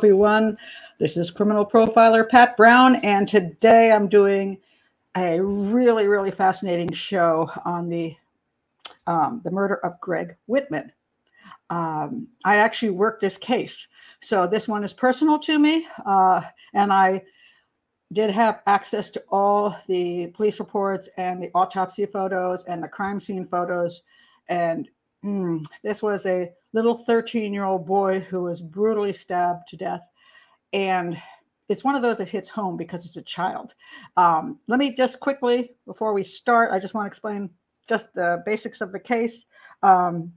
Everyone. This is criminal profiler Pat Brown, and today I'm doing a really, really fascinating show on the um, the murder of Greg Witman. Um, I actually worked this case, so this one is personal to me, uh, and I did have access to all the police reports and the autopsy photos and the crime scene photos, and mm, this was a little 13 year old boy who was brutally stabbed to death. And it's one of those that hits home because it's a child. Um, let me just quickly, before we start, I just want to explain just the basics of the case. Um,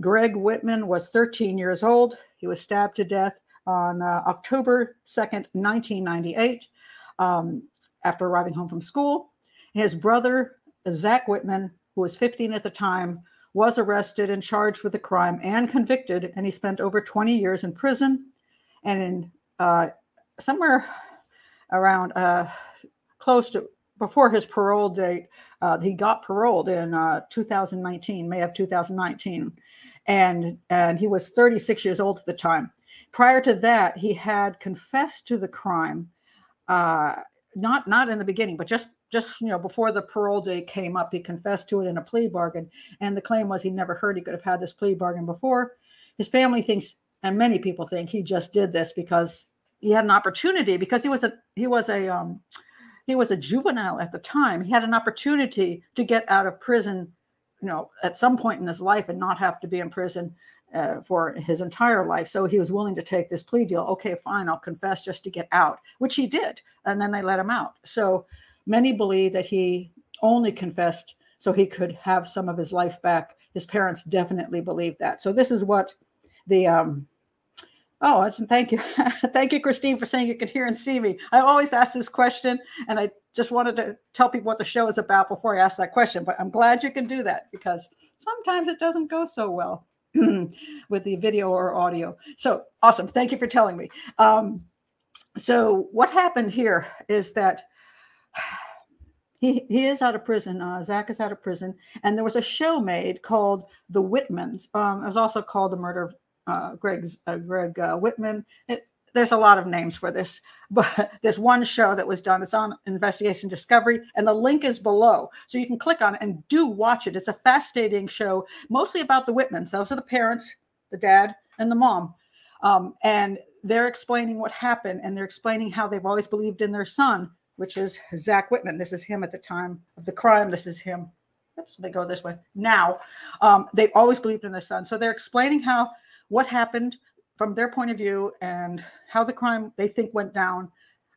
Greg Witman was 13 years old. He was stabbed to death on uh, October 2nd, 1998, um, after arriving home from school. His brother, Zach Witman, who was 15 at the time, was arrested and charged with a crime and convicted, and he spent over 20 years in prison. And in uh, somewhere around uh, close to before his parole date, uh, he got paroled in uh, 2019, May of 2019, and and he was 36 years old at the time. Prior to that, he had confessed to the crime, uh, not not in the beginning, but just just you know before the parole date came up he confessed to it in a plea bargain and the claim was he never heard he could have had this plea bargain before his family thinks and many people think he just did this because he had an opportunity because he was a he was a um, he was a juvenile at the time he had an opportunity to get out of prison you know at some point in his life and not have to be in prison uh, for his entire life. So he was willing to take this plea deal. Okay, fine, I'll confess just to get out, which he did. And then they let him out. So Many believe that he only confessed so he could have some of his life back. His parents definitely believed that. So this is what the um, oh, thank you, thank you, Christine, for saying you can hear and see me. I always ask this question, and I just wanted to tell people what the show is about before I ask that question. But I'm glad you can do that because sometimes it doesn't go so well with the video or audio. So awesome! Thank you for telling me. Um, so what happened here is that he, he is out of prison. Uh, Zach is out of prison. And there was a show made called The Witmans. Um, it was also called The Murder of uh, Greg's, uh, Greg uh, Witman. It, there's a lot of names for this, but there's one show that was done. It's on Investigation Discovery, and the link is below. So you can click on it and do watch it. It's a fascinating show, mostly about the Witmans. Those are the parents, the dad, and the mom. Um, and they're explaining what happened, and they're explaining how they've always believed in their son which is Zach Witman. This is him at the time of the crime. This is him. Oops, they go this way now. Um, they always believed in their son. So they're explaining how what happened from their point of view and how the crime they think went down.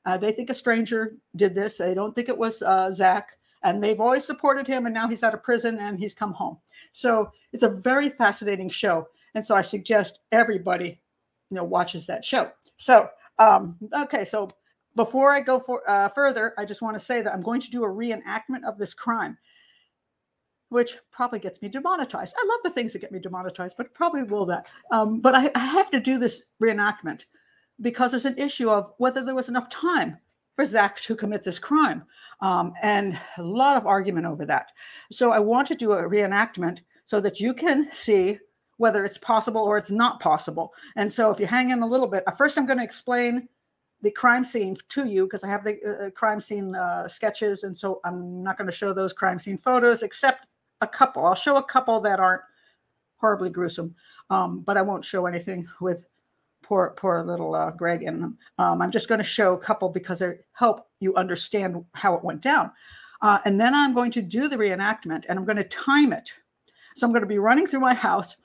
Uh, they think a stranger did this. They don't think it was uh, Zach. And they've always supported him. And now he's out of prison and he's come home. So it's a very fascinating show. And so I suggest everybody, you know, watches that show. So, um, okay, so before I go for, uh, further, I just want to say that I'm going to do a reenactment of this crime, which probably gets me demonetized. I love the things that get me demonetized, but probably will that. Um, but I, I have to do this reenactment because there's an issue of whether there was enough time for Zach to commit this crime, um, and a lot of argument over that. So I want to do a reenactment so that you can see whether it's possible or it's not possible. And so if you hang in a little bit, uh, first I'm going to explain the crime scene to you because I have the uh, uh, crime scene uh, sketches, and so I'm not going to show those crime scene photos except a couple. I'll show a couple that aren't horribly gruesome, um, but I won't show anything with poor poor little uh, Greg in them. Um, I'm just going to show a couple because they help you understand how it went down, uh, and then I'm going to do the reenactment, and I'm going to time it. So I'm going to be running through my house,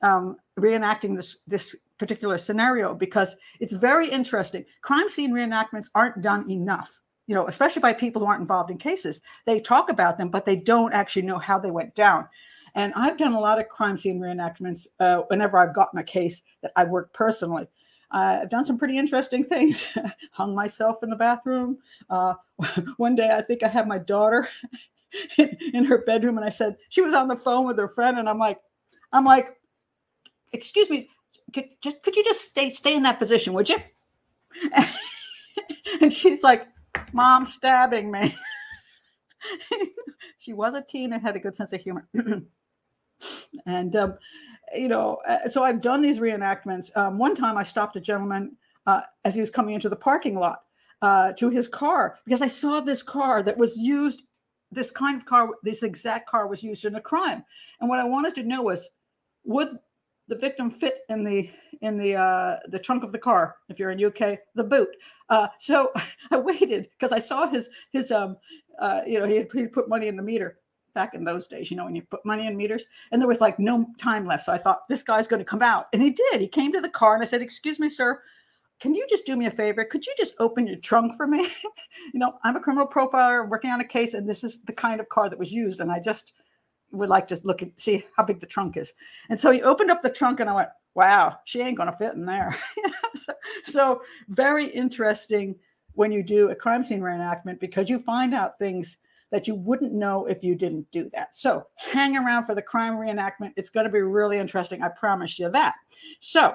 um, reenacting this this particular scenario because it's very interesting. Crime scene reenactments aren't done enough, you know, especially by people who aren't involved in cases. They talk about them, but they don't actually know how they went down. And I've done a lot of crime scene reenactments uh, whenever I've gotten a case that I've worked personally. Uh, I've done some pretty interesting things. Hung myself in the bathroom. Uh, one day, I think I had my daughter in, in her bedroom, and I said she was on the phone with her friend, and I'm like, I'm like, excuse me, could just could you just stay stay in that position, would you? and she's like, Mom stabbing me. she was a teen and had a good sense of humor. and um, you know, uh, so I've done these reenactments. Um, one time I stopped a gentleman uh, as he was coming into the parking lot uh, to his car because I saw this car that was used. This kind of car, this exact car was used in a crime. And what I wanted to know was, would the victim fit in the in the uh, the trunk of the car? If you're in UK, the boot. Uh, so I waited because I saw his his um uh, you know he he put money in the meter back in those days, you know, when you put money in meters, and there was like no time left. So I thought this guy's going to come out, and he did. He came to the car, and I said, "Excuse me, sir." Can you just do me a favor? Could you just open your trunk for me? you know, I'm a criminal profiler working on a case, and this is the kind of car that was used. And I just would like to look at see how big the trunk is. And so he opened up the trunk, and I went, "Wow, she ain't going to fit in there." so, so very interesting when you do a crime scene reenactment because you find out things that you wouldn't know if you didn't do that. So hang around for the crime reenactment. It's going to be really interesting. I promise you that. So,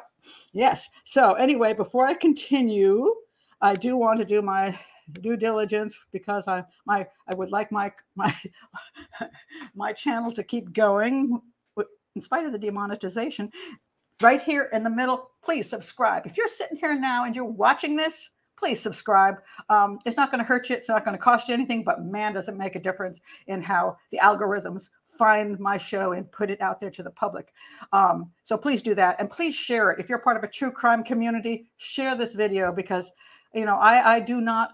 yes. So, anyway, before I continue, I do want to do my due diligence because I my I would like my my my channel to keep going in spite of the demonetization. Right here in the middle, please subscribe. If you're sitting here now and you're watching this, please subscribe. Um, it's not going to hurt you. It's not going to cost you anything, but man, does it make a difference in how the algorithms find my show and put it out there to the public. Um, so please do that. And please share it. If you're part of a true crime community, share this video because, you know, I, I do not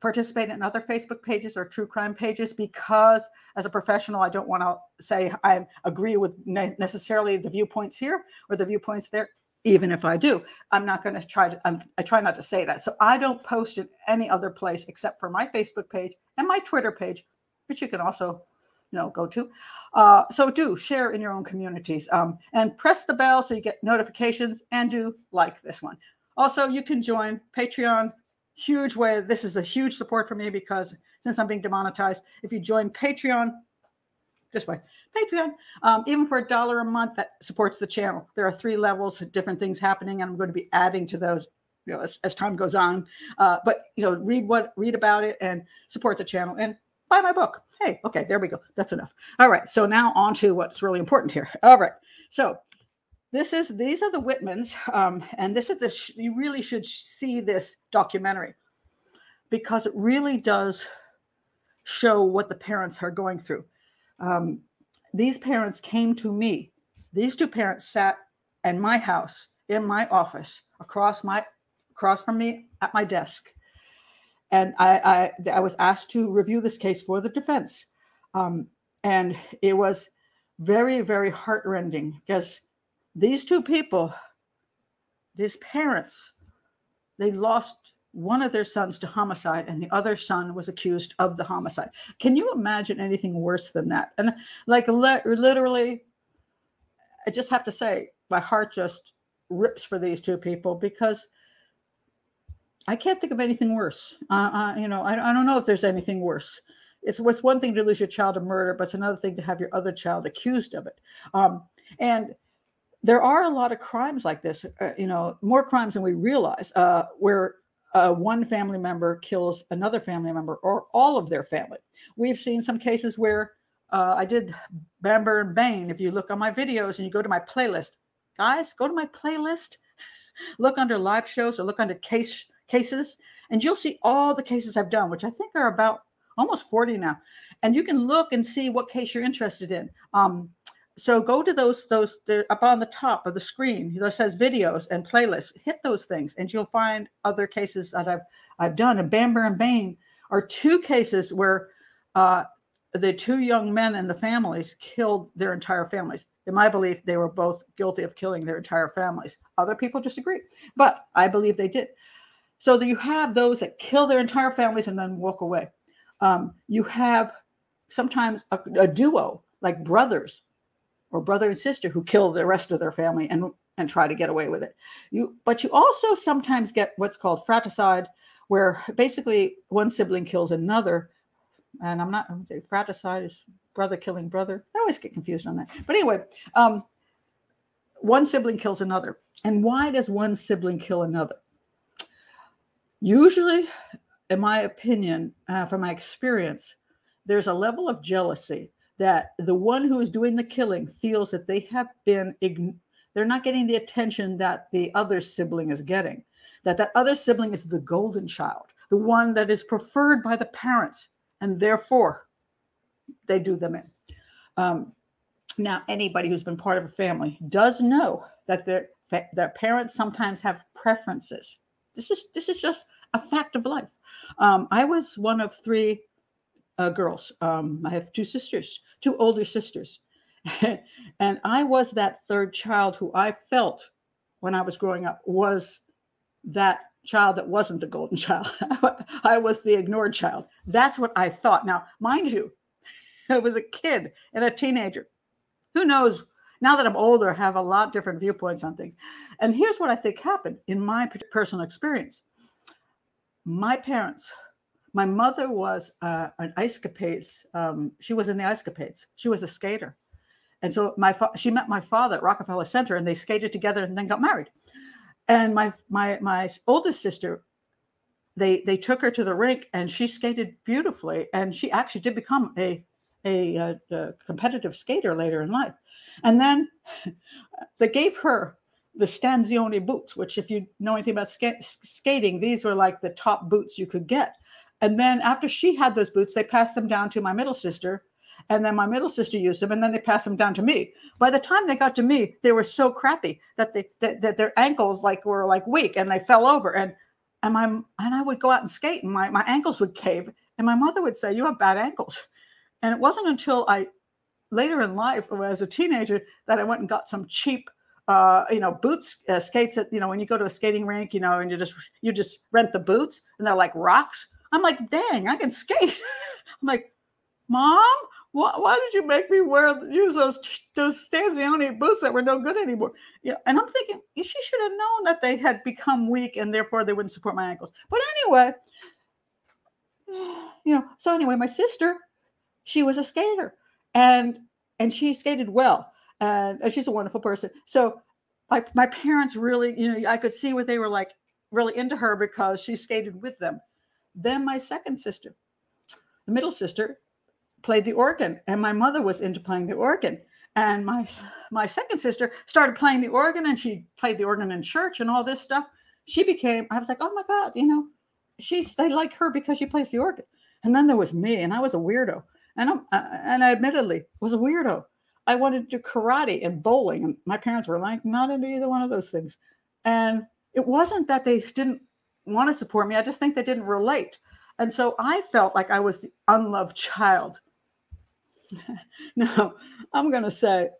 participate in other Facebook pages or true crime pages because as a professional, I don't want to say I agree with ne- necessarily the viewpoints here or the viewpoints there even if I do, I'm not going to try to, I'm, I try not to say that. So I don't post in any other place except for my Facebook page and my Twitter page, which you can also, you know, go to. Uh, so do share in your own communities um, and press the bell so you get notifications and do like this one. Also, you can join Patreon. Huge way. This is a huge support for me because since I'm being demonetized, if you join Patreon, this way, Patreon. Um, even for a dollar a month, that supports the channel. There are three levels, different things happening, and I'm going to be adding to those you know, as, as time goes on. Uh, but you know, read what read about it and support the channel and buy my book. Hey, okay, there we go. That's enough. All right. So now on to what's really important here. All right. So this is these are the Witmans, um, and this is the you really should see this documentary because it really does show what the parents are going through. Um, these parents came to me. These two parents sat in my house, in my office, across my across from me at my desk, and I I, I was asked to review this case for the defense, um, and it was very very heartrending because these two people, these parents, they lost one of their sons to homicide and the other son was accused of the homicide. Can you imagine anything worse than that? And like literally, I just have to say, my heart just rips for these two people because I can't think of anything worse. Uh, uh, you know, I, I don't know if there's anything worse. It's what's one thing to lose your child to murder, but it's another thing to have your other child accused of it. Um, and there are a lot of crimes like this, uh, you know, more crimes than we realize, uh, where uh, one family member kills another family member or all of their family. We've seen some cases where uh, I did Bamber and Bain. If you look on my videos and you go to my playlist, guys, go to my playlist, look under live shows or look under case cases, and you'll see all the cases I've done, which I think are about almost 40 now. And you can look and see what case you're interested in. Um, so go to those those up on the top of the screen that says videos and playlists. Hit those things and you'll find other cases that i've i've done. And bamber and bain are two cases where uh, the two young men and the families killed their entire families. In my belief they were both guilty of killing their entire families. Other people disagree but i believe they did. So you have those that kill their entire families and then walk away. Um, you have sometimes a, a duo like brothers or brother and sister who kill the rest of their family and and try to get away with it. You but you also sometimes get what's called fratricide, where basically one sibling kills another. And I'm not I'm say fratricide is brother killing brother. I always get confused on that. But anyway, um, one sibling kills another. And why does one sibling kill another? Usually, in my opinion, uh, from my experience, there's a level of jealousy that the one who is doing the killing feels that they have been ign- they're not getting the attention that the other sibling is getting that that other sibling is the golden child the one that is preferred by the parents and therefore they do them in. Um, now anybody who's been part of a family does know that their their parents sometimes have preferences. This is this is just a fact of life. Um, i was one of three uh, girls. Um, I have two sisters, two older sisters. and I was that third child who I felt when I was growing up was that child that wasn't the golden child. I was the ignored child. That's what I thought. Now, mind you, I was a kid and a teenager. Who knows? Now that I'm older, I have a lot different viewpoints on things. And here's what I think happened in my personal experience. My parents my mother was uh, an ice capades. Um, she was in the ice capades. She was a skater, and so my she met my father at Rockefeller Center, and they skated together, and then got married. And my my my oldest sister, they they took her to the rink, and she skated beautifully, and she actually did become a a, a, a competitive skater later in life. And then they gave her the Stanzione boots, which, if you know anything about ska- skating, these were like the top boots you could get. And then after she had those boots, they passed them down to my middle sister. And then my middle sister used them, and then they passed them down to me. By the time they got to me, they were so crappy that they that, that their ankles like were like weak and they fell over. And and my and I would go out and skate, and my, my ankles would cave. And my mother would say, You have bad ankles. And it wasn't until I later in life, or as a teenager, that I went and got some cheap uh, you know, boots, uh, skates That you know, when you go to a skating rink, you know, and you just, you just rent the boots and they're like rocks. I'm like, dang, I can skate. I'm like, mom, why, why did you make me wear use those those Stanzione boots that were no good anymore? Yeah, and I'm thinking she should have known that they had become weak and therefore they wouldn't support my ankles. But anyway, you know, so anyway, my sister, she was a skater and and she skated well, and, and she's a wonderful person. So my my parents really, you know, I could see what they were like really into her because she skated with them then my second sister, the middle sister, played the organ, and my mother was into playing the organ. And my my second sister started playing the organ, and she played the organ in church and all this stuff. She became. I was like, oh my god, you know, she's they like her because she plays the organ. And then there was me, and I was a weirdo, and I'm uh, and I admittedly was a weirdo. I wanted to do karate and bowling, and my parents were like, not into either one of those things. And it wasn't that they didn't want to support me. I just think they didn't relate. And so I felt like I was the unloved child. now, I'm going to say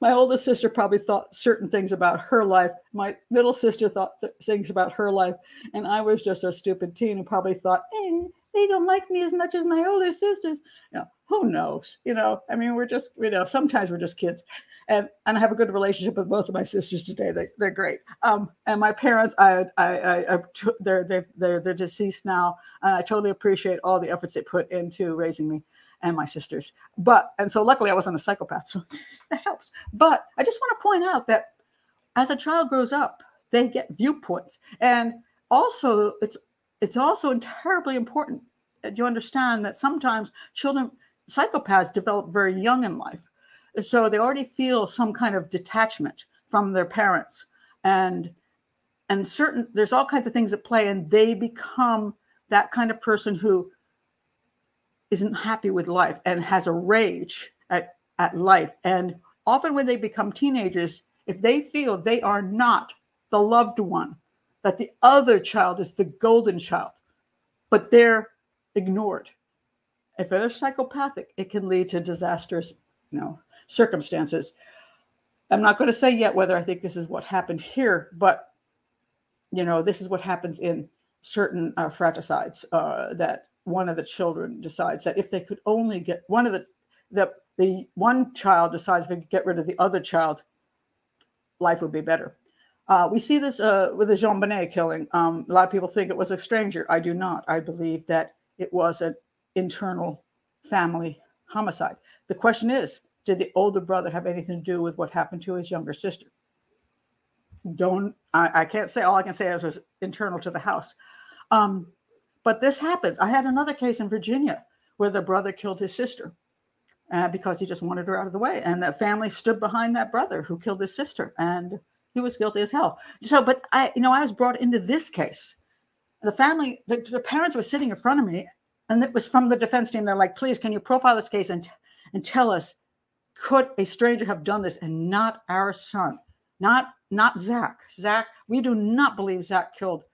my oldest sister probably thought certain things about her life. My middle sister thought things about her life. And I was just a stupid teen who probably thought, eh, they don't like me as much as my older sisters. You know, who knows? You know, I mean, we're just, you know, sometimes we're just kids and and I have a good relationship with both of my sisters today. They they're great. Um, and my parents, I I, I, I they're they're they're they're deceased now, and I totally appreciate all the efforts they put into raising me and my sisters. But and so luckily I wasn't a psychopath, so that helps. But I just want to point out that as a child grows up, they get viewpoints, and also it's it's also terribly important that you understand that sometimes children psychopaths develop very young in life. So they already feel some kind of detachment from their parents. And and certain there's all kinds of things at play and they become that kind of person who isn't happy with life and has a rage at, at life. And often when they become teenagers if they feel they are not the loved one that the other child is the golden child but they're ignored if they're psychopathic it can lead to disastrous you know circumstances. I'm not going to say yet whether I think this is what happened here, but you know, this is what happens in certain uh, fratricides uh, that one of the children decides that if they could only get one of the the the one child decides if they could get rid of the other child, life would be better. Uh, we see this uh, with the JonBenét killing. Um, a lot of people think it was a stranger. I do not. I believe that it was an internal family homicide. The question is, did the older brother have anything to do with what happened to his younger sister? Don't I, I can't say all I can say is it was internal to the house. Um, but this happens. I had another case in Virginia where the brother killed his sister. uh, because he just wanted her out of the way. And the family stood behind that brother who killed his sister, and he was guilty as hell. So, but I, you know, I was brought into this case. The family, the, the parents were sitting in front of me, and it was from the defense team. They're like, please, can you profile this case and, and tell us, could a stranger have done this and not our son? Not not Zach. Zach, we do not believe Zach killed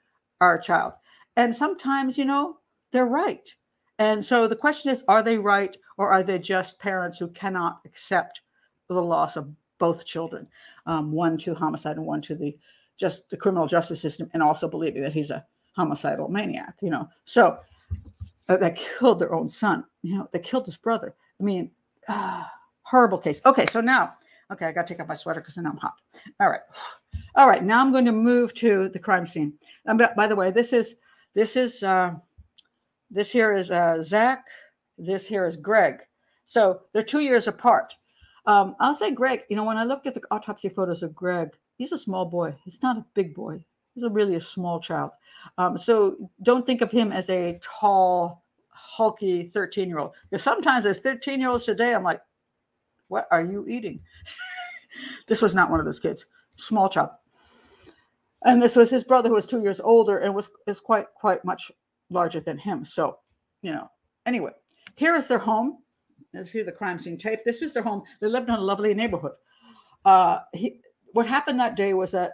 our child. And sometimes, you know, they're right. And so the question is are they right or are they just parents who cannot accept the loss of both children, um, one to homicide and one to the just the criminal justice system, and also believing that he's a homicidal maniac, you know? So uh, that killed their own son, you know, they killed his brother. I mean, uh, horrible case. Okay, so now, okay, I got to take off my sweater because then I'm hot. All right. All right, now I'm going to move to the crime scene. And by the way, this is this is uh, this here is uh, Zach. This here is Greg. So they're two years apart. Um, I'll say Greg. You know, when I looked at the autopsy photos of Greg, he's a small boy. He's not a big boy. He's a really a small child. Um, so don't think of him as a tall, hulky 13 year old. Because sometimes as 13 year olds today, I'm like, what are you eating? this was not one of those kids. Small child. And this was his brother who was two years older and was is quite quite much larger than him. So, you know, anyway, here is their home. Let's see the crime scene tape. This is their home. They lived in a lovely neighborhood. Uh, he, what happened that day was that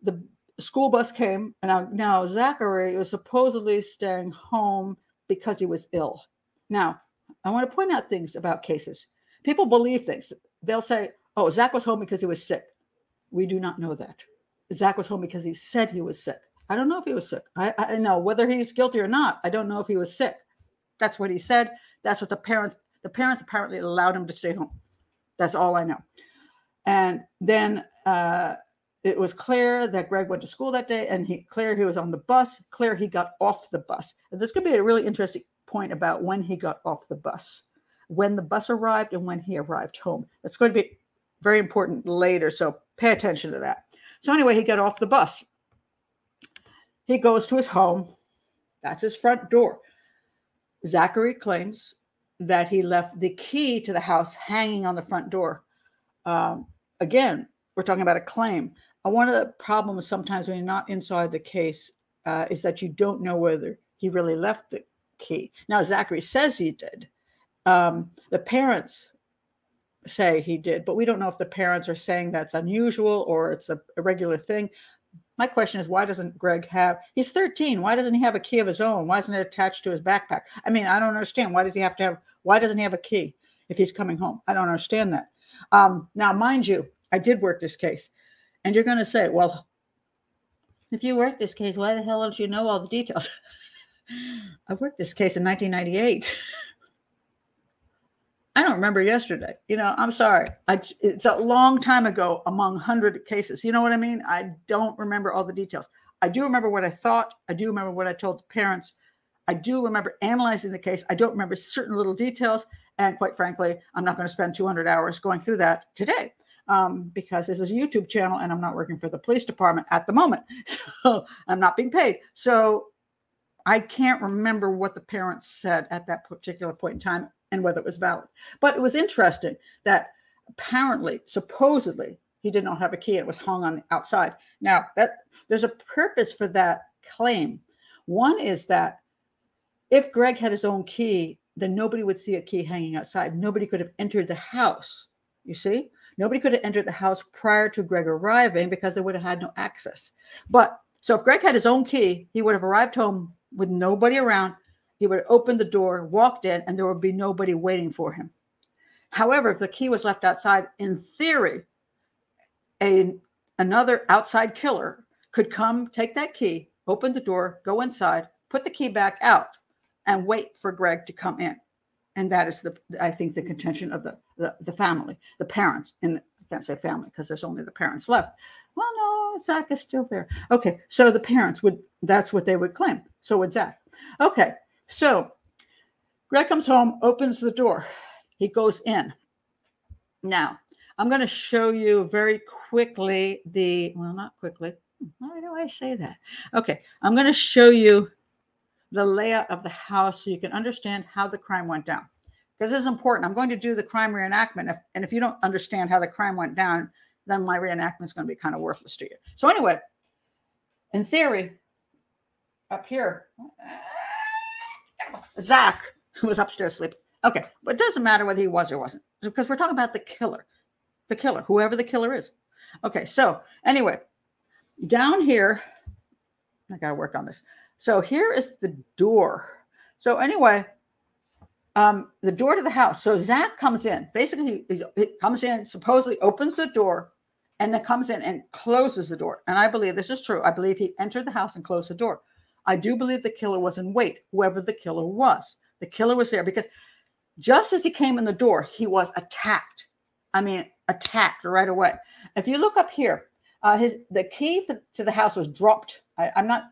the school bus came, and now, now Zachary was supposedly staying home because he was ill. Now, I want to point out things about cases. People believe things. They'll say, oh, Zach was home because he was sick. We do not know that. Zach was home because he said he was sick. I don't know if he was sick. I, I know whether he's guilty or not. I don't know if he was sick. That's what he said. That's what the parents, the parents apparently allowed him to stay home. That's all I know. And then uh, it was clear that Greg went to school that day, and he clear he was on the bus. Clear he got off the bus. And this could be a really interesting point about when he got off the bus, when the bus arrived, and when he arrived home. That's going to be very important later. So pay attention to that. So anyway, he got off the bus. He goes to his home. That's his front door. Zachary claims that he left the key to the house hanging on the front door. Um, again, we're talking about a claim. Uh, one of the problems sometimes when you're not inside the case uh, is that you don't know whether he really left the key. Now, Zachary says he did. Um, the parents say he did, but we don't know if the parents are saying that's unusual or it's a, a regular thing. My question is, why doesn't Greg have? He's 13. Why doesn't he have a key of his own? Why isn't it attached to his backpack? I mean, I don't understand. Why does he have to have? Why doesn't he have a key if he's coming home? I don't understand that. Um, now, mind you, I did work this case, and you're going to say, well, if you worked this case, why the hell don't you know all the details? I worked this case in 1998. I don't remember yesterday. You know, I'm sorry. I, it's a long time ago among 100 cases. You know what I mean? I don't remember all the details. I do remember what I thought. I do remember what I told the parents. I do remember analyzing the case. I don't remember certain little details. And quite frankly, I'm not going to spend 200 hours going through that today um, because this is a YouTube channel and I'm not working for the police department at the moment. So I'm not being paid. So I can't remember what the parents said at that particular point in time and whether it was valid. But it was interesting that apparently, supposedly, he did not have a key. It was hung on the outside. Now, that there's a purpose for that claim. One is that if Greg had his own key, then nobody would see a key hanging outside. Nobody could have entered the house. You see? Nobody could have entered the house prior to Greg arriving because they would have had no access. But so if Greg had his own key, he would have arrived home with nobody around he would have opened the door, walked in, and there would be nobody waiting for him. However, if the key was left outside, in theory, a, another outside killer could come, take that key, open the door, go inside, put the key back out, and wait for Greg to come in. And that is the, I think, the contention of the the, the family, the parents. And I can't say family because there's only the parents left. Well, no, Zach is still there. Okay, so the parents would. That's what they would claim. So would Zach. Okay, so Greg comes home, opens the door. He goes in. Now, I'm going to show you very quickly the, well, not quickly. Why do I say that? Okay, I'm going to show you the layout of the house so you can understand how the crime went down. because this is important. I'm going to do the crime reenactment. If, and if you don't understand how the crime went down, then my reenactment is going to be kind of worthless to you. So, anyway, in theory, up here, Zach, was upstairs sleeping. Okay, but it doesn't matter whether he was or wasn't because we're talking about the killer, the killer, whoever the killer is. Okay, so anyway, down here, I got to work on this. So here is the door. So anyway, um, the door to the house. So Zach comes in. Basically, he, he comes in, supposedly opens the door, and then comes in and closes the door. And I believe this is true. I believe he entered the house and closed the door. I do believe the killer was in wait, whoever the killer was. The killer was there because just as he came in the door, he was attacked. I mean, attacked right away. If you look up here, uh, his the key for, to the house was dropped. I, I'm not,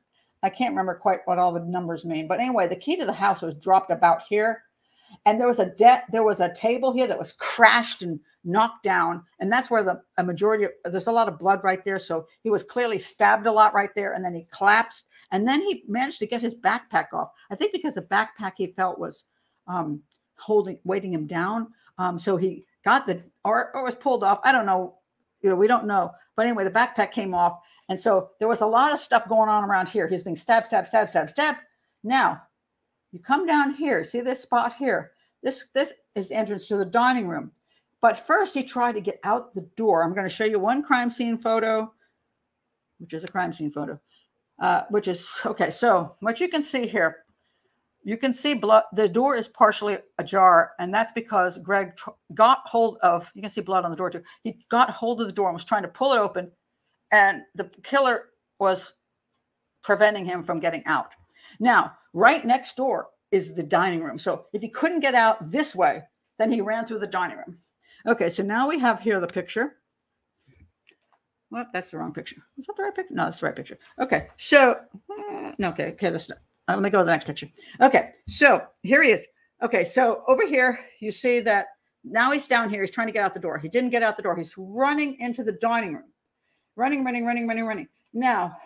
I can't remember quite what all the numbers mean, but anyway, the key to the house was dropped about here, and there was a debt. There was a table here that was crashed and knocked down, and that's where the a majority of there's a lot of blood right there. So he was clearly stabbed a lot right there, and then he collapsed, and then he managed to get his backpack off. I think because the backpack he felt was um, holding, weighting him down. Um, so he got the or, or was pulled off. I don't know. You know, we don't know. But anyway, the backpack came off, and so there was a lot of stuff going on around here. He's being stabbed, stabbed, stabbed, stabbed, stabbed. Now, you come down here. See this spot here. This this is the entrance to the dining room. But first, he tried to get out the door. I'm going to show you one crime scene photo, which is a crime scene photo, uh, which is okay. So what you can see here you can see blood. The door is partially ajar, and that's because Greg got hold of. You can see blood on the door too. He got hold of the door and was trying to pull it open, and the killer was preventing him from getting out. Now, right next door is the dining room. So if he couldn't get out this way, then he ran through the dining room. Okay, so now we have here the picture. Well, that's the wrong picture. Is that the right picture? No, that's the right picture. Okay, so no, okay, okay, that's not. Uh, let me go to the next picture. Okay, so here he is. Okay, so over here, you see that now he's down here. He's trying to get out the door. He didn't get out the door. He's running into the dining room. Running, running, running, running, running. Now,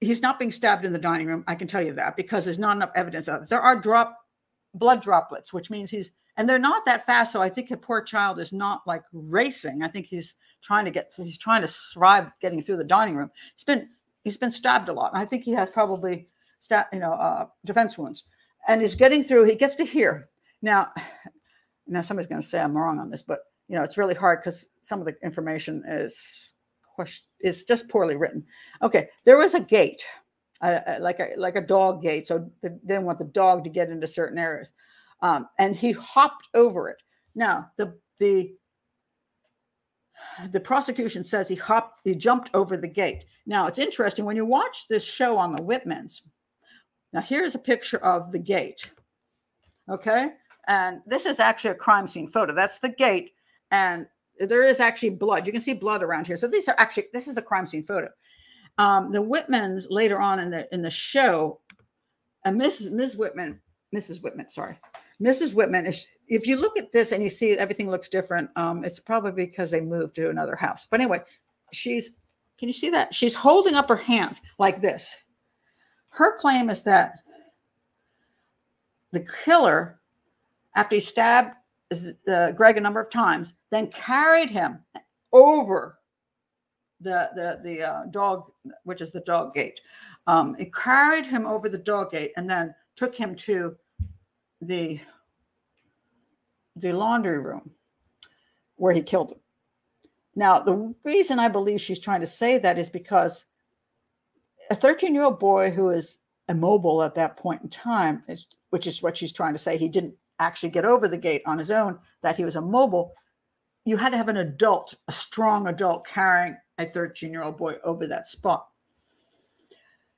he's not being stabbed in the dining room. I can tell you that because there's not enough evidence of it. There are drop blood droplets, which means he's and they're not that fast. So I think the poor child is not like racing. I think he's trying to get he's trying to survive getting through the dining room. He's been he's been stabbed a lot. I think he has probably stat, you know, uh, defense wounds, and he's getting through. He gets to here now. Now somebody's going to say I'm wrong on this, but you know it's really hard because some of the information is question is just poorly written. Okay, there was a gate, uh, like a like a dog gate, so they didn't want the dog to get into certain areas, um, and he hopped over it. Now the the the prosecution says he hopped, he jumped over the gate. Now it's interesting when you watch this show on the Witmans. Now, here's a picture of the gate. Okay. And this is actually a crime scene photo. That's the gate. And there is actually blood. You can see blood around here. So these are actually, this is a crime scene photo. Um, the Witmans later on in the in the show, and Mrs. Ms. Witman, Mrs. Witman, sorry, Mrs. Witman is. If you look at this and you see everything looks different, um, it's probably because they moved to another house. But anyway, she's. Can you see that? She's holding up her hands like this her claim is that the killer, after he stabbed uh, Greg a number of times, then carried him over the the the uh, dog, which is the dog gate. Um, it carried him over the dog gate and then took him to the the laundry room where he killed him. Now, the reason I believe she's trying to say that is because a 13 year old boy who is immobile at that point in time, which is what she's trying to say, he didn't actually get over the gate on his own, that he was immobile. You had to have an adult, a strong adult, carrying a 13 year old boy over that spot.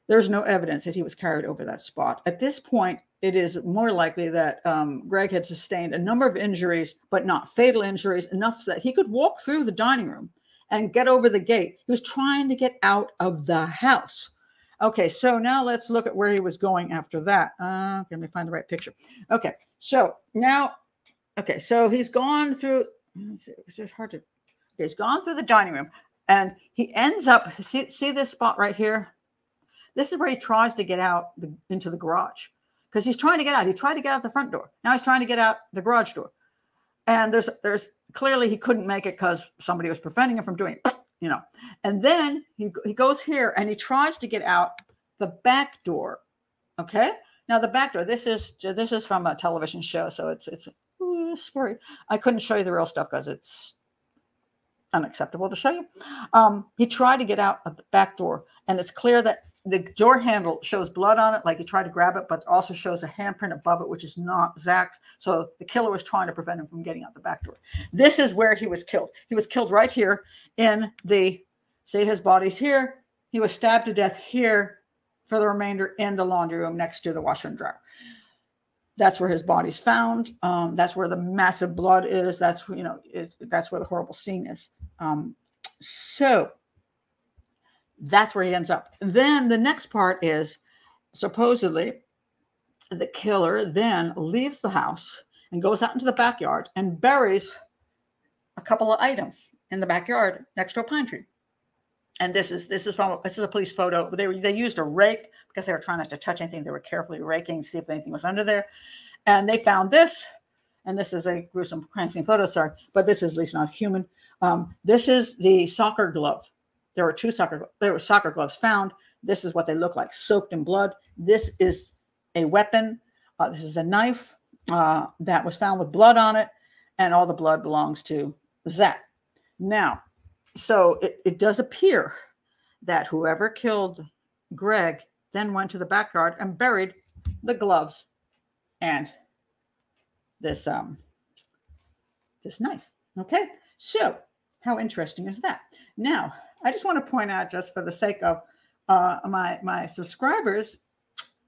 There's no evidence that he was carried over that spot. At this point, it is more likely that um, Greg had sustained a number of injuries, but not fatal injuries, enough that he could walk through the dining room and get over the gate. He was trying to get out of the house. Okay, so now let's look at where he was going after that. Uh, let me find the right picture. Okay, so now, okay, so he's gone through. It's hard to. He's gone through the dining room, and he ends up. See, see this spot right here. This is where he tries to get out the, into the garage because he's trying to get out. He tried to get out the front door. Now he's trying to get out the garage door. And there's there's clearly he couldn't make it because somebody was preventing him from doing it, you know. And then he, he goes here and he tries to get out the back door. Okay. Now the back door, this is this is from a television show, so it's it's ooh, scary. I couldn't show you the real stuff because it's unacceptable to show you. Um, he tried to get out of the back door, and it's clear that the door handle shows blood on it, like he tried to grab it, but also shows a handprint above it, which is not Zach's. So the killer was trying to prevent him from getting out the back door. This is where he was killed. He was killed right here in the, see his body's here. He was stabbed to death here for the remainder in the laundry room next to the washer and dryer. That's where his body's found. Um, that's where the massive blood is. That's you know it, that's where the horrible scene is. Um, so that's where he ends up. Then the next part is supposedly the killer then leaves the house and goes out into the backyard and buries a couple of items in the backyard next to a pine tree. And this is this is from this is a police photo. They they used a rake because they were trying not to touch anything. They were carefully raking to see if anything was under there, and they found this. And this is a gruesome crime scene photo, sorry, but this is at least not human. Um, this is the soccer glove there were two soccer there were soccer gloves found. This is what they look like, soaked in blood. This is a weapon. Uh, this is a knife uh, that was found with blood on it, and all the blood belongs to Zach. Now, so it, it does appear that whoever killed Greg then went to the backyard and buried the gloves and this um this knife. Okay, so how interesting is that? Now, I just want to point out, just for the sake of uh, my my subscribers,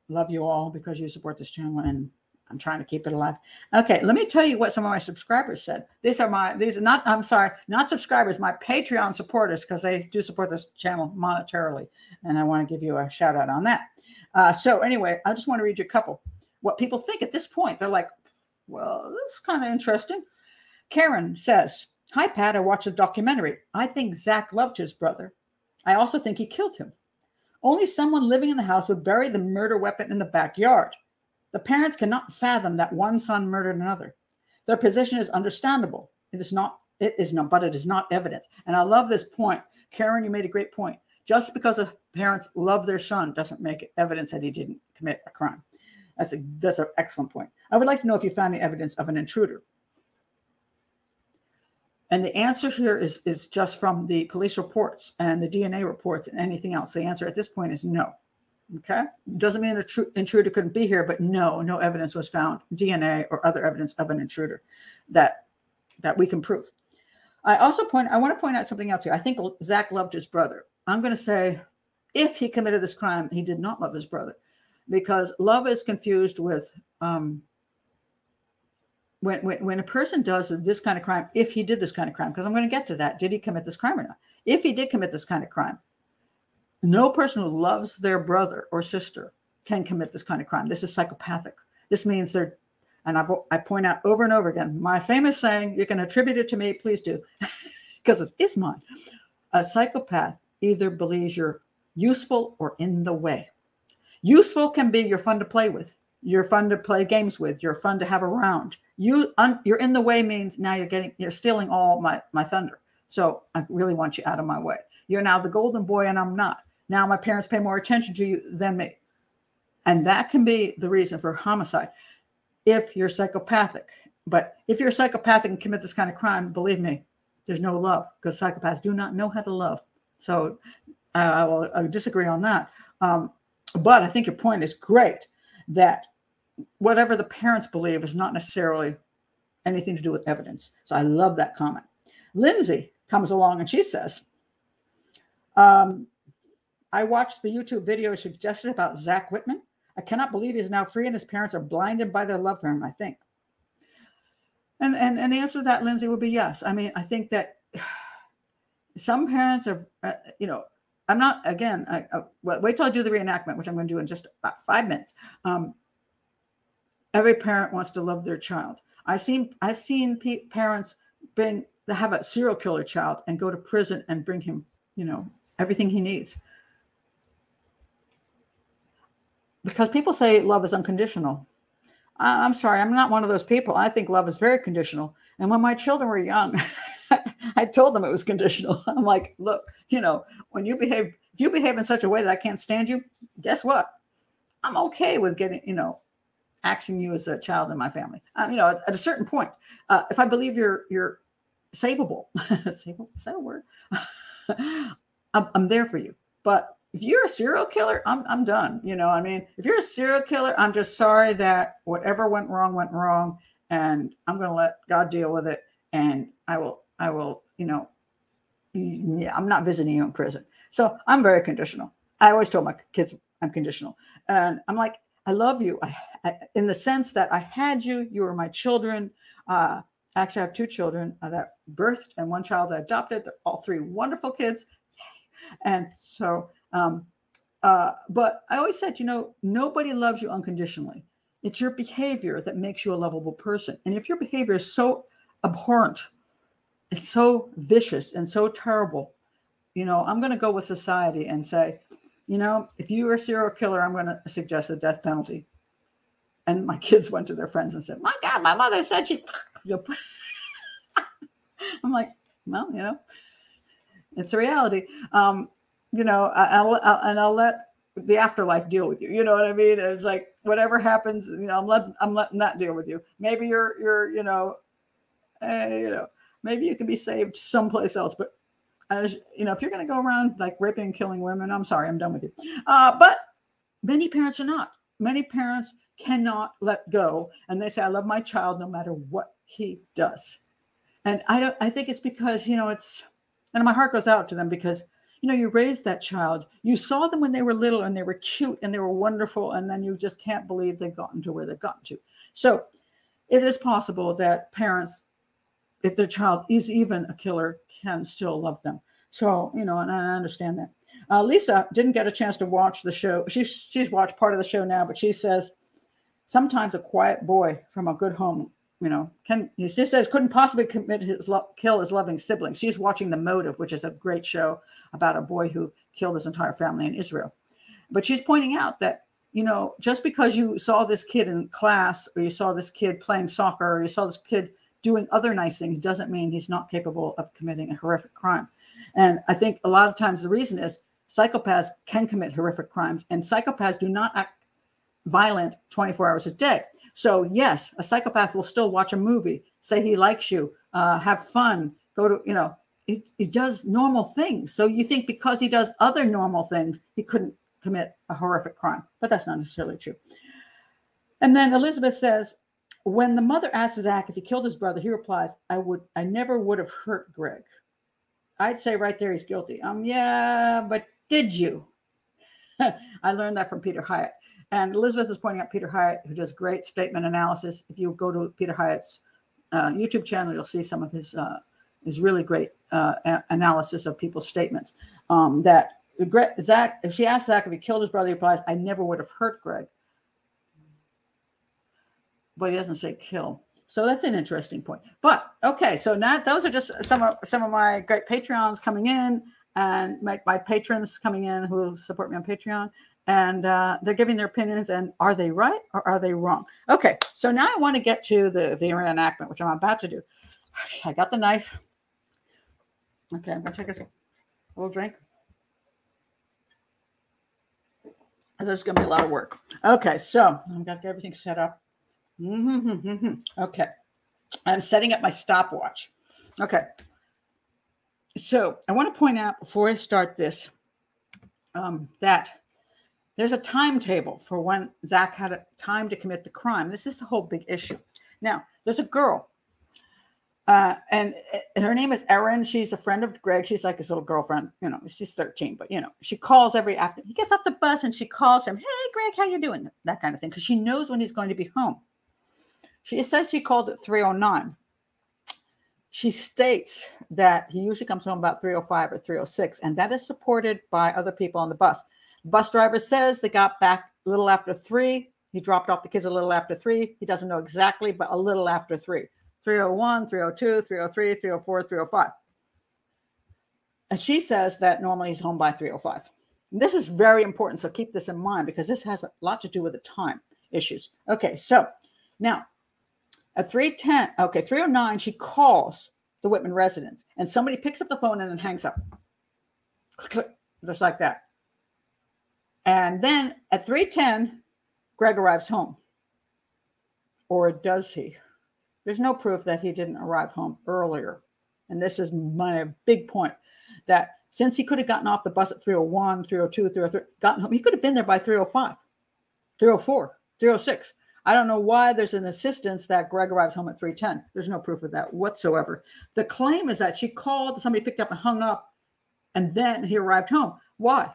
love you all because you support this channel, and I'm trying to keep it alive. Okay, let me tell you what some of my subscribers said. These are my these are not I'm sorry, not subscribers, my Patreon supporters because they do support this channel monetarily, and I want to give you a shout out on that. Uh, so anyway, I just want to read you a couple. What people think at this point, they're like, well, this is kind of interesting. Karen says, Hi, Pat. I watched a documentary. I think Zach loved his brother. I also think he killed him. Only someone living in the house would bury the murder weapon in the backyard. The parents cannot fathom that one son murdered another. Their position is understandable. It is not, it is not, but it is not evidence. And I love this point. Karen, you made a great point. Just because a parents love their son doesn't make it evidence that he didn't commit a crime. That's a that's an excellent point. I would like to know if you found any evidence of an intruder. And the answer here is, is just from the police reports and the DNA reports and anything else. The answer at this point is no. Okay. Doesn't mean an intruder couldn't be here, but no, no evidence was found, DNA or other evidence of an intruder that that we can prove. I also point, I want to point out something else here. I think Zach loved his brother. I'm going to say if he committed this crime, he did not love his brother because love is confused with um, when, when, when a person does this kind of crime, if he did this kind of crime, because I'm going to get to that, did he commit this crime or not? If he did commit this kind of crime, no person who loves their brother or sister can commit this kind of crime. This is psychopathic. This means they're, and I've, I point out over and over again, my famous saying, you can attribute it to me, please do, because it is mine. A psychopath either believes you're useful or in the way. Useful can be you're fun to play with, you're fun to play games with, you're fun to have around. You un, you're in the way means now you're getting you're stealing all my my thunder. So i really want you out of my way. You're now the golden boy and i'm not. Now my parents pay more attention to you than me. And that can be the reason for homicide. If you're psychopathic but if you're psychopathic and commit this kind of crime believe me there's no love because psychopaths do not know how to love. So uh, I, will, I disagree on that. Um, but i think your point is great that whatever the parents believe is not necessarily anything to do with evidence. So I love that comment. Lindsay comes along and she says, um, I watched the YouTube video suggested about Zach Witman. I cannot believe he's now free and his parents are blinded by their love for him, I think. And, and, and the answer to that, Lindsay, would be yes. I mean, I think that some parents are, uh, you know, I'm not, again, I, I, wait till I do the reenactment, which I'm going to do in just about five minutes. Um, every parent wants to love their child. I've seen I've seen parents bring have a serial killer child and go to prison and bring him, you know, everything he needs. because people say love is unconditional. I'm sorry, I'm not one of those people. I think love is very conditional. And when my children were young, I told them it was conditional. I'm like, look, you know, when you behave, if you behave in such a way that I can't stand you, guess what? I'm okay with getting, you know, axing you as a child in my family. Um, you know, at, at, a certain point, uh, if I believe you're you're savable, savable is that a word? I'm, I'm there for you. But if you're a serial killer, I'm I'm done. You know, I mean, if you're a serial killer, I'm just sorry that whatever went wrong went wrong, and I'm going to let God deal with it, and I will I will you know, yeah, I'm not visiting you in prison. So I'm very conditional. I always told my kids I'm conditional, and I'm like, I love you, I, I, in the sense that I had you. You were my children. Uh, actually, I have two children uh, that birthed and one child that adopted. They're all three wonderful kids, and so um, uh, but I always said, you know, nobody loves you unconditionally. It's your behavior that makes you a lovable person. And if your behavior is so abhorrent, it's so vicious and so terrible, you know, I'm going to go with society and say, you know, if you are a serial killer, I'm going to suggest the death penalty. And my kids went to their friends and said, my God, my mother said she. I'm like, well, you know, it's a reality. Um, you know, I'll, I'll, and I'll let the afterlife deal with you. You know what I mean? It's like whatever happens, you know, I'm letting I'm letting that deal with you. Maybe you're you're you know, eh, you know, maybe you can be saved someplace else. But as you know, if you're going to go around like raping and killing women, I'm sorry, I'm done with you. Uh, but many parents are not. Many parents cannot let go, and they say, "I love my child no matter what he does." And I don't. I think it's because you know it's, and my heart goes out to them because you know, you raised that child. You saw them when they were little and they were cute and they were wonderful. And then you just can't believe they've gotten to where they've gotten to. So it is possible that parents, if their child is even a killer, can still love them. So, you know, and I understand that. Uh, Lisa didn't get a chance to watch the show. She's she's watched part of the show now, but she says sometimes a quiet boy from a good home you know, can he says couldn't possibly commit his lo- kill his loving siblings. She's watching The Motive, which is a great show about a boy who killed his entire family in Israel. But she's pointing out that you know, just because you saw this kid in class, or you saw this kid playing soccer, or you saw this kid doing other nice things, doesn't mean he's not capable of committing a horrific crime. And I think a lot of times the reason is psychopaths can commit horrific crimes, and psychopaths do not act violent 24 hours a day. So, yes, a psychopath will still watch a movie, say he likes you, uh, have fun, go to, you know, he, he does normal things. So, you think because he does other normal things, he couldn't commit a horrific crime, but that's not necessarily true. And then Elizabeth says, when the mother asks Zach if he killed his brother, he replies, I would, I never would have hurt Greg. I'd say right there he's guilty. Um, yeah, but did you? I learned that from Peter Hyatt. And Elizabeth is pointing out Peter Hyatt, who does great statement analysis. If you go to Peter Hyatt's uh, YouTube channel, you'll see some of his uh, his really great uh, a- analysis of people's statements. Um, that Zach, if she asks Zach if he killed his brother, he replies, "I never would have hurt Greg," but he doesn't say kill. So that's an interesting point. But okay, so now those are just some of some of my great Patreons coming in and my, my patrons coming in who support me on Patreon. And uh, they're giving their opinions and are they right or are they wrong? Okay so now i want to get to the the reenactment which i'm about to do. I got the knife. Okay i'm gonna take a little drink. This is gonna be a lot of work. Okay so i've got to get everything set up mm-hmm. okay i'm setting up my stopwatch okay so i want to point out before i start this um, that there's a timetable for when Zach had a time to commit the crime. This is the whole big issue. Now, there's a girl, uh, and, and her name is Erin. She's a friend of Greg. She's like his little girlfriend. You know, she's 13, but you know, she calls every after he gets off the bus and she calls him, "Hey, Greg, how you doing?" That kind of thing, because she knows when he's going to be home. She says she called at 309. She states that he usually comes home about 305 or 306, and that is supported by other people on the bus. Bus driver says they got back a little after three. He dropped off the kids a little after three. He doesn't know exactly, but a little after three 301, 302, 303, 304, 305. And she says that normally he's home by 305. This is very important. So keep this in mind because this has a lot to do with the time issues. Okay, so now at 310, okay, 309, she calls the Witman residence and somebody picks up the phone and then hangs up. Click, click, just like that. And then at 310, Greg arrives home. Or does he? There's no proof that he didn't arrive home earlier. And this is my big point that since he could have gotten off the bus at 301, 302, 303, gotten home, he could have been there by 305, 304, 306. I don't know why there's an insistence that Greg arrives home at 310. There's no proof of that whatsoever. The claim is that she called, somebody picked up and hung up, and then he arrived home. Why?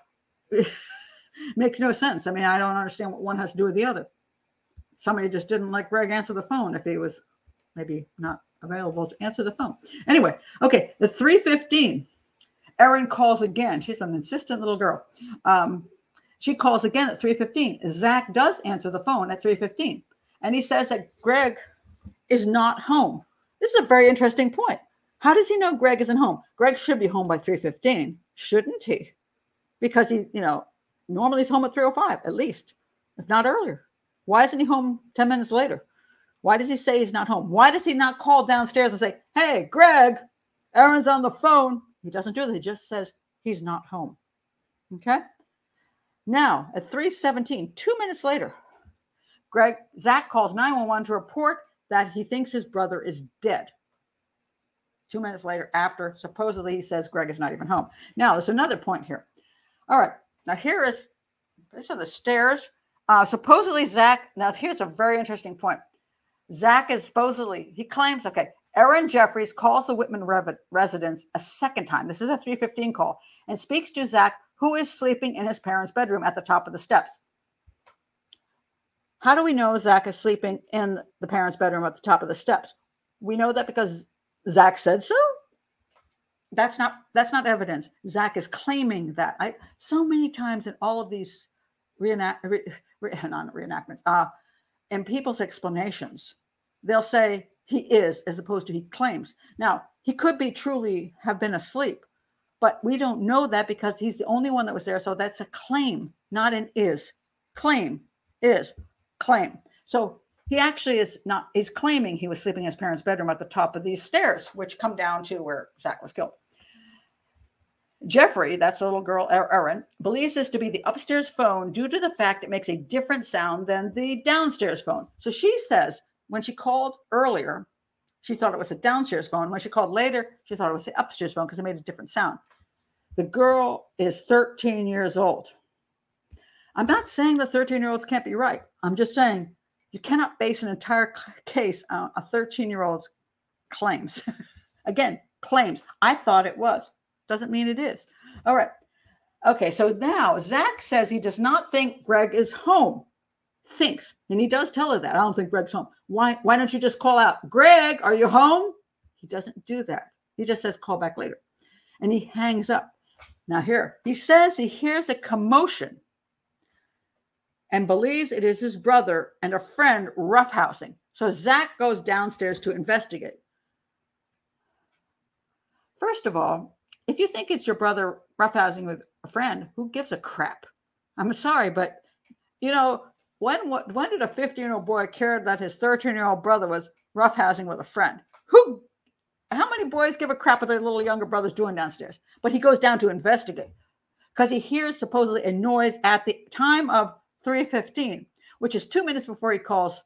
Makes no sense. I mean, I don't understand what one has to do with the other. Somebody just didn't let Greg answer the phone if he was maybe not available to answer the phone. Anyway, okay, the 315 Erin calls again. She's an insistent little girl. Um, she calls again at 3:15. Zach does answer the phone at 3:15, and he says that Greg is not home. This is a very interesting point. How does he know Greg isn't home? Greg should be home by 3:15, shouldn't he? Because he, you know, normally he's home at 3:05 at least, if not earlier. Why isn't he home 10 minutes later? Why does he say he's not home? Why does he not call downstairs and say, "Hey, Greg, Erin's on the phone"? He doesn't do that. He just says he's not home. Okay. Now at 3:17, two minutes later, Greg Zach calls 911 to report that he thinks his brother is dead. Two minutes later, after supposedly he says Greg is not even home. Now there's another point here. All right. Now here is these are the stairs. Uh, supposedly Zach. Now here's a very interesting point. Zach is supposedly he claims okay Erin Jeffries calls the Witman residence a second time. This is a 315 call and speaks to Zach, who is sleeping in his parents' bedroom at the top of the steps. How do we know Zach is sleeping in the parents' bedroom at the top of the steps? We know that because Zach said so. That's not that's not evidence. Zach is claiming that. I so many times in all of these reenact re, re, not reenactments, uh, in people's explanations, they'll say he is as opposed to he claims. Now, he could be truly have been asleep, but we don't know that because he's the only one that was there. So that's a claim, not an is. Claim is claim. So he actually is not, he's claiming he was sleeping in his parents' bedroom at the top of these stairs, which come down to where Zach was killed. Jeffrey, that's the little girl, er-, Erin, believes this to be the upstairs phone due to the fact it makes a different sound than the downstairs phone. So she says when she called earlier, she thought it was a downstairs phone. When she called later, she thought it was the upstairs phone because it made a different sound. The girl is 13 years old. I'm not saying the 13 year olds can't be right. I'm just saying you cannot base an entire case on a 13 year old's claims. Again, claims. I thought it was. Doesn't mean it is. All right. Okay, so now Zach says he does not think Greg is home thinks, and he does tell her that. I don't think Greg's home. Why, why don't you just call out, Greg, are you home? He doesn't do that. He just says, call back later. And he hangs up. Now, here, he says he hears a commotion and believes it is his brother and a friend roughhousing. So Zach goes downstairs to investigate. First of all, if you think it's your brother roughhousing with a friend, who gives a crap? I'm sorry, but you know, when when did a 15 year old boy care that his 13 year old brother was roughhousing with a friend? Who? How many boys give a crap what their little younger brother's doing downstairs? But he goes down to investigate because he hears supposedly a noise at the time of 3:15, which is two minutes before he calls.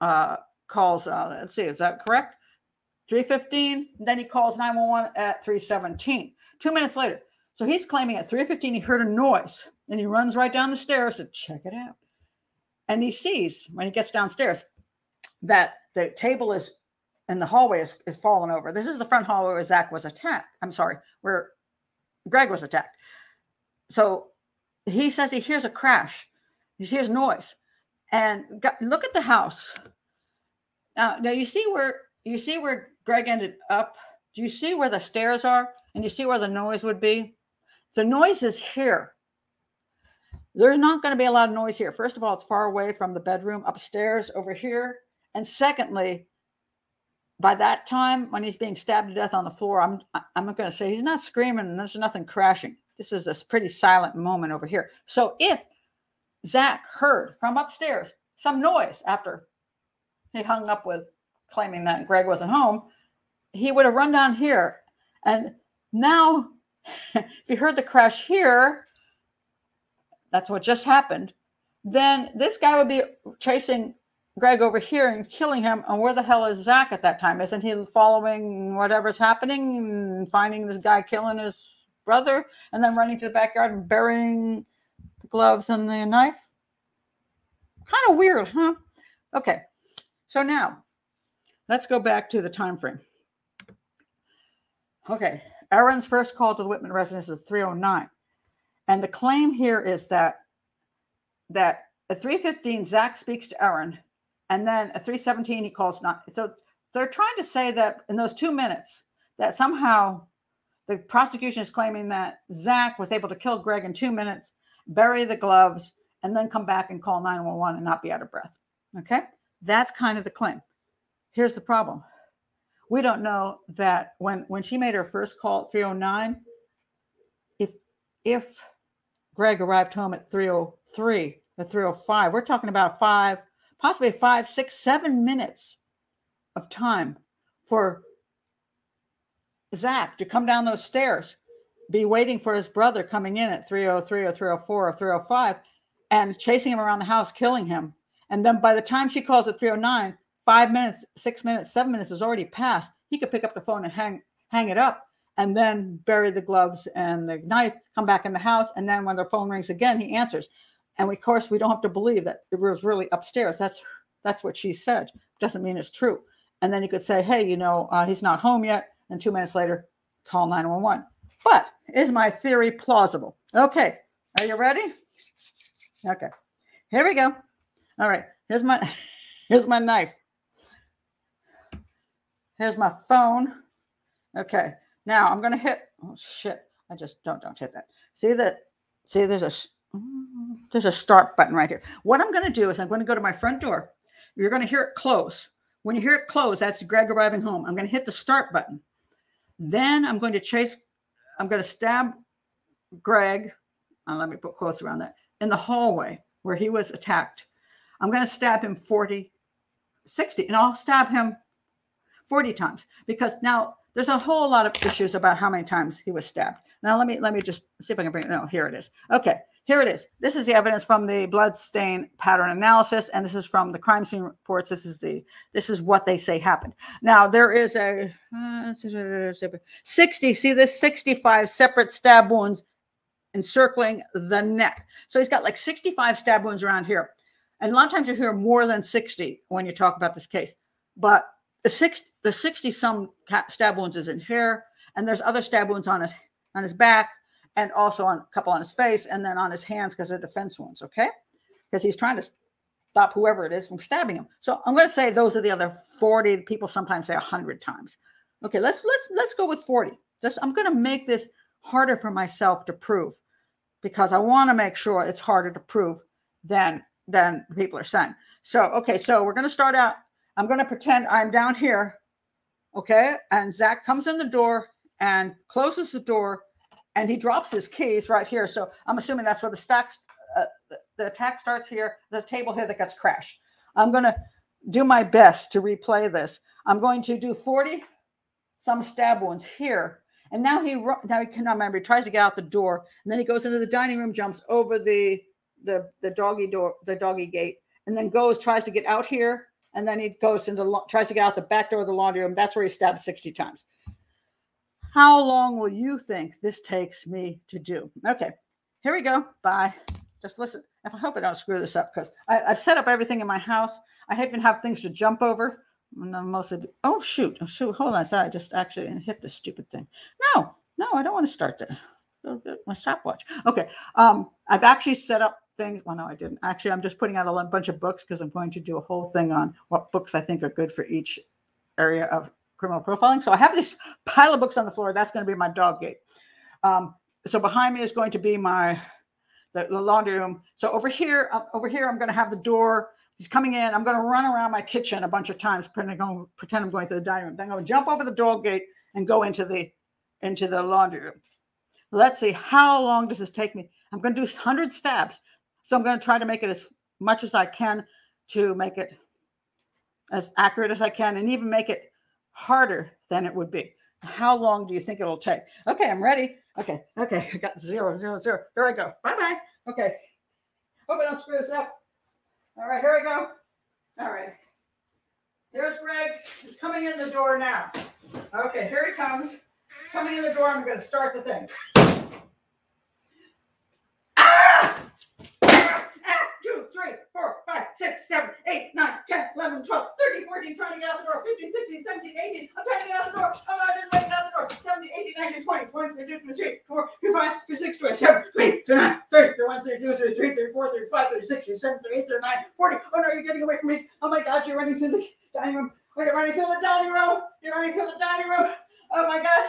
Uh, calls. Uh, let's see, is that correct? 3:15. Then he calls 911 at 3:17. Two minutes later. So he's claiming at 3:15 he heard a noise and he runs right down the stairs to check it out. And he sees when he gets downstairs that the table is in the hallway is, is fallen over. This is the front hallway where Zach was attacked. I'm sorry, where Greg was attacked. So he says he hears a crash. He hears noise. And got, look at the house. Now, now you see where you see where Greg ended up. Do you see where the stairs are? And you see where the noise would be? The noise is here. There's not going to be a lot of noise here. First of all, it's far away from the bedroom upstairs over here. And secondly, by that time, when he's being stabbed to death on the floor, I'm I'm not going to say he's not screaming and there's nothing crashing. this is a pretty silent moment over here. So if Zach heard from upstairs some noise after he hung up with claiming that Greg wasn't home, he would have run down here. And now, if he heard the crash here, that's what just happened, then this guy would be chasing Greg over here and killing him. And where the hell is Zach at that time? Isn't he following whatever's happening and finding this guy killing his brother and then running to the backyard and burying the gloves and the knife? Kind of weird, huh? Okay. So now let's go back to the time frame. Okay. Erin's first call to the Witman residence is 309. And the claim here is that that at 315, Zach speaks to Aaron, and then at 317, he calls not. So they're trying to say that in those two minutes, that somehow the prosecution is claiming that Zach was able to kill Greg in two minutes, bury the gloves, and then come back and call 911 and not be out of breath. Okay. That's kind of the claim. Here's the problem. We don't know that when when she made her first call at 309, if if Greg arrived home at 303 or 305. We're talking about five, possibly five, six, seven minutes of time for Zach to come down those stairs, be waiting for his brother coming in at 303 or 304 or 305 and chasing him around the house, killing him. And then by the time she calls at 309, five minutes, six minutes, seven minutes has already passed. He could pick up the phone and hang hang it up and then bury the gloves and the knife, come back in the house. And then when the phone rings again, he answers. And we, of course, we don't have to believe that it was really upstairs. That's that's what she said. Doesn't mean it's true. And then you could say, hey, you know, uh, he's not home yet. And two minutes later, call 911. But is my theory plausible? Okay. Are you ready? Okay. Here we go. All right. Here's my here's my knife. Here's my phone. Okay. Now I'm to hit, oh shit, I just don't, don't hit that. See that, see there's a, there's a start button right here. What I'm going to do is I'm going to go to my front door. You're going to hear it close. When you hear it close, that's Greg arriving home. I'm going to hit the start button. Then I'm going to chase, I'm going to stab Greg. Uh, let me put quotes around that in the hallway where he was attacked. I'm going to stab him 40, 60, and I'll stab him 40 times because now there's a whole lot of issues about how many times he was stabbed. Now let me let me just see if I can bring it. No, here it is. Okay, here it is. This is the evidence from the blood stain pattern analysis, and this is from the crime scene reports. This is the this is what they say happened. Now there is a uh, 60. See this 65 separate stab wounds encircling the neck. So he's got like 65 stab wounds around here, and a lot of times you hear more than 60 when you talk about this case. But the six the 60 some stab wounds is in here and there's other stab wounds on his on his back and also on a couple on his face and then on his hands because they're defense wounds okay? Because he's trying to stop whoever it is from stabbing him. So i'm going to say those are the other 40 people sometimes say 100 times. Okay let's let's let's go with 40 just i'm going to make this harder for myself to prove because i want to make sure it's harder to prove than than people are saying. So okay so we're going to start out. I'm going to pretend I'm down here. Okay. And Zach comes in the door and closes the door and he drops his keys right here. So I'm assuming that's where the stack, uh, the, attack starts here, the table here that gets crashed. I'm going to do my best to replay this. I'm going to do 40 some stab wounds here. And now he now he cannot remember. He tries to get out the door, and then he goes into the dining room, jumps over the the the doggy door, the doggy gate, and then goes tries to get out here, and then he goes into tries to get out the back door of the laundry room. That's where he stabbed 60 times. How long will you think this takes me to do? Okay, here we go. Bye. Just listen. I hope I don't screw this up because I've set up everything in my house. I even have things to jump over. Mostly, oh shoot, oh, shoot, hold on. I just actually hit this stupid thing. No, no, I don't want to start that. My stopwatch. Okay. Um, I've actually set up things. Well, no, I didn't. Actually, I'm just putting out a bunch of books because I'm going to do a whole thing on what books I think are good for each area of criminal profiling. So I have this pile of books on the floor. That's going to be my dog gate. Um, so behind me is going to be my the, the laundry room. So over here, uh, over here, I'm going to have the door. He's coming in. I'm going to run around my kitchen a bunch of times, pretend I'm going, pretend I'm going to the dining room. Then I'm going to jump over the dog gate and go into the into the laundry room. Let's see, how long does this take me? I'm going to do 100 stabs. So I'm going to try to make it as much as I can to make it as accurate as I can and even make it harder than it would be. How long do you think it'll take? Okay, I'm ready. Okay, okay, I got zero, zero, zero. Here I go. Bye bye. Okay. Hope I don't screw this up. All right, here I go. All right. There's Greg. He's coming in the door now. Okay, here he comes. He's coming in the door. I'm going to start the thing. 6, 7, 8, 9, 10, 11, 12, 13, 14, trying to get out the door, 15, 16, 17, 18, I'm trying to get out the door, I'm just getting out the door, 17, 18, 19, 20, 21, 22, 23, 24, 25, 26, 27, 28, 29, 30, 31, 32, 33, 34, 35, 36, 37, 38, 39, 40, oh no, you're getting away from me, oh my God, you're running through the dining room, oh, you're running through the dining room, you're running through the dining room, oh my God.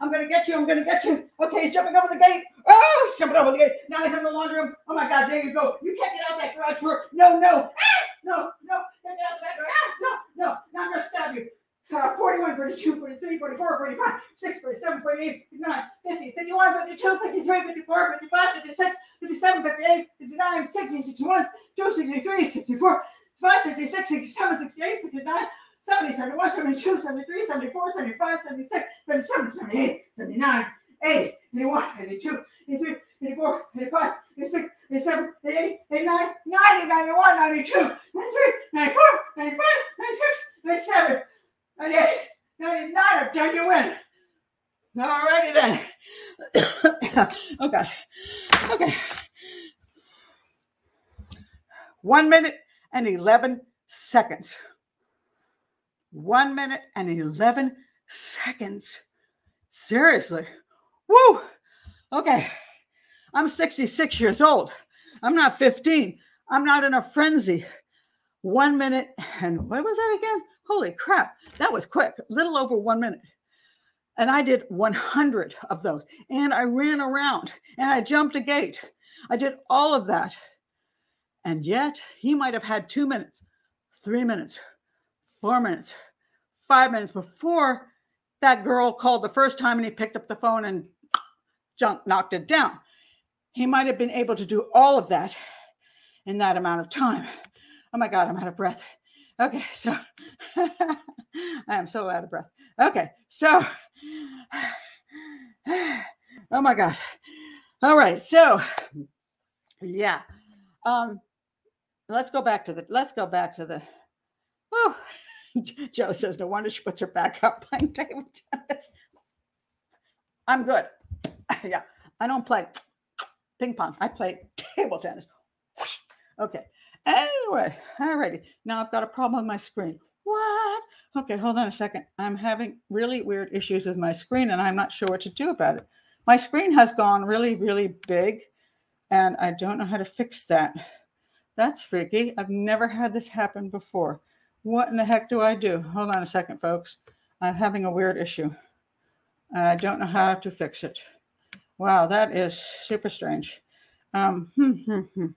I'm gonna get you. I'm gonna get you. Okay, he's jumping over the gate. Oh, he's jumping over the gate. Now he's in the laundry room. Oh my God, there you go. You can't get out that garage door. No, no, ah, no, no. Can't get out the back door. No, no. Now I'm gonna stab you. Uh, 41, 42, 43, 44, 45, 6, 47, 48, 59, 50, 51, 52, 53, 54, 55, 56, 57, 58, 59, 60, 61, 63, 64, 65, 66, 67, 68, 69, 70, 71, 72, 73, 74, 75, 76, 77, 78, 79, 80, 81, 82, 83, 84, 85, 86, 87, 88, 89, 90, 91, 92, 93, 94, 95, 96, 97, 98, 99. I've done you in. Alrighty then. oh gosh. Okay. One minute and 11 seconds. One minute and 11 seconds. Seriously. Woo. Okay. I'm 66 years old. I'm not 15. I'm not in a frenzy. One minute and what was that again? Holy crap. That was quick. Little over one minute. And I did 100 of those. And I ran around and I jumped a gate. I did all of that. And yet he might have had two minutes, three minutes, four minutes, five minutes before that girl called the first time and he picked up the phone and junk knocked it down. He might have been able to do all of that in that amount of time. Oh my God, I'm out of breath. Okay, so I am so out of breath. Okay, so oh my God. All right, so yeah. Um, let's go back to the let's go back to the oh Joe says no wonder she puts her back up playing table tennis. I'm good. yeah, I don't play ping pong. I play table tennis. Okay. Anyway, alrighty. Now I've got a problem with my screen. What? Okay, hold on a second. I'm having really weird issues with my screen and I'm not sure what to do about it. My screen has gone really, really big and I don't know how to fix that. That's freaky. I've never had this happen before. What in the heck do I do? Hold on a second, folks. I'm having a weird issue. I don't know how to fix it. Wow, that is super strange. Um.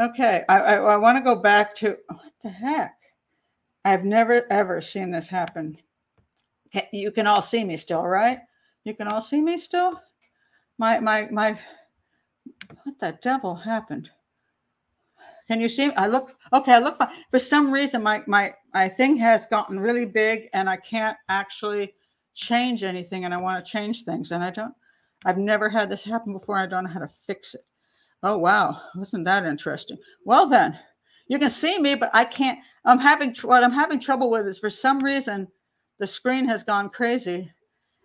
Okay, I, I, I want to go back to what the heck? I've never ever seen this happen. You can all see me still, right? You can all see me still. My my my. What the devil happened? Can you see? Me? I look okay. I look fine. For some reason, my my my thing has gotten really big, and I can't actually change anything. And I want to change things, and I don't. I've never had this happen before. I don't know how to fix it. Oh, wow. Wasn't that interesting? Well, then, you can see me, but I can't. I'm having what I'm having trouble with is for some reason the screen has gone crazy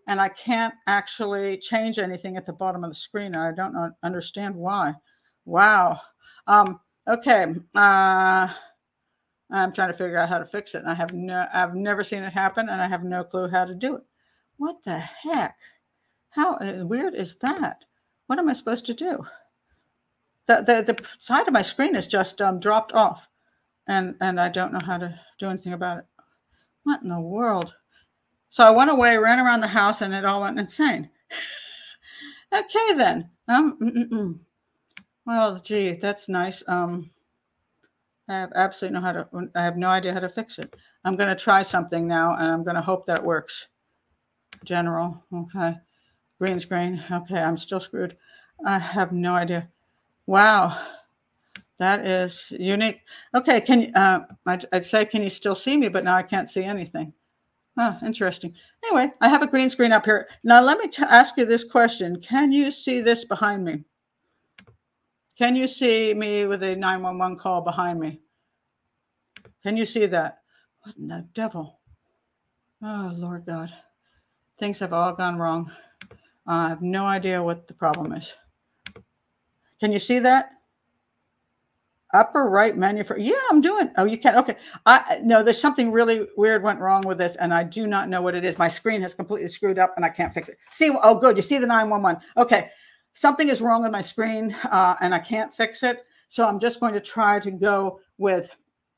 and I can't actually change anything at the bottom of the screen. I don't know, understand why. Wow. Um, okay. Uh, I'm trying to figure out how to fix it. And I have no, I've never seen it happen and I have no clue how to do it. What the heck? How uh, weird is that? What am I supposed to do? the, the, the side of my screen is just um, dropped off and, and I don't know how to do anything about it. What in the world? So I went away, ran around the house, and it all went insane. okay, then. Um, mm-mm. Well, gee, that's nice. Um, I have absolutely no how to. I have no idea how to fix it. I'm going to try something now, and I'm going to hope that works. General, okay. Green screen. Okay, I'm still screwed. I have no idea. Wow. That is unique. Okay, can you, uh, I'd, I'd, say, can you still see me? But now I can't see anything. Oh, interesting. Anyway, I have a green screen up here. Now let me ask you this question. Can you see this behind me? Can you see me with a 911 call behind me? Can you see that? What in the devil? Oh, Lord God. Things have all gone wrong. I have no idea what the problem is. Can you see that? upper right for yeah i'm doing oh you can't. okay i no there's something really weird went wrong with this and i do not know what it is my screen has completely screwed up and i can't fix it see oh good you see the 911 okay something is wrong with my screen uh, and i can't fix it so i'm just going to try to go with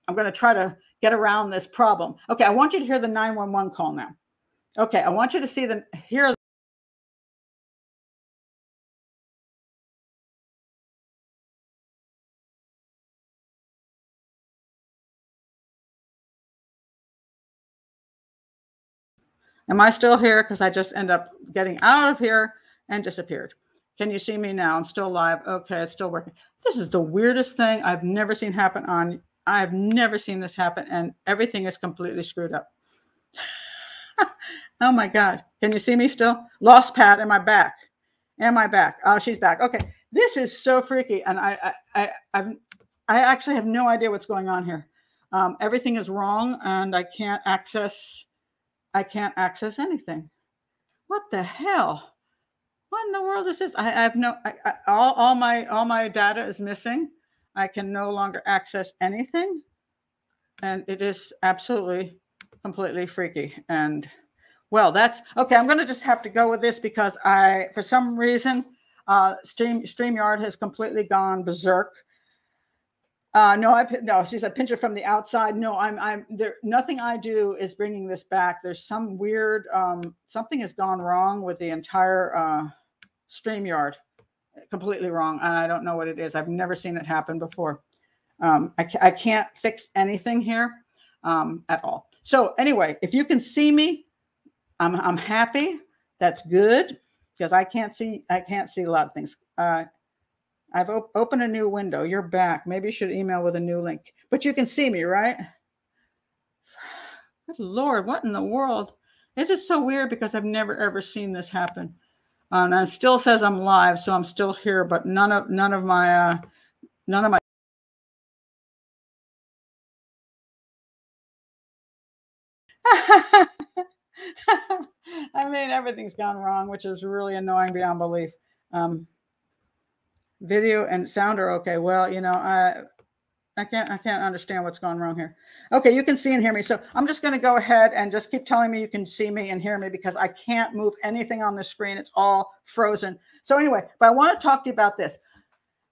i'm going to try to get around this problem okay i want you to hear the 911 call now okay i want you to see the hear Am I still here? Because I just end up getting out of here and disappeared. Can you see me now? I'm still live. Okay, it's still working. This is the weirdest thing I've never seen happen on. I've never seen this happen, and everything is completely screwed up. oh my God. Can you see me still? Lost Pat. Am I back? Am I back? Oh, she's back. Okay. This is so freaky. And I I I I've, I actually have no idea what's going on here. Um, everything is wrong and I can't access I can't access anything. What the hell? What in the world is this? I, I have no I, I, all all my all my data is missing. I can no longer access anything, and it is absolutely completely freaky. And well, that's okay. I'm going to just have to go with this because I, for some reason, uh, Stream StreamYard has completely gone berserk uh, no, I no. She said pinch it from the outside. No, I'm I'm there. Nothing I do is bringing this back. There's some weird um, something has gone wrong with the entire uh, StreamYard, completely wrong, and I don't know what it is. I've never seen it happen before. Um, I I can't fix anything here um, at all. So anyway, if you can see me, I'm I'm happy. That's good because I can't see I can't see a lot of things. Uh, I've op- opened a new window. You're back. Maybe you should email with a new link. But you can see me, right? Good Lord, what in the world? It is so weird because I've never ever seen this happen. And it still says I'm live, so I'm still here, but none of none of my uh, none of my I mean, everything's gone wrong, which is really annoying beyond belief. Um, video and sound are okay. Well, you know, I I can't I can't understand what's going wrong here. Okay, you can see and hear me. So I'm just going to go ahead and just keep telling me you can see me and hear me because I can't move anything on the screen. It's all frozen. So anyway, but I want to talk to you about this.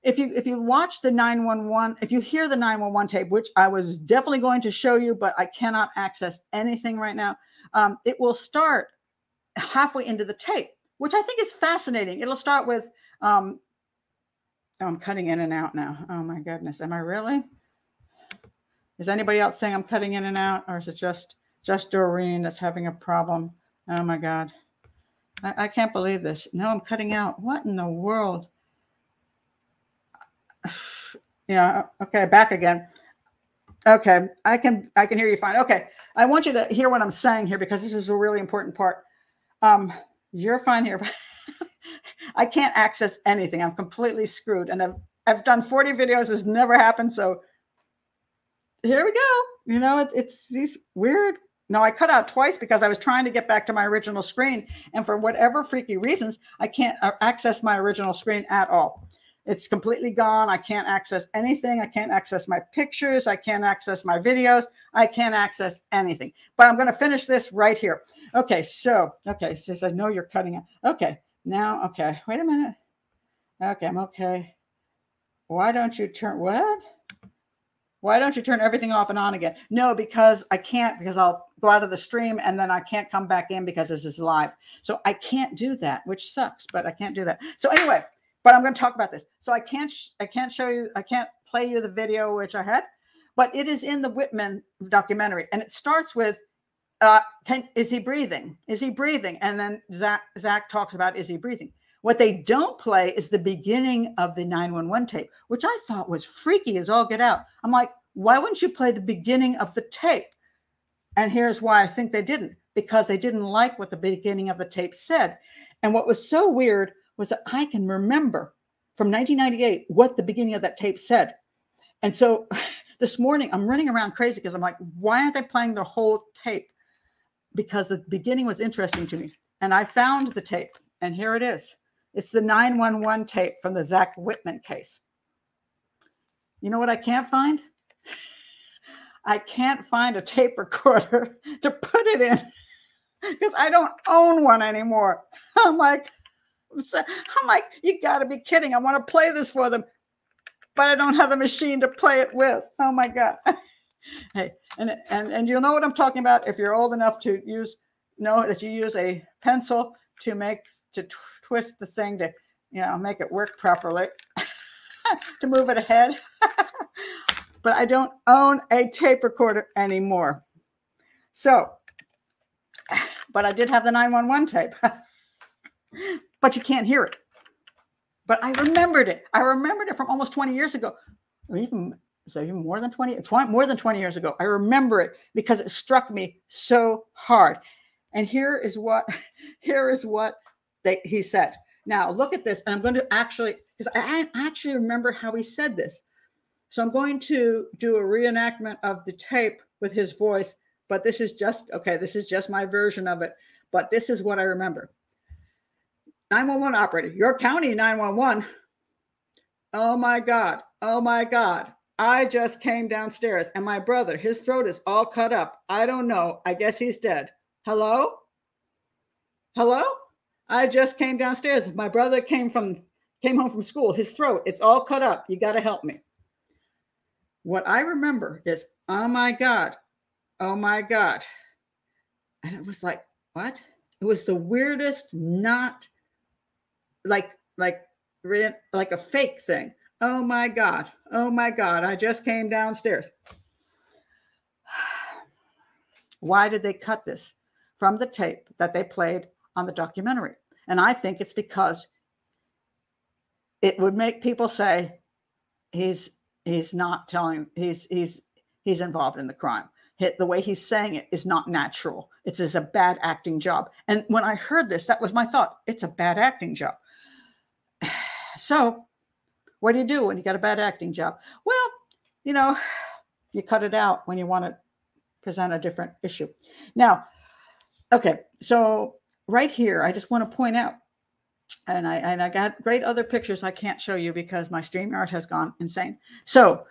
If you if you watch the 911, if you hear the 911 tape, which I was definitely going to show you, but I cannot access anything right now, um, it will start halfway into the tape, which I think is fascinating. It'll start with um, Oh, I'm cutting in and out now. Oh my goodness. Am I really? Is anybody else saying I'm cutting in and out? Or is it just just Doreen that's having a problem? Oh my God. I, I can't believe this. No, I'm cutting out. What in the world? yeah, okay, back again. Okay, I can I can hear you fine. Okay. I want you to hear what I'm saying here because this is a really important part. Um, you're fine here. I can't access anything. I'm completely screwed. And I've I've done 40 videos. It's never happened. So here we go. You know, it, it's these weird. No, I cut out twice because I was trying to get back to my original screen. And for whatever freaky reasons, I can't uh, access my original screen at all. It's completely gone. I can't access anything. I can't access my pictures. I can't access my videos. I can't access anything. But I'm going to finish this right here. Okay, so, okay, so I know you're cutting it. Okay, now, okay, wait a minute. Okay, I'm okay. Why don't you turn what? Why don't you turn everything off and on again? No, because I can't, because I'll go out of the stream and then I can't come back in because this is live. So I can't do that, which sucks, but I can't do that. So anyway, but I'm going to talk about this. So I can't, I can't show you, I can't play you the video which I had, but it is in the Witman documentary, and it starts with uh, can, is he breathing? Is he breathing? And then Zach, Zach talks about, is he breathing? What they don't play is the beginning of the 911 tape, which I thought was freaky as all get out. I'm like, why wouldn't you play the beginning of the tape? And here's why I think they didn't because they didn't like what the beginning of the tape said. And what was so weird was that I can remember from 1998 what the beginning of that tape said. And so this morning I'm running around crazy because I'm like, why aren't they playing the whole tape? Because the beginning was interesting to me. And I found the tape, and here it is. It's the 911 tape from the Zach Witman case. You know what I can't find? I can't find a tape recorder to put it in because I don't own one anymore. I'm like, I'm like, you got to be kidding. I want to play this for them, but I don't have the machine to play it with. Oh my God. hey, and, and, and you'll know what I'm talking about if you're old enough to use, know that you use a pencil to make, to twist the thing to, you know, make it work properly, to move it ahead. but I don't own a tape recorder anymore. So, but I did have the 911 tape. but you can't hear it. But I remembered it. I remembered it from almost 20 years ago, even so even more than 20, 20 more than 20 years ago. I remember it because it struck me so hard. And here is what here is what they, he said. Now look at this. And I'm going to actually because I actually remember how he said this. So I'm going to do a reenactment of the tape with his voice, but this is just okay, this is just my version of it. But this is what I remember. 911 operator, your County 911. Oh my God. Oh my God. I just came downstairs and my brother, his throat is all cut up. I don't know. I guess he's dead. Hello? Hello? I just came downstairs. My brother came from came home from school. His throat, it's all cut up. You got to help me. What I remember is, oh my God. Oh my God. And it was like, what? It was the weirdest, not like like like a fake thing. Oh my god. Oh my god. I just came downstairs. Why did they cut this from the tape that they played on the documentary? And I think it's because it would make people say he's he's not telling he's he's he's involved in the crime. The way he's saying it is not natural. It's as a bad acting job. And when I heard this, that was my thought. It's a bad acting job. So, what do you do when you got a bad acting job? Well, you know, you cut it out when you want to present a different issue. Now, okay, so right here, I just want to point out, and I and I got great other pictures I can't show you because my StreamYard has gone insane. So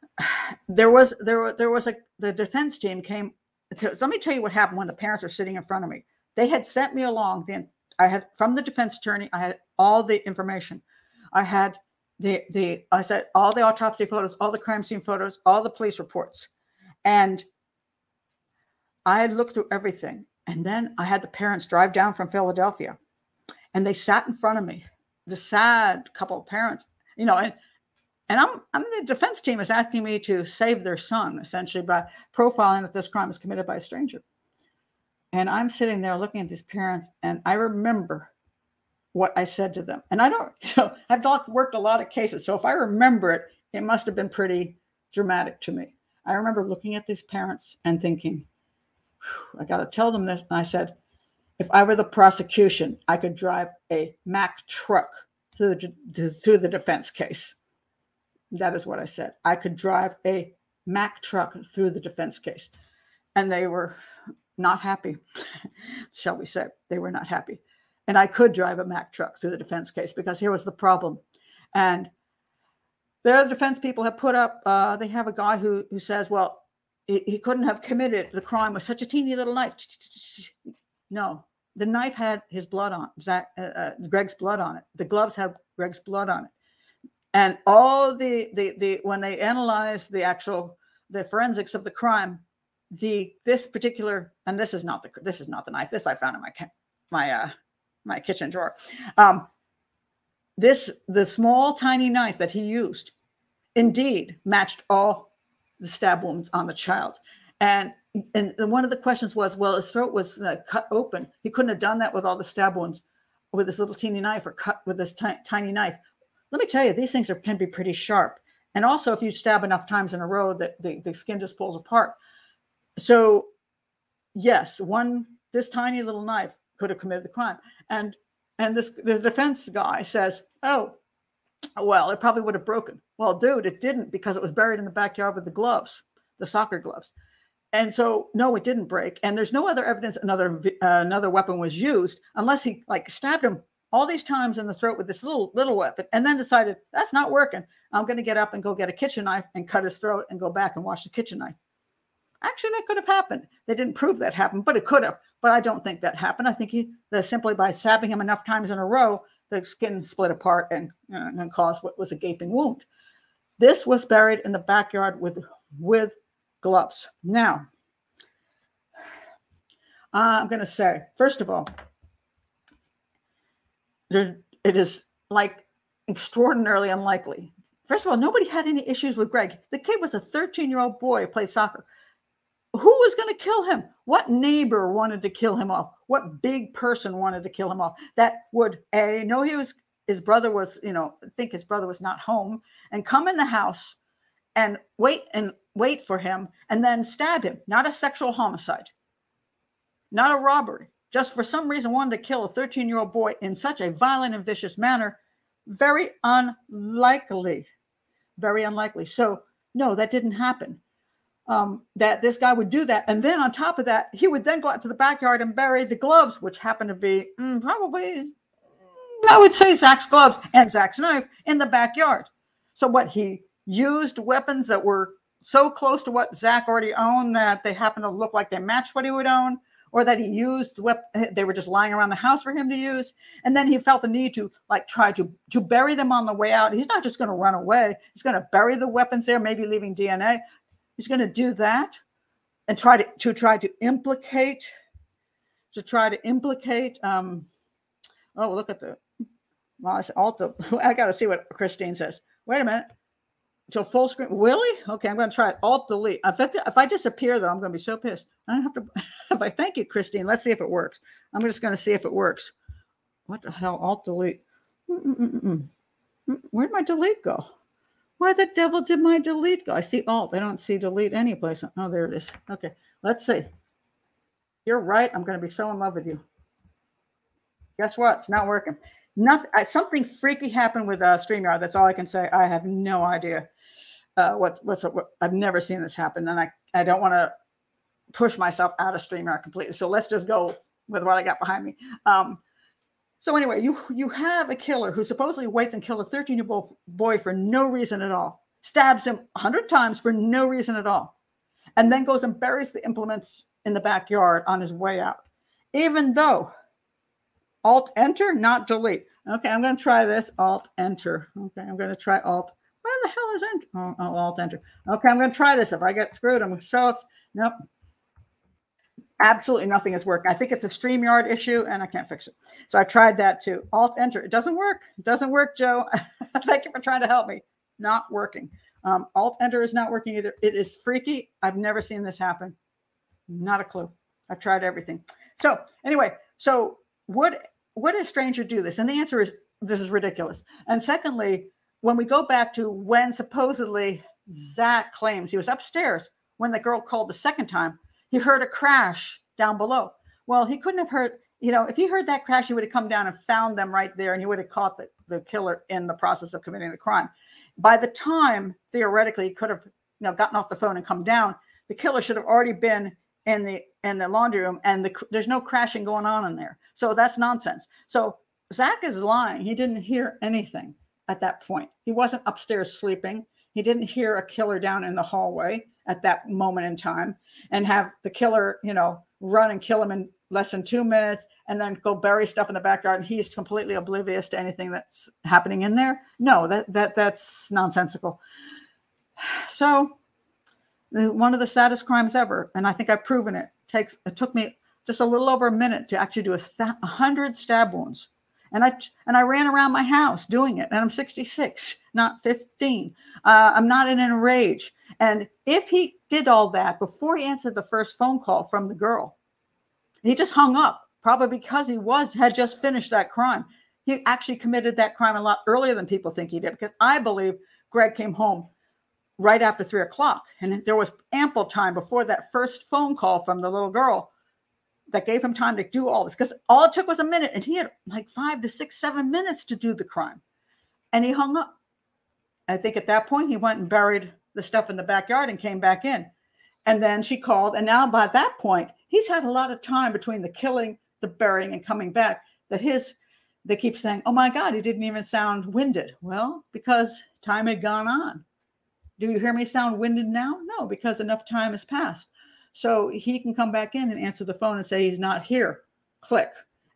there was there there was a the defense team came. To, let me tell you what happened when the parents are sitting in front of me. They had sent me along. Then I had from the defense attorney. I had all the information. I had the the I said all the autopsy photos, all the crime scene photos, all the police reports, and I looked through everything. And then I had the parents drive down from Philadelphia, and they sat in front of me. The sad couple of parents, you know, and and I'm I'm the defense team is asking me to save their son essentially by profiling that this crime was committed by a stranger. And I'm sitting there looking at these parents, and I remember what I said to them. And I don't, you know, I've worked a lot of cases. So if I remember it, it must have been pretty dramatic to me. I remember looking at these parents and thinking, I got to tell them this. And I said, if I were the prosecution, I could drive a Mack truck through the, through the defense case. That is what I said. I could drive a Mack truck through the defense case. And they were not happy, shall we say. They were not happy and I could drive a Mack truck through the defense case because here was the problem. And there, the defense people have put up. Uh, they have a guy who who says, "Well, he, he couldn't have committed the crime with such a teeny little knife." No, the knife had his blood on Zach, uh, uh, Greg's blood on it. The gloves have Greg's blood on it, and all the the the when they analyzed the actual the forensics of the crime, the this particular and this is not the this is not the knife. This I found in my my uh, my kitchen drawer. Um, this the small tiny knife that he used indeed matched all the stab wounds on the child and and one of the questions was, well, his throat was uh, cut open. He couldn't have done that with all the stab wounds with this little teeny knife or cut with this tiny knife. Let me tell you, these things are, can be pretty sharp. And also, if you stab enough times in a row, that the, the skin just pulls apart. So, yes, one this tiny little knife could have committed the crime. And and this the defense guy says, "Oh, well, it probably would have broken." Well, dude, it didn't because it was buried in the backyard with the gloves, the soccer gloves. And so, no, it didn't break. And there's no other evidence another uh, another weapon was used unless he like stabbed him all these times in the throat with this little little weapon, and then decided that's not working. I'm going to get up and go get a kitchen knife and cut his throat and go back and wash the kitchen knife. Actually, that could have happened. They didn't prove that happened, but it could have. But I don't think that happened. I think he that simply by stabbing him enough times in a row, the skin split apart and, uh, and caused what was a gaping wound. This was buried in the backyard with with gloves. Now, I'm going to say, first of all, there, it is like extraordinarily unlikely. First of all, nobody had any issues with Greg. The kid was a 13 year old boy, who played soccer. Who was going to kill him? What neighbor wanted to kill him off? What big person wanted to kill him off? That would a know he was his brother was you know think his brother was not home and come in the house and wait and wait for him and then stab him. Not a sexual homicide, not a robbery. Just for some reason wanted to kill a 13 year old boy in such a violent and vicious manner. Very unlikely. Very unlikely. So no, that didn't happen um, that this guy would do that. And then on top of that, he would then go out to the backyard and bury the gloves, which happened to be mm, probably, I would say, Zach's gloves and Zach's knife in the backyard. So, what he used weapons that were so close to what Zach already owned that they happened to look like they matched what he would own, or that he used weapon they were just lying around the house for him to use. And then he felt the need to like try to to bury them on the way out. He's not just going to run away. He's going to bury the weapons there, maybe leaving DNA. He's going to do that and try to, to try to implicate, to try to implicate. Um, oh, look at the, well, I said alt. I got to see what Christine says. Wait a minute. Until full screen. Really? Okay, I'm going to try it. Alt delete. If I, if I disappear, though, I'm going to be so pissed. I don't have to. if I thank you, Christine, let's see if it works. I'm just going to see if it works. What the hell? Alt delete. Mm-mm-mm-mm. Where'd my delete go? Why the devil did my delete go? I see alt. I don't see delete any place. Oh, there it is. Okay, let's see. You're right. I'm going to be so in love with you. Guess what? It's not working. Nothing. Something freaky happened with uh, StreamYard. That's all I can say. I have no idea uh, what what's what, I've never seen this happen, and I I don't want to push myself out of StreamYard completely. So let's just go with what I got behind me. Um, so anyway, you you have a killer who supposedly waits and kills a 13 year old boy for no reason at all, stabs him 100 times for no reason at all, and then goes and buries the implements in the backyard on his way out. Even though Alt Enter, not delete. Okay, I'm going to try this. Alt Enter. Okay, I'm going to try Alt. Where the hell is Enter? Oh, oh Alt Enter. Okay, I'm going to try this. If I get screwed, I'm so nope absolutely nothing is working. I think it's a StreamYard issue and I can't fix it. So I've tried that too. Alt enter. It doesn't work. It doesn't work, Joe. Thank you for trying to help me. Not working. Um, Alt enter is not working either. It is freaky. I've never seen this happen. Not a clue. I've tried everything. So anyway, so would would a stranger do this? And the answer is this is ridiculous. And secondly, when we go back to when supposedly Zach claims he was upstairs when the girl called the second time he heard a crash down below. Well, he couldn't have heard, you know, if he heard that crash, he would have come down and found them right there and he would have caught the, the killer in the process of committing the crime. By the time, theoretically, he could have, you know, gotten off the phone and come down, the killer should have already been in the in the laundry room and the, there's no crashing going on in there. So that's nonsense. So Zach is lying. He didn't hear anything at that point. He wasn't upstairs sleeping. He didn't hear a killer down in the hallway at that moment in time and have the killer, you know, run and kill him in less than two minutes and then go bury stuff in the backyard and he's completely oblivious to anything that's happening in there. No, that that that's nonsensical. So one of the saddest crimes ever, and I think I've proven it, takes it took me just a little over a minute to actually do a, 100 stab wounds and I and I ran around my house doing it, and I'm 66, not 15. Uh, I'm not in a rage. And if he did all that before he answered the first phone call from the girl, he just hung up, probably because he was had just finished that crime. He actually committed that crime a lot earlier than people think he did, because I believe Greg came home right after three o'clock, and there was ample time before that first phone call from the little girl that gave him time to do all this because all it took was a minute and he had like five to six, seven minutes to do the crime. And he hung up. I think at that point he went and buried the stuff in the backyard and came back in. And then she called. And now by that point, he's had a lot of time between the killing, the burying, and coming back that his they keep saying, Oh my God, he didn't even sound winded. Well, because time had gone on. Do you hear me sound winded now? No, because enough time has passed. So he can come back in and answer the phone and say he's not here. Click.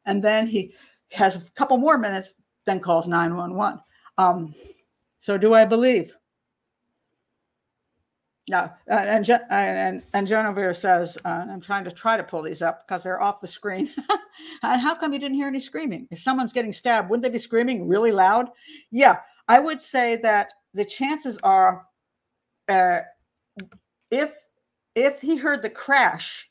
And then he has a couple more minutes, then calls 911. Um, so do I believe? No, and, uh, and and Genevieve says, uh, I'm trying to try to pull these up because they're off the screen. and how come you didn't hear any screaming? If someone's getting stabbed, wouldn't they be screaming really loud? Yeah, I would say that the chances are, uh, if if he heard the crash,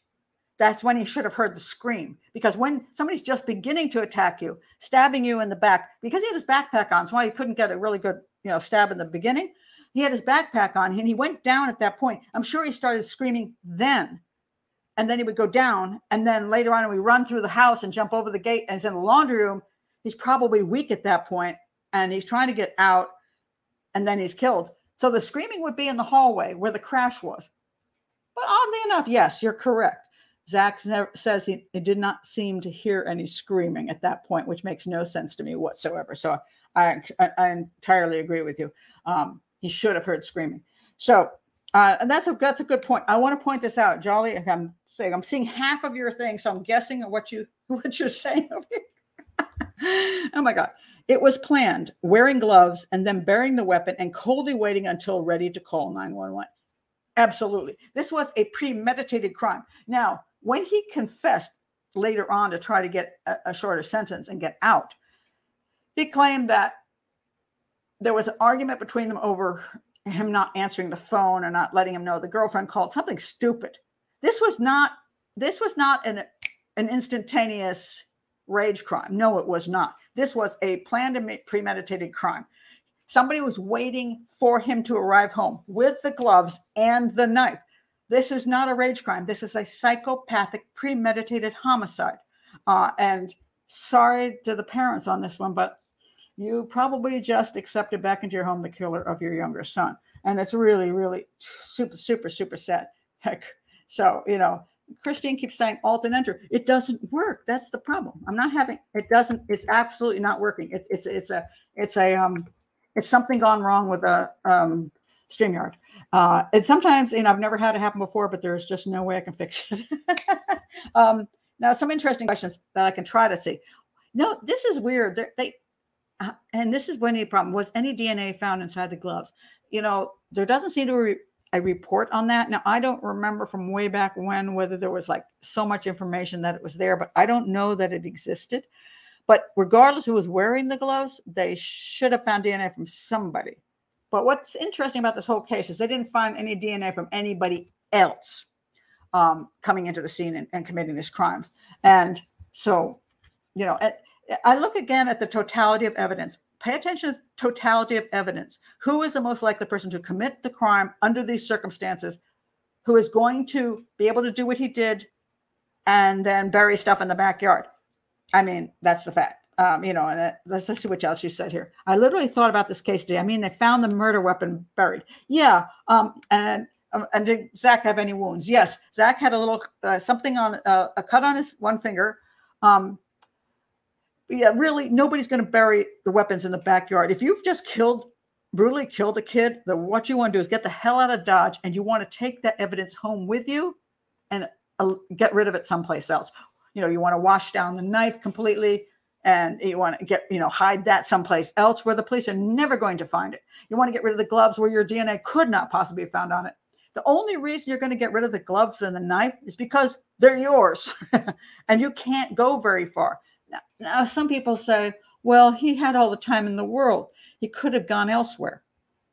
that's when he should have heard the scream. Because when somebody's just beginning to attack you, stabbing you in the back, because he had his backpack on, so why he couldn't get a really good, you know, stab in the beginning. He had his backpack on and he went down at that point. I'm sure he started screaming then. And then he would go down. And then later on, we run through the house and jump over the gate and he's in the laundry room. He's probably weak at that point and he's trying to get out and then he's killed. So the screaming would be in the hallway where the crash was. But oddly enough, yes, you're correct. Zach says he, did not seem to hear any screaming at that point, which makes no sense to me whatsoever. So I, I, I entirely agree with you. Um, he should have heard screaming. So uh, and that's a that's a good point. I want to point this out, Jolly. I'm saying I'm seeing half of your thing, so I'm guessing what you what you're saying over here. oh my god. It was planned, wearing gloves and then burying the weapon and coldly waiting until ready to call 911. Absolutely. This was a premeditated crime. Now, when he confessed later on to try to get a, a shorter sentence and get out, he claimed that there was an argument between them over him not answering the phone or not letting him know the girlfriend called something stupid. This was not this was not an an instantaneous rage crime. No, it was not. This was a planned and premeditated crime. Somebody was waiting for him to arrive home with the gloves and the knife. This is not a rage crime. This is a psychopathic, premeditated homicide. Uh, and sorry to the parents on this one, but you probably just accepted back into your home the killer of your younger son. And it's really, really super, super, super sad. Heck. So, you know, Christine keeps saying alt and enter. It doesn't work. That's the problem. I'm not having it doesn't, it's absolutely not working. It's it's it's a it's a um it's something gone wrong with a um, StreamYard. Uh, and sometimes, you know, I've never had it happen before, but there's just no way I can fix it. um, now, some interesting questions that I can try to see. No, this is weird. They're, they, uh, and this is when the problem was any DNA found inside the gloves. You know, there doesn't seem to be a report on that. Now, I don't remember from way back when whether there was like so much information that it was there, but I don't know that it existed. But regardless who was wearing the gloves, they should have found DNA from somebody. But what's interesting about this whole case is they didn't find any DNA from anybody else um, coming into the scene and, and, committing these crimes. And so, you know, I look again at the totality of evidence. Pay attention to totality of evidence. Who is the most likely person to commit the crime under these circumstances? Who is going to be able to do what he did and then bury stuff in the backyard? I mean, that's the fact. Um, you know, and it, let's, let's see what else you said here. I literally thought about this case today. I mean, they found the murder weapon buried. Yeah. Um, and um, and did Zach have any wounds? Yes. Zach had a little uh, something on uh, a cut on his one finger. Um, yeah, really, nobody's going to bury the weapons in the backyard. If you've just killed, brutally killed a kid, then what you want to do is get the hell out of Dodge and you want to take that evidence home with you and uh, get rid of it someplace else you know you want to wash down the knife completely and you want to get you know hide that someplace else where the police are never going to find it you want to get rid of the gloves where your dna could not possibly be found on it the only reason you're going to get rid of the gloves and the knife is because they're yours and you can't go very far now, now some people say Well, he had all the time in the world. He could have gone elsewhere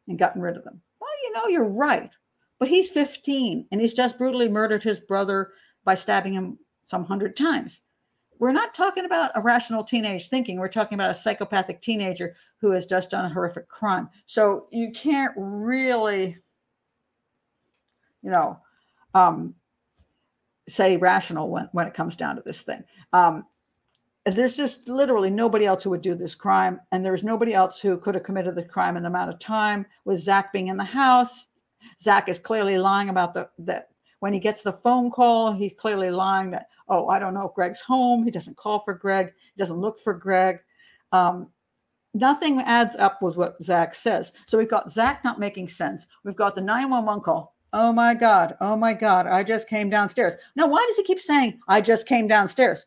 and gotten rid of them. Well, you know, you're right. But he's 15 and he's just brutally murdered his brother by stabbing him some hundred times. We're not talking about irrational teenage thinking. We're talking about a psychopathic teenager who has just done a horrific crime. So you can't really, you know, um, say rational when, when it comes down to this thing. Um, there's just literally nobody else who would do this crime. And there's nobody else who could have committed the crime in the amount of time with Zach being in the house. Zach is clearly lying about the that when he gets the phone call, he's clearly lying that, oh, I don't know if Greg's home. He doesn't call for Greg. He doesn't look for Greg. Um, nothing adds up with what Zach says. So we've got Zach not making sense. We've got the 911 call. Oh my God. Oh my God. I just came downstairs. Now, why does he keep saying, I just came downstairs?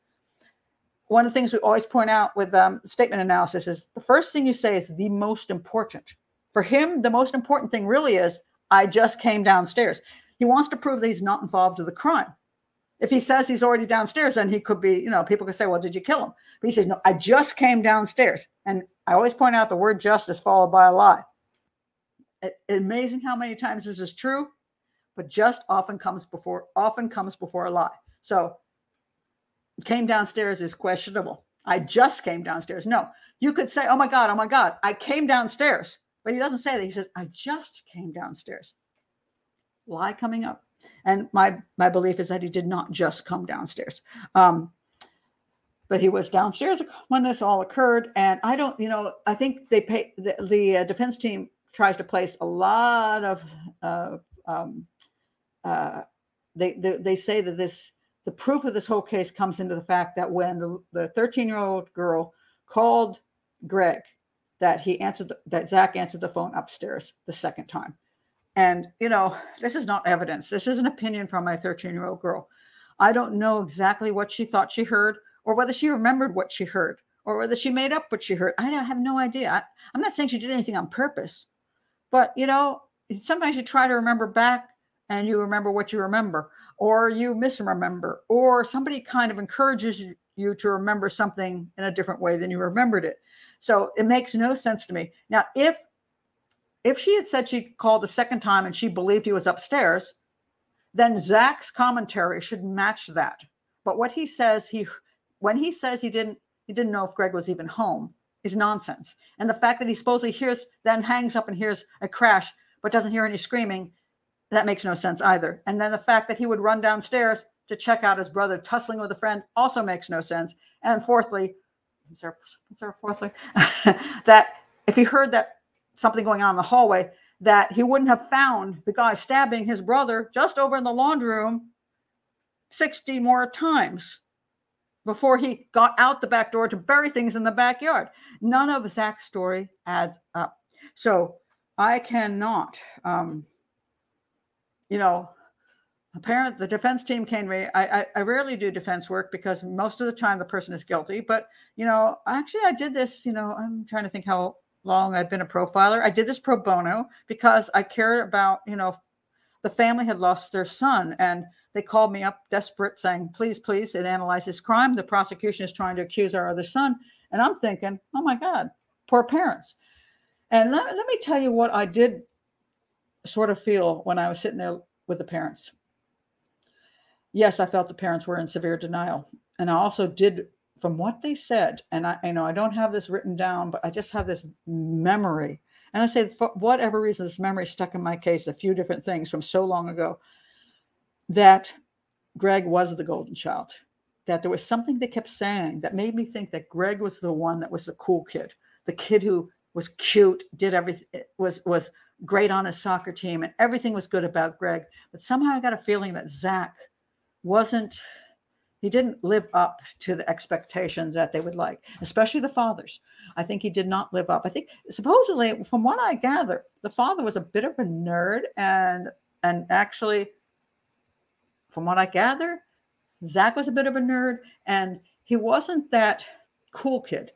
One of the things we always point out with um, statement analysis is the first thing you say is the most important. For him, the most important thing really is, I just came downstairs. He wants to prove that he's not involved in the crime. If he says he's already downstairs, then he could be, you know, people could say, well, did you kill him? But he says, no, I just came downstairs. And I always point out the word just is followed by a lie. It, amazing how many times this is true, but just often comes before often comes before a lie. So came downstairs is questionable. I just came downstairs. No, you could say, oh my God, oh my God, I came downstairs. But he doesn't say that. He says, I just came downstairs lie coming up. And my my belief is that he did not just come downstairs. Um, but he was downstairs when this all occurred. And I don't, you know, I think they pay the, the uh, defense team tries to place a lot of, uh, um, uh, they, they, they say that this, the proof of this whole case comes into the fact that when the, the 13 year old girl called Greg, that he answered, the, that Zach answered the phone upstairs the second time. And, you know, this is not evidence. This is an opinion from my 13 year old girl. I don't know exactly what she thought she heard or whether she remembered what she heard or whether she made up what she heard. I have no idea. I, I'm not saying she did anything on purpose, but, you know, sometimes you try to remember back and you remember what you remember or you misremember or somebody kind of encourages you to remember something in a different way than you remembered it. So it makes no sense to me. Now, if if she had said she called a second time and she believed he was upstairs, then Zach's commentary should match that. But what he says, he when he says he didn't he didn't know if Greg was even home is nonsense. And the fact that he supposedly hears then hangs up and hears a crash but doesn't hear any screaming, that makes no sense either. And then the fact that he would run downstairs to check out his brother tussling with a friend also makes no sense. And fourthly, is there, is there fourthly that if he heard that something going on in the hallway that he wouldn't have found the guy stabbing his brother just over in the laundry room 60 more times before he got out the back door to bury things in the backyard. None of Zach's story adds up. So I cannot, um, you know, apparently the defense team came. I, I, I rarely do defense work because most of the time the person is guilty. But you know, actually, I did this. You know, I'm trying to think how long I'd been a profiler. I did this pro bono because I cared about, you know, the family had lost their son and they called me up desperate saying, please, please, it analyzes crime. The prosecution is trying to accuse our other son. And I'm thinking, oh my God, poor parents. And let, let me tell you what I did sort of feel when I was sitting there with the parents. Yes, I felt the parents were in severe denial. And I also did from what they said, and I, you know I don't have this written down, but I just have this memory. And I say, for whatever reason, this memory stuck in my case, a few different things from so long ago, that Greg was the golden child. That there was something they kept saying that made me think that Greg was the one that was the cool kid, the kid who was cute, did everything, eh, was was great on his soccer team, and everything was good about Greg. But somehow I got a feeling that Zach wasn't he didn't live up to the expectations that they would like, especially the fathers. I think he did not live up. I think supposedly, from what I gather, the father was a bit of a nerd, and and actually, from what I gather, Zach was a bit of a nerd, and he wasn't that cool kid.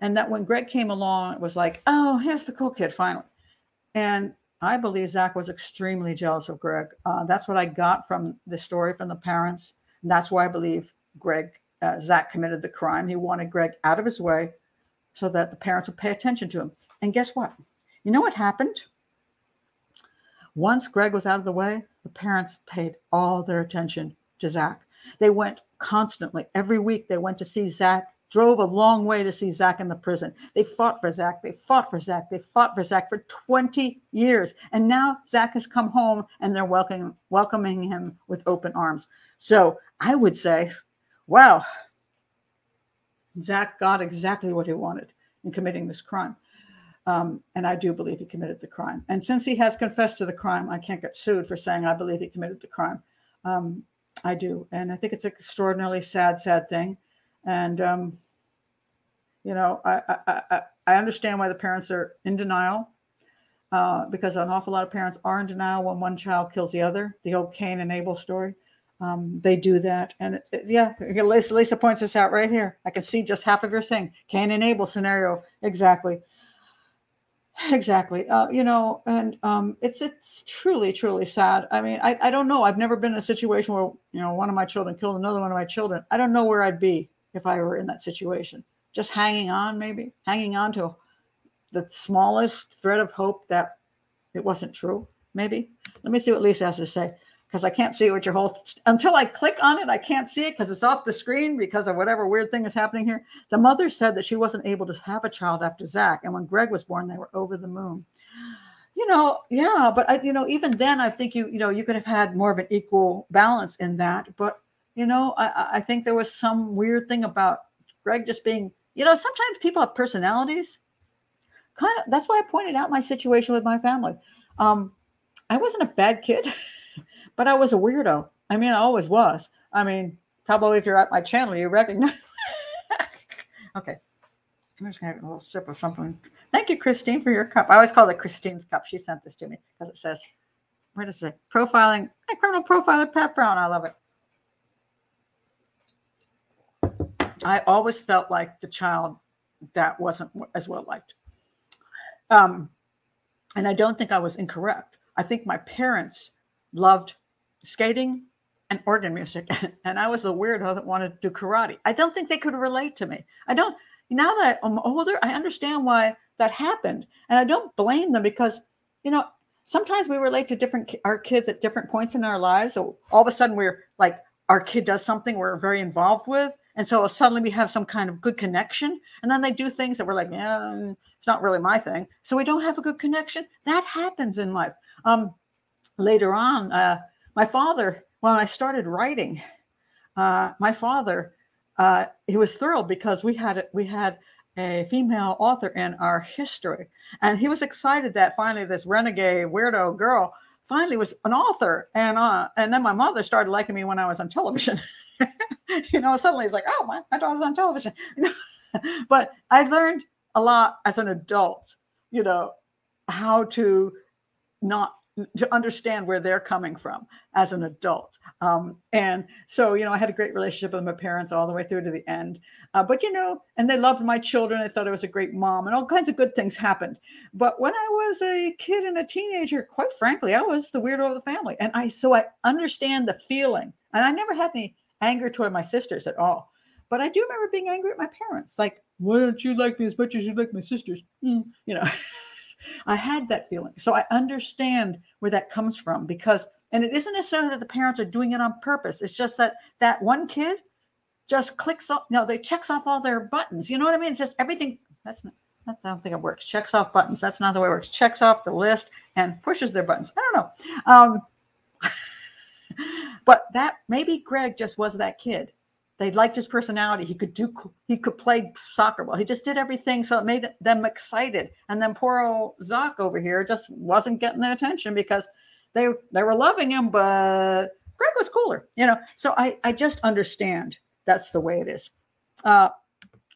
And that when Greg came along, it was like, oh, here's the cool kid finally. And I believe Zach was extremely jealous of Greg. Uh, that's what I got from the story from the parents and that's why I believe Greg, uh, Zach committed the crime. He wanted Greg out of his way so that the parents would pay attention to him. And guess what? You know what happened? Once Greg was out of the way, the parents paid all their attention to Zach. They went constantly. Every week they went to see Zach, drove a long way to see Zach in the prison. They fought for Zach. They fought for Zach. They fought for Zach for 20 years. And now Zach has come home and they're welcoming, welcoming him with open arms. So I would say, wow, Zach got exactly what he wanted in committing this crime. Um, and I do believe he committed the crime. And since he has confessed to the crime, I can't get sued for saying I believe he committed the crime. Um, I do. And I think it's an extraordinarily sad, sad thing. And, um, you know, I, I, I, I, understand why the parents are in denial uh, because an awful lot of parents are in denial when one child kills the other, the old Cain and Abel story. Um, they do that. And it's, it, yeah, Lisa, Lisa points this out right here. I can see just half of your thing. Cain and Abel scenario. Exactly. Exactly. Uh, you know, and um, it's it's truly, truly sad. I mean, I, I don't know. I've never been in a situation where, you know, one of my children killed another one of my children. I don't know where I'd be if I were in that situation. Just hanging on, maybe hanging on to the smallest thread of hope that it wasn't true. Maybe. Let me see what Lisa has to say because I can't see what your whole until I click on it, I can't see it because it's off the screen because of whatever weird thing is happening here. The mother said that she wasn't able to have a child after Zach, and when Greg was born, they were over the moon. You know, yeah, but I, you know, even then, I think you, you know, you could have had more of an equal balance in that. But you know, I, I think there was some weird thing about Greg just being, you know, sometimes people have personalities. Kind of. That's why I pointed out my situation with my family. Um, I wasn't a bad kid. but I was a weirdo. I mean, I always was. I mean, probably if you're at my channel, you recognize. okay. I'm just gonna have a little sip of something. Thank you, Christine, for your cup. I always call it Christine's cup. She sent this to me because it says, where does it say? Profiling, hey, criminal profiler Pat Brown. I love it. I always felt like the child that wasn't as well liked. Um, and I don't think I was incorrect. I think my parents loved skating and organ music. And I was the weirdo that wanted to do karate. I don't think they could relate to me. I don't, now that I'm older, I understand why that happened. And I don't blame them because, you know, sometimes we relate to different, our kids at different points in our lives. So all of a sudden we're like, our kid does something we're very involved with. And so suddenly we have some kind of good connection. And then they do things that we're like, yeah, it's not really my thing. So we don't have a good connection. That happens in life. Um, later on, uh, my father, when I started writing, uh, my father, uh, he was thrilled because we had we had a female author in our history, and he was excited that finally this renegade weirdo girl finally was an author. And uh, and then my mother started liking me when I was on television. you know, suddenly it's like, oh, my, my daughter's on television. but I learned a lot as an adult. You know, how to not to understand where they're coming from as an adult. Um, and so, you know, I had a great relationship with my parents all the way through to the end. Uh, but, you know, and they loved my children. I thought I was a great mom, and all kinds of good things happened. But when I was a kid and a teenager, quite frankly, I was the weirdo of the family. And I, so I understand the feeling. And I never had any anger toward my sisters at all. But I do remember being angry at my parents. Like, why don't you like me as much as you like my sisters? Mm, you know. I had that feeling. So I understand where that comes from because, and it isn't necessarily that the parents are doing it on purpose. It's just that that one kid just clicks off, no, they checks off all their buttons. You know what I mean? It's just everything. That's not, I don't think it works. Checks off buttons. That's not the way it works. Checks off the list and pushes their buttons. I don't know. Um, but that maybe Greg just was that kid they liked his personality. He could do, he could play soccer well. He just did everything. So it made them excited. And then poor old Zach over here just wasn't getting the attention because they, they were loving him, but Greg was cooler, you know? So I, I just understand that's the way it is. Uh,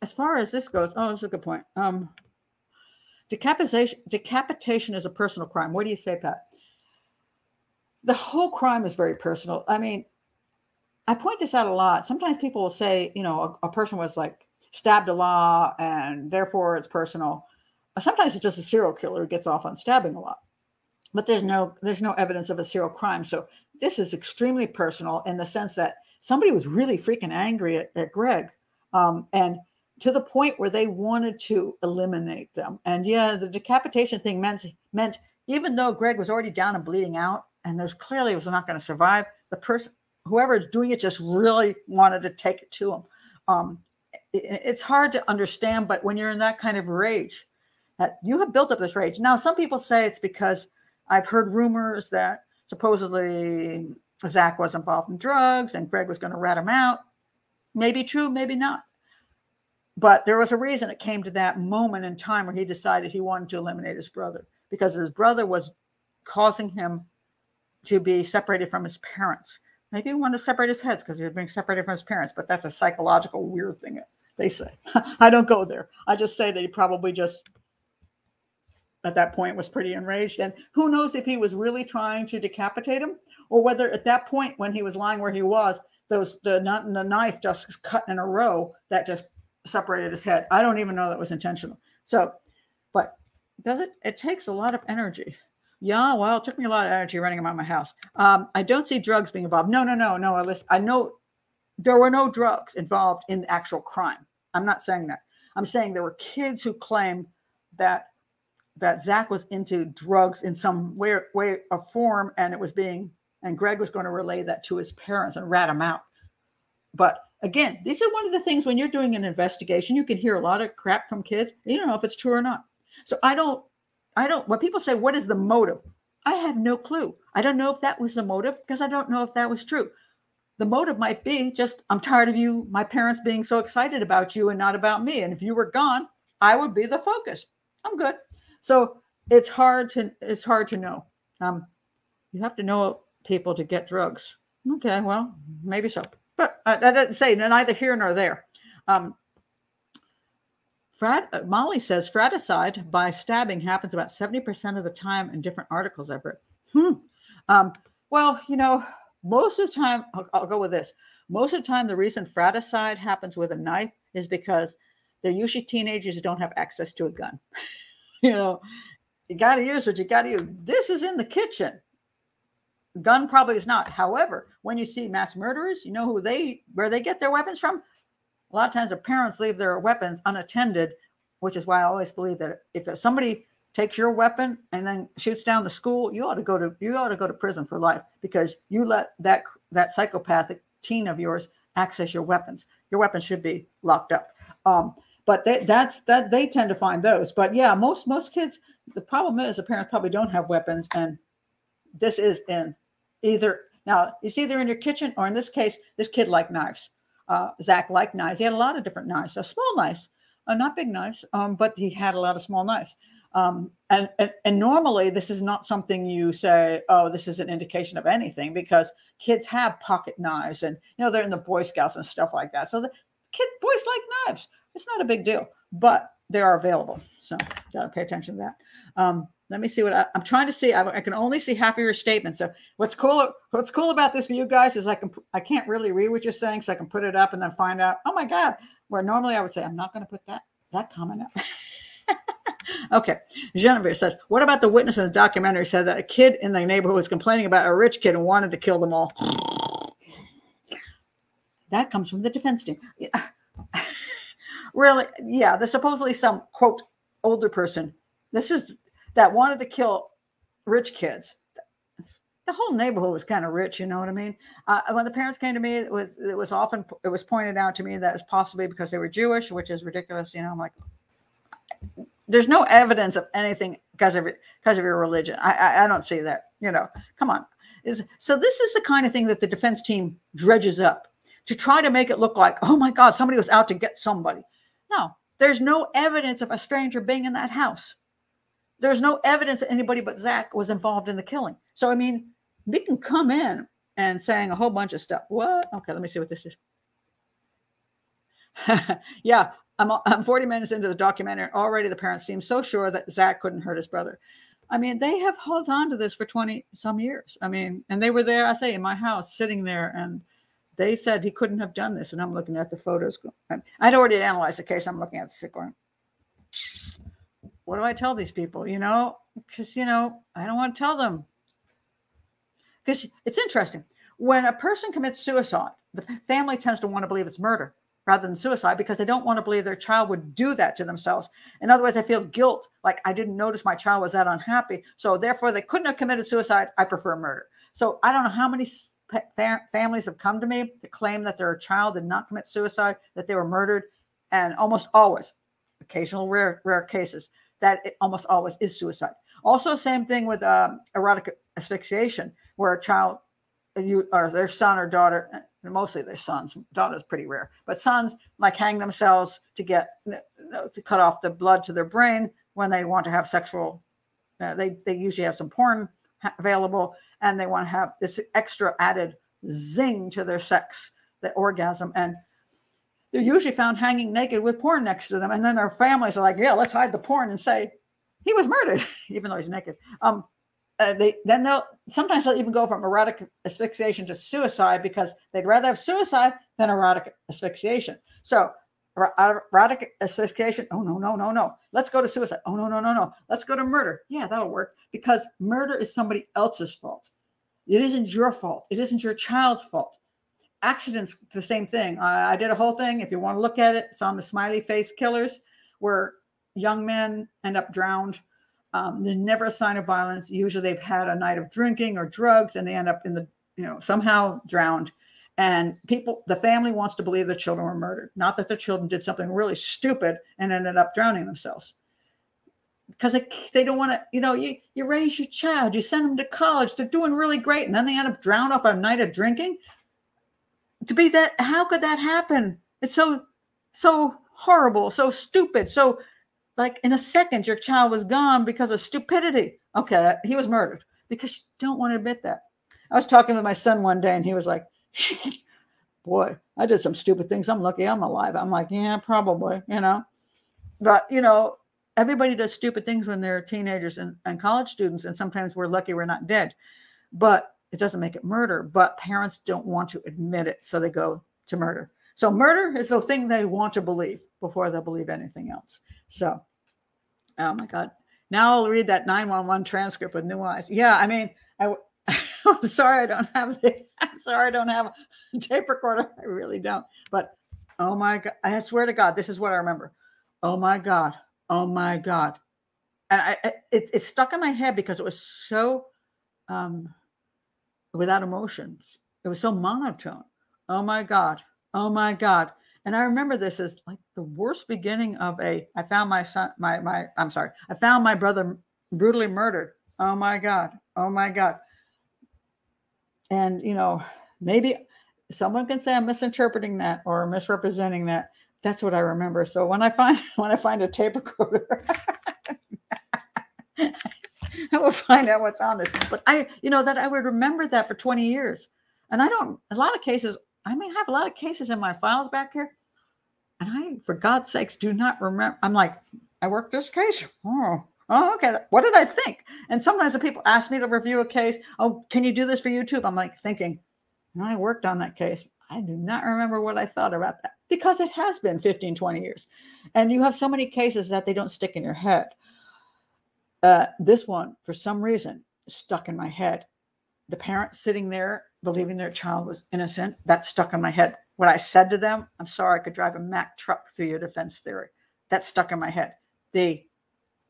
as far as this goes, oh, that's a good point. Um, decapitation, decapitation is a personal crime. What do you say, Pat? The whole crime is very personal. I mean, I point this out a lot. Sometimes people will say, you know, a, a person was like stabbed a lot and therefore it's personal. Sometimes it's just a serial killer who gets off on stabbing a lot. But there's no there's no evidence of a serial crime. So this is extremely personal in the sense that somebody was really freaking angry at, at Greg. Um, and to the point where they wanted to eliminate them. And yeah, the decapitation thing meant meant even though Greg was already down and bleeding out, and there's clearly was not going to survive, the person whoever is doing it just really wanted to take it to him. Um, it, it's hard to understand, but when you're in that kind of rage, that you have built up this rage. Now, some people say it's because I've heard rumors that supposedly Zach was involved in drugs and Greg was going to rat him out. Maybe true, maybe not. But there was a reason it came to that moment in time where he decided he wanted to eliminate his brother because his brother was causing him to be separated from his parents. Maybe he wanted to separate his heads because he was being separated from his parents, but that's a psychological weird thing they say. I don't go there. I just say that he probably just at that point was pretty enraged. And who knows if he was really trying to decapitate him or whether at that point when he was lying where he was, those the, the knife just cut in a row that just separated his head. I don't even know that was intentional. So, but does it? It takes a lot of energy. Yeah, well, it took me a lot of energy running around my house. Um, I don't see drugs being involved. No, no, no, no. I, listen, I know there were no drugs involved in the actual crime. I'm not saying that. I'm saying there were kids who claim that that Zach was into drugs in some way, way or form, and it was being, and Greg was going to relay that to his parents and rat him out. But again, these are one of the things when you're doing an investigation, you can hear a lot of crap from kids. You don't know if it's true or not. So I don't, I don't, when people say, what is the motive? I have no clue. I don't know if that was the motive because I don't know if that was true. The motive might be just, I'm tired of you, my parents being so excited about you and not about me. And if you were gone, I would be the focus. I'm good. So it's hard to it's hard to know. Um, you have to know people to get drugs. Okay, well, maybe so, but I, I didn't say neither here nor there. Um, Frat, uh, Molly says fratricide by stabbing happens about 70% of the time in different articles I've read. Hmm. Um, well, you know, most of the time, I'll, I'll, go with this. Most of the time, the reason fratricide happens with a knife is because they're usually teenagers who don't have access to a gun. you know, you got to use what you got to use. This is in the kitchen. Gun probably is not. However, when you see mass murderers, you know who they where they get their weapons from. A lot of times, their parents leave their weapons unattended, which is why I always believe that if somebody takes your weapon and then shoots down the school, you ought to go to you ought to go to prison for life because you let that that psychopathic teen of yours access your weapons. Your weapons should be locked up. Um, but they, that's that they tend to find those. But yeah, most most kids. The problem is the parents probably don't have weapons, and this is in either now it's either in your kitchen or in this case, this kid liked knives. Uh, Zach liked knives. He had a lot of different knives, so small knives, uh, not big knives, um, but he had a lot of small knives. Um, and, and, and normally this is not something you say, oh, this is an indication of anything because kids have pocket knives and you know they're in the Boy Scouts and stuff like that. So the kid boys like knives. It's not a big deal, but they are available. So got to pay attention to that. Um, let me see what I, am trying to see. I, I, can only see half of your statement. So what's cool? What's cool about this for you guys is I can I can't really read what you're saying, so I can put it up and then find out. Oh my God! Where normally I would say I'm not going to put that that comment up. okay, Genevieve says, "What about the witness in the documentary said that a kid in the neighborhood was complaining about a rich kid and wanted to kill them all?" That comes from the defense team. really, yeah, there's supposedly some quote older person. This is that wanted to kill rich kids. The whole neighborhood was kind of rich, you know what I mean. Uh, when the parents came to me, it was it was often it was pointed out to me that it's possibly because they were Jewish, which is ridiculous. You know, I'm like, there's no evidence of anything because of because of your religion. I, I, I don't see that. You know, come on. Is so this is the kind of thing that the defense team dredges up to try to make it look like, oh my God, somebody was out to get somebody. No, there's no evidence of a stranger being in that house. There's no evidence that anybody but Zach was involved in the killing. So, I mean, we can come in and saying a whole bunch of stuff. What? Okay, let me see what this is. yeah, I'm, I'm 40 minutes into the documentary. Already the parents seem so sure that Zach couldn't hurt his brother. I mean, they have held on to this for 20 some years. I mean, and they were there, I say, in my house, sitting there and they said he couldn't have done this. And I'm looking at the photos. I'd already analyzed the case. I'm looking at the sick one. What do I tell these people? You know, because, you know, I don't want to tell them. Because it's interesting. When a person commits suicide, the family tends to want to believe it's murder. rather than suicide because they don't want to believe their child would do that to themselves. In other words, they feel guilt, like I didn't notice my child was that unhappy. So therefore, they couldn't have committed suicide. I prefer murder. So I don't know how many families have come to me to claim that their child did not commit suicide, that they were murdered, and almost always, occasional rare rare cases, that it almost always is suicide. Also, same thing with um, erotic asphyxiation, where a child, you or their son or daughter, mostly their sons, daughters pretty rare, but sons like hang themselves to get you know, to cut off the blood to their brain when they want to have sexual. Uh, they they usually have some porn available, and they want to have this extra added zing to their sex, the orgasm, and they're usually found hanging naked with porn next to them, and then their families are like, "Yeah, let's hide the porn and say he was murdered, even though he's naked." Um, uh, they then they'll sometimes they'll even go from erotic asphyxiation to suicide because they'd rather have suicide than erotic asphyxiation. So erotic asphyxiation. Oh no, no, no, no. Let's go to suicide. Oh no, no, no, no. Let's go to murder. Yeah, that'll work because murder is somebody else's fault. It isn't your fault. It isn't your child's fault. Accidents, the same thing. I, I did a whole thing. If you want to look at it, it's on the smiley face killers, where young men end up drowned um, there's never a sign of violence. Usually they've had a night of drinking or drugs and they end up in the, you know, somehow drowned. And people, the family wants to believe the children were murdered, not that the children did something really stupid and ended up drowning themselves. Because they, they don't want to, you know, you, you raise your child, you send them to college, they're doing really great, and then they end up drowned off a night of drinking. To be that, how could that happen? It's so, so horrible, so stupid, so like in a second, your child was gone because of stupidity. Okay, he was murdered because you don't want to admit that. I was talking with my son one day and he was like, Boy, I did some stupid things. I'm lucky I'm alive. I'm like, Yeah, probably, you know. But, you know, everybody does stupid things when they're teenagers and, and college students. And sometimes we're lucky we're not dead. But it doesn't make it murder. But parents don't want to admit it. So they go to murder. So murder is the thing they want to believe before they'll believe anything else. So, oh my God. Now I'll read that 911 transcript with new eyes. Yeah, I mean, I, I'm sorry I don't have the, I'm sorry I don't have a tape recorder. I really don't. But oh my God, I swear to God, this is what I remember. Oh my God. Oh my God. And I, it, it stuck in my head because it was so um, without emotions. It was so monotone. Oh my God. Oh my God. And I remember this as like the worst beginning of a I found my son, my my I'm sorry, I found my brother brutally murdered. Oh my God. Oh my God. And you know, maybe someone can say I'm misinterpreting that or misrepresenting that. That's what I remember. So when I find when I find a tape recorder, I will find out what's on this. But I, you know, that I would remember that for 20 years. And I don't, a lot of cases, I mean, I have a lot of cases in my files back here. And I, for God's sakes, do not remember. I'm like, I worked this case. Oh, oh, okay. What did I think? And sometimes the people ask me to review a case. Oh, can you do this for YouTube? I'm like thinking, I worked on that case. I do not remember what I thought about that because it has been 15, 20 years. And you have so many cases that they don't stick in your head. Uh, this one, for some reason, stuck in my head. The parents sitting there believing their child was innocent. That stuck in my head. What I said to them, I'm sorry, I could drive a Mack truck through your defense theory. That stuck in my head. The,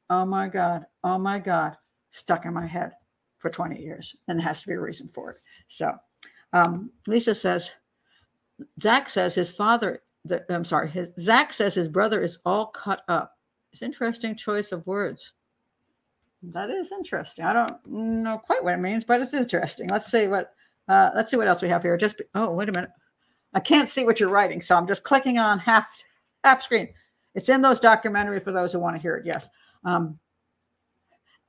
oh my God, oh my God, stuck in my head for 20 years. And there has to be a reason for it. So um, Lisa says, Zach says his father, the, I'm sorry, his, Zach says his brother is all cut up. It's interesting choice of words. That is interesting. I don't know quite what it means, but it's interesting. Let's see what uh, let's see what else we have here. Just oh, wait a minute. I can't see what you're writing, so I'm just clicking on half half screen. It's in those documentary for those who want to hear it. Yes. Um,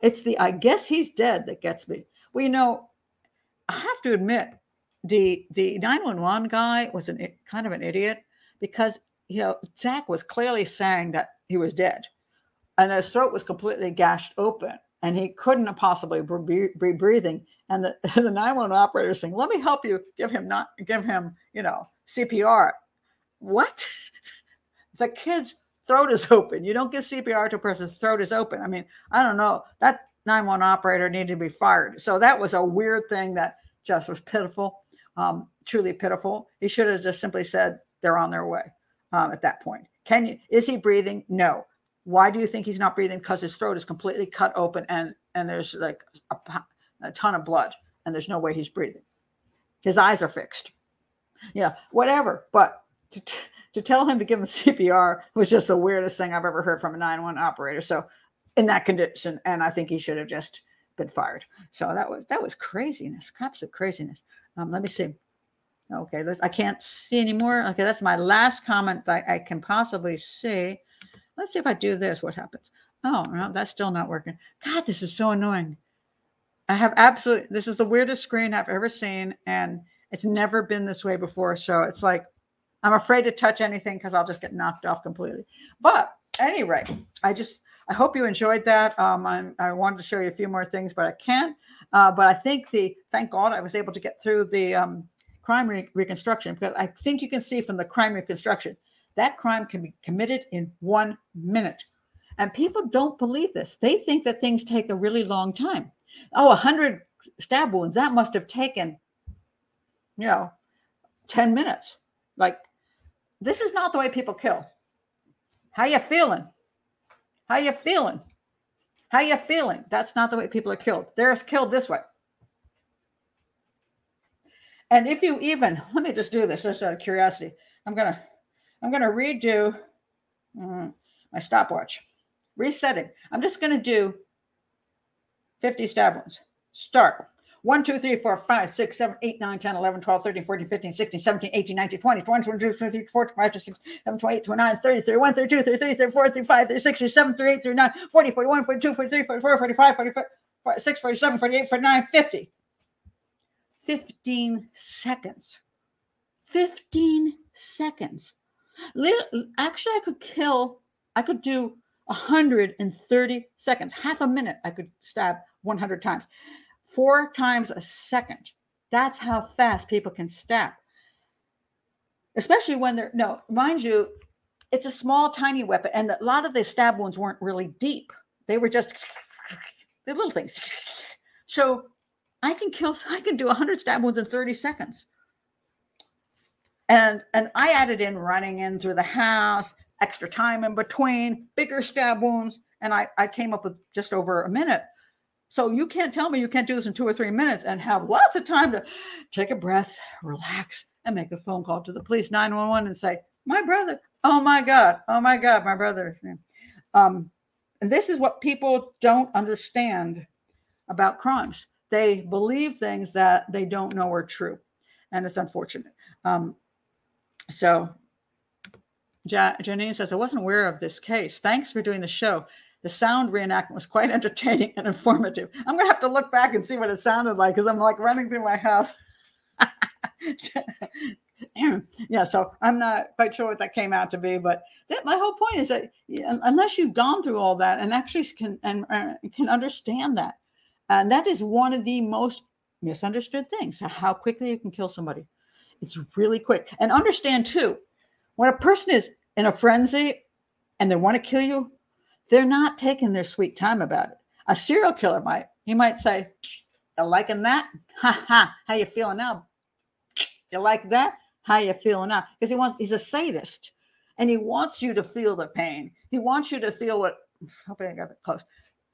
it's the I guess he's dead that gets me. Well, you know, I have to admit, the the 911 guy was an kind of an idiot because you know Zach was clearly saying that he was dead, and his throat was completely gashed open, and he couldn't possibly be breathing and the, the 911 operator saying, let me help you give him not give him, you know, CPR. What? the kid's throat is open. You don't give CPR to a person's throat is open. I mean, I don't know. That 911 operator needed to be fired. So that was a weird thing that just was pitiful, um, truly pitiful. He should have just simply said they're on their way. um, at that point. Can you? Is he breathing? No. Why do you think he's not breathing? Because his throat is completely cut open and and there's like a, a ton of blood and there's no way he's breathing. His eyes are fixed. Yeah, whatever. But to, to tell him to give him CPR was just the weirdest thing I've ever heard from a 911 operator. So in that condition, and I think he should have just been fired. So that was that was craziness, absolute craziness. Um, let me see. Okay, let's, I can't see anymore. Okay, that's my last comment that I can possibly see. Let's see if I do this, what happens? Oh, no, that's still not working. God, this is so annoying. I have absolutely, this is the weirdest screen I've ever seen, and it's never been this way before. So it's like, I'm afraid to touch anything because I'll just get knocked off completely. But anyway, I just, I hope you enjoyed that. Um, I, I wanted to show you a few more things, but I can't. Uh, but I think the, thank God I was able to get through the um, crime re- reconstruction because I think you can see from the crime reconstruction that crime can be committed in one minute. And people don't believe this. They think that things take a really long time. Oh, 100 stab wounds, that must have taken, you know, 10 minutes. Like, this is not the way people kill. How you feeling? How you feeling? How you feeling? That's not the way people are killed. They're killed this way. And if you even, let me just do this just out of curiosity. I'm gonna, I'm gonna redo uh, my stopwatch. Resetting. I'm just gonna do 50 stab wounds. Start. 1, 2, 3, 4, 5, 6, 7, 8, 9, 10, 11, 12, 13, 14, 15, 16, 17, 18, 19, 20, 21, 22, 23, 24, 25, 26, 27, 28, 29, 30, 31, 32, 33, 34, 35, 36, 37, 38, 39, 40, 41, 42, 43, 44, 45, 45, 46, 47, 48, 49, 50. 15 seconds. 15 seconds. Actually, I could kill, I could do 130 seconds, half a minute, I could stab 100 times, four times a second. That's how fast people can stab. Especially when they're, no, mind you, it's a small, tiny weapon. And a lot of the stab wounds weren't really deep, they were just the little things. So I can kill, I can do 100 stab wounds in 30 seconds. And and I added in running in through the house, extra time in between, bigger stab wounds, and I, I came up with just over a minute. So you can't tell me you can't do this in two or three minutes and have lots of time to take a breath, relax, and make a phone call to the police 911 and say, My brother, oh my God, oh my God, my brother. Um, and this is what people don't understand about crimes. They believe things that they don't know are true. And it's unfortunate. Um, so Janine says, I wasn't aware of this case. Thanks for doing the show. The sound reenactment was quite entertaining and informative. I'm going to have to look back and see what it sounded like because I'm like running through my house. yeah, so I'm not quite sure what that came out to be, but that, my whole point is that unless you've gone through all that and actually can and uh, can understand that, and that is one of the most misunderstood things: how quickly you can kill somebody. It's really quick, and understand too when a person is in a frenzy and they want to kill you, they're not taking their sweet time about it. A serial killer might. He might say, "You liking that? Ha ha! How you feeling now? You like that? How you feeling now?" Because he wants. He's a sadist, and he wants you to feel the pain. He wants you to feel what. Hoping I got it close.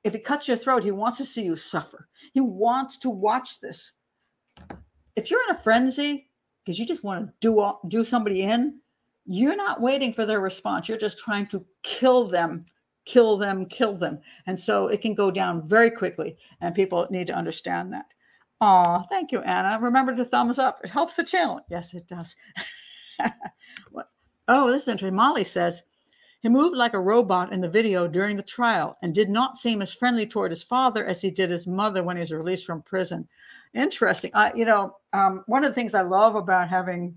If he cuts your throat, he wants to see you suffer. He wants to watch this. If you're in a frenzy because you just want to do do somebody in, you're not waiting for their response. You're just trying to kill them, kill them, kill them. And so it can go down very quickly. And people need to understand that. Oh, thank you, Anna. Remember to thumbs up. It helps the channel. Yes, it does. oh, this is interesting. Molly says he moved like a robot in the video during the trial and did not seem as friendly toward his father as he did his mother when he was released from prison. Interesting. I, you know, um, one of the things I love about having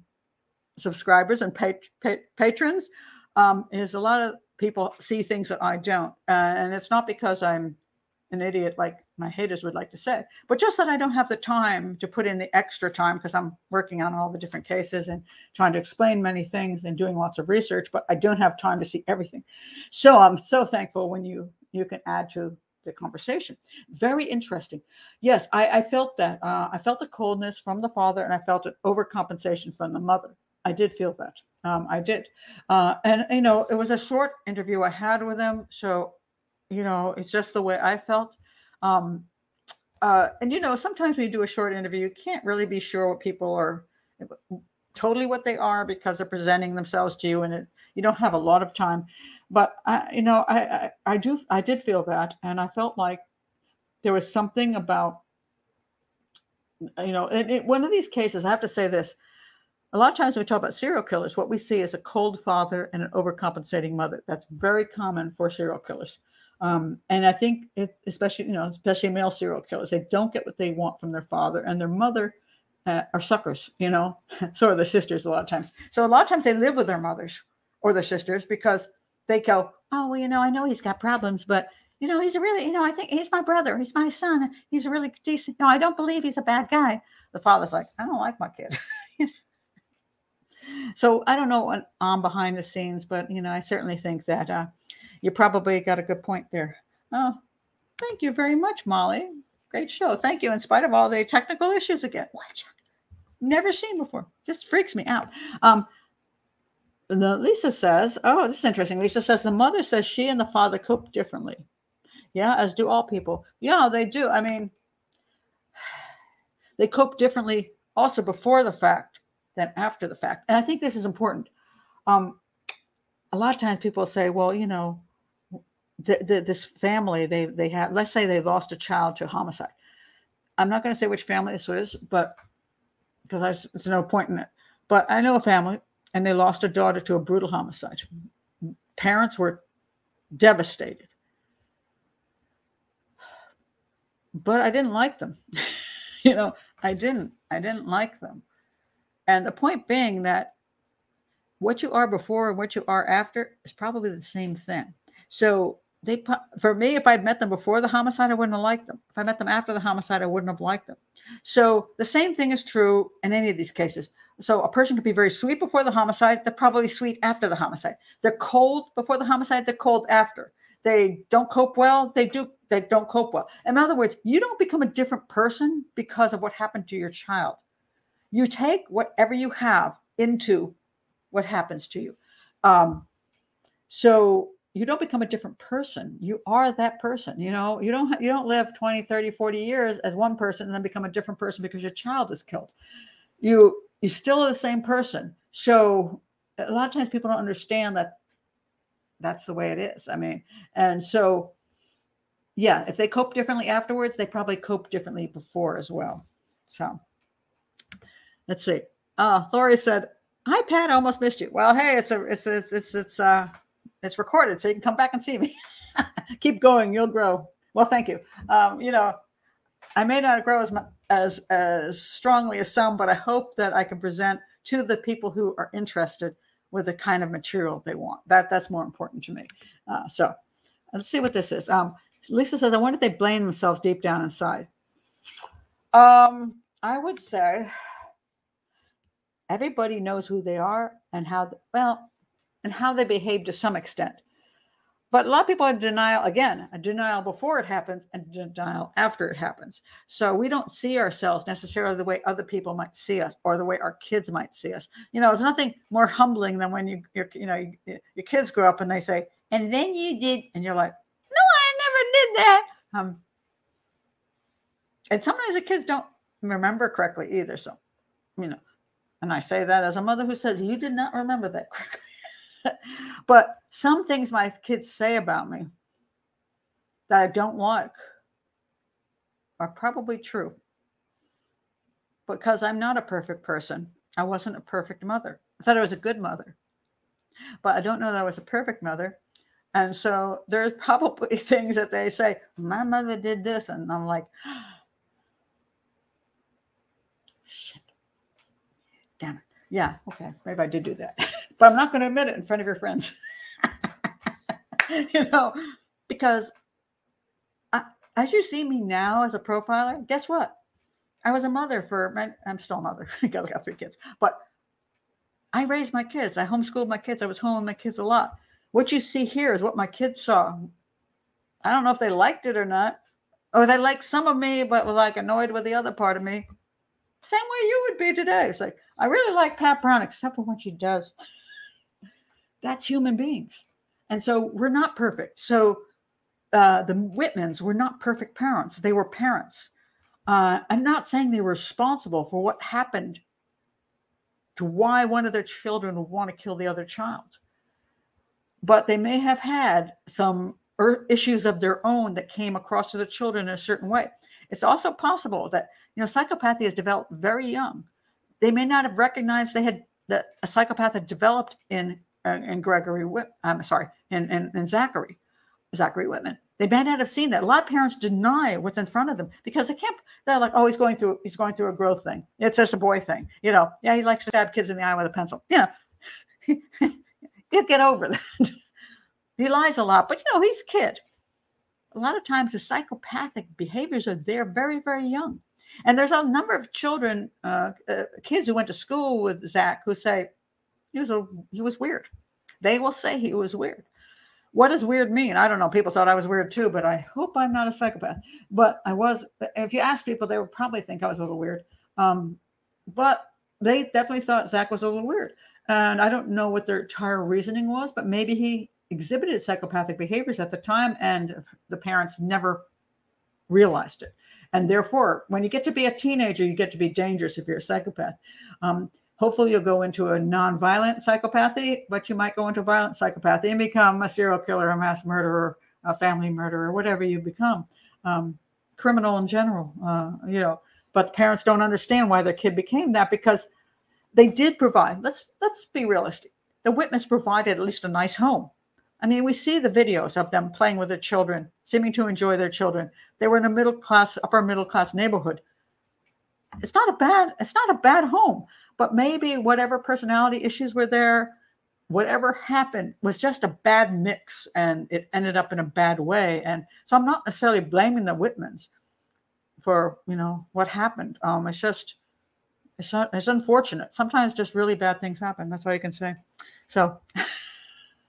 subscribers and pat- pat- patrons um, is a lot of people see things that I don't. Uh, and it's not because I'm an idiot like my haters would like to say, but just that I don't have the time to put in the extra time because I'm working on all the different cases and trying to explain many things and doing lots of research, but I don't have time to see everything. So I'm so thankful when you you can add to the conversation. Very interesting. Yes, I, I felt that. Uh, I felt the coldness from the father, and I felt an overcompensation from the mother. I did feel that. Um, I did. Uh, and, you know, it was a short interview I had with him. So, you know, it's just the way I felt. Um, uh, and, you know, sometimes when you do a short interview, you can't really be sure what people are totally what they are because they're presenting themselves to you and it, you don't have a lot of time. But, I, you know, I, I, I do, I did feel that. And I felt like there was something about, you know, in, one of these cases, I have to say this a lot of times when we talk about serial killers, what we see is a cold father and an overcompensating mother. That's very common for serial killers. Um, and I think, it, especially, you know, especially male serial killers, they don't get what they want from their father and their mother uh, are suckers, you know, so are the sisters a lot of times. So a lot of times they live with their mothers or their sisters because they go, oh, well, you know, I know he's got problems, but you know, he's a really, you know, I think he's my brother. He's my son. He's a really decent. No, I don't believe he's a bad guy. The father's like, I don't like my kid. So I don't know what on behind the scenes, but you know, I certainly think that uh, you probably got a good point there. Oh, thank you very much, Molly. Great show. Thank you. In spite of all the technical issues again, which never seen before, just freaks me out. Um, the, Lisa says, "Oh, this is interesting." Lisa says the mother says she and the father cope differently. Yeah, as do all people. Yeah, they do. I mean, they cope differently also before the fact than after the fact. And I think this is important. Um, a lot of times people say, well, you know, the, the, this family, they, they have, let's say they lost a child to homicide. I'm not going to say which family this is, but because there's no point in it. But I know a family and they lost a daughter to a brutal homicide. Parents were devastated. But I didn't like them. you know, I didn't. I didn't like them. And the point being that what you are before and what you are after is probably the same thing. So they, for me, if I'd met them before the homicide, I wouldn't have liked them. If I met them after the homicide, I wouldn't have liked them. So the same thing is true in any of these cases. So a person could be very sweet before the homicide. They're probably sweet after the homicide. They're cold before the homicide. They're cold after. They don't cope well. They do. They don't cope well. In other words, you don't become a different person because of what happened to your child you take whatever you have into what happens to you. Um, so you don't become a different person. You are that person. You know, you don't you don't live 20, 30, 40 years as one person and then become a different person because your child is killed. You you still are the same person. So a lot of times people don't understand that that's the way it is. I mean, and so yeah, if they cope differently afterwards, they probably cope differently before as well. So Let's see. Uh, Lori said, "Hi, Pat. I almost missed you." Well, hey, it's a, it's a, it's it's it's uh, it's recorded, so you can come back and see me. Keep going. You'll grow. Well, thank you. Um, you know, I may not grow as as as strongly as some, but I hope that I can present to the people who are interested with the kind of material they want. That that's more important to me. Uh, so let's see what this is. Um, Lisa says, "I wonder if they blame themselves deep down inside." Um, I would say everybody knows who they are and how well and how they behave to some extent. But a lot of people are in denial again a denial before it happens and denial after it happens. So we don't see ourselves necessarily the way other people might see us or the way our kids might see us. You know there's nothing more humbling than when you you know you, your kids grow up and they say and then you did and you're like no i never did that. Um and sometimes the kids don't remember correctly either. So you know and I say that as a mother who says, You did not remember that correctly. but some things my kids say about me that I don't like are probably true. Because I'm not a perfect person. I wasn't a perfect mother. I thought I was a good mother. But I don't know that I was a perfect mother. And so there's probably things that they say, my mother did this. And I'm like, shit damn it. Yeah, okay, maybe I did do that. but I'm not going to admit it in front of your friends. you know, because I, as you see me now as a profiler, guess what? I was a mother for, I'm still a mother. I got, got three kids, but I raised my kids. I homeschooled my kids. I was home with my kids a lot. What you see here is what my kids saw. I don't know if they liked it or not, or they liked some of me, but were like annoyed with the other part of me. Same way you would be today. It's like, I really like Pat Brown, except for when she does. that's human beings. And so we're not perfect. So uh, the Witmans were not perfect parents. They were parents. Uh, I'm not saying they were responsible for what happened to why one of their children would want to kill the other child. But they may have had some issues of their own that came across to the children in a certain way. It's also possible that you know psychopathy is developed very young. They may not have recognized they had that a psychopath had developed in in Gregory. I'm sorry, in, in in Zachary, Zachary Witman. They may not have seen that. A lot of parents deny what's in front of them because they can't. They're like, oh, he's going through he's going through a growth thing. It's just a boy thing, you know. Yeah, he likes to stab kids in the eye with a pencil. You know, get over that. he lies a lot, but you know, he's a kid a lot of times the psychopathic behaviors are there very, very young. And there's a number of children, uh, uh, kids who went to school with Zach who say he was a he was weird. They will say he was weird. What does weird mean? I don't know. People thought I was weird too, but I hope I'm not a psychopath. But I was. If you ask people, they would probably think I was a little weird. Um, but they definitely thought Zach was a little weird. And I don't know what their entire reasoning was, but maybe he exhibited psychopathic behaviors at the time and the parents never realized it and therefore when you get to be a teenager you get to be dangerous if you're a psychopath um, hopefully you'll go into a non-violent psychopathy but you might go into violent psychopathy and become a serial killer a mass murderer a family murderer whatever you become um, criminal in general uh, you know but parents don't understand why their kid became that because they did provide let's let's be realistic the Witmans provided at least a nice home I mean, we see the videos of them playing with their children, seeming to enjoy their children. They were in a middle class, upper middle class neighborhood. It's not a bad, it's not a bad home, but maybe whatever personality issues were there, whatever happened was just a bad mix and it ended up in a bad way. And so I'm not necessarily blaming the Witmans for, you know, what happened. Um, it's just, it's, it's unfortunate. Sometimes just really bad things happen. That's all you can say. So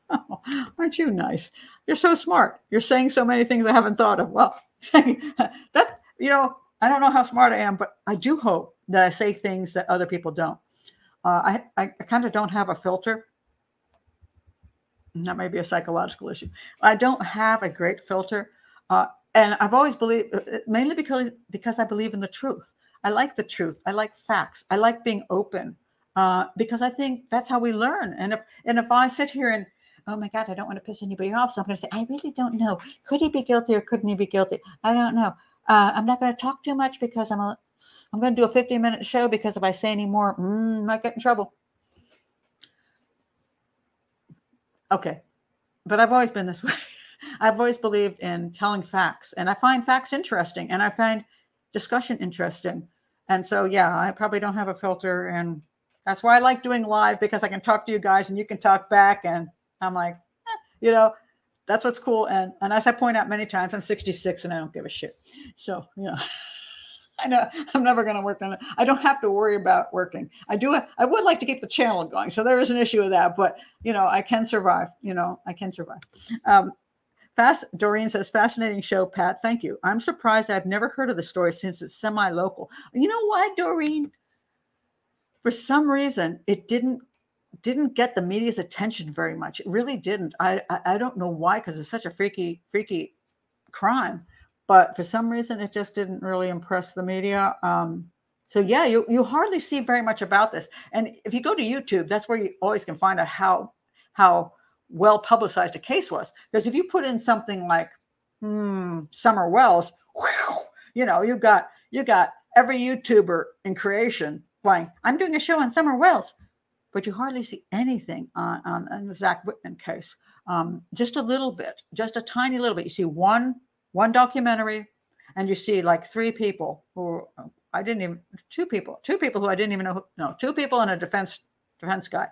Oh, aren't you nice? You're so smart. You're saying so many things I haven't thought of. Well, that, you know, I don't know how smart I am, but I do hope that I say things that other people don't. Uh, I, I, kind of don't have a filter. That may be a psychological issue. I don't have a great filter. Uh, and I've always believed, uh, uh, mainly because, because I believe in the truth. I like the truth. I like facts. I like being open uh, because I think that's how we learn. And if, and if I sit here and, oh my God, I don't want to piss anybody off. So I'm going to say, I really don't know. Could he be guilty or couldn't he be guilty? I don't know. Uh, I'm not going to talk too much because I'm a, I'm going to do a 15 minute show because if I say any more, mm, I might get in trouble. Okay. But I've always been this way. I've always believed in telling facts and I find facts interesting and I find discussion interesting. And so, yeah, I probably don't have a filter and that's why I like doing live because I can talk to you guys and you can talk back and I'm like, eh, you know, that's what's cool. And and as I point out many times, I'm 66 and I don't give a shit. So you know. I know I'm never going to work on it. I don't have to worry about working. I do. I would like to keep the channel going, so there is an issue with that. But you know, I can survive. You know, I can survive. Um, Fast Doreen says, fascinating show, Pat. Thank you. I'm surprised I've never heard of the story since it's semi-local. You know why, Doreen? For some reason, it didn't didn't get the media's attention very much. It really didn't. I I, I don't know why, because it's such a freaky freaky crime, but for some reason it just didn't really impress the media. Um, so yeah, you you hardly see very much about this. And if you go to YouTube, that's where you always can find out how how well publicized a case was. Because if you put in something like hmm, Summer Wells, whew, you know, you got you got every YouTuber in creation going, I'm doing a show on Summer Wells but you hardly see anything on, on, on the Zach Witman case. Um, just a little bit, just a tiny little bit. You see one one documentary, and you see like three people who I didn't even two people, two people who I didn't even know. Who, no, two people and a defense defense guy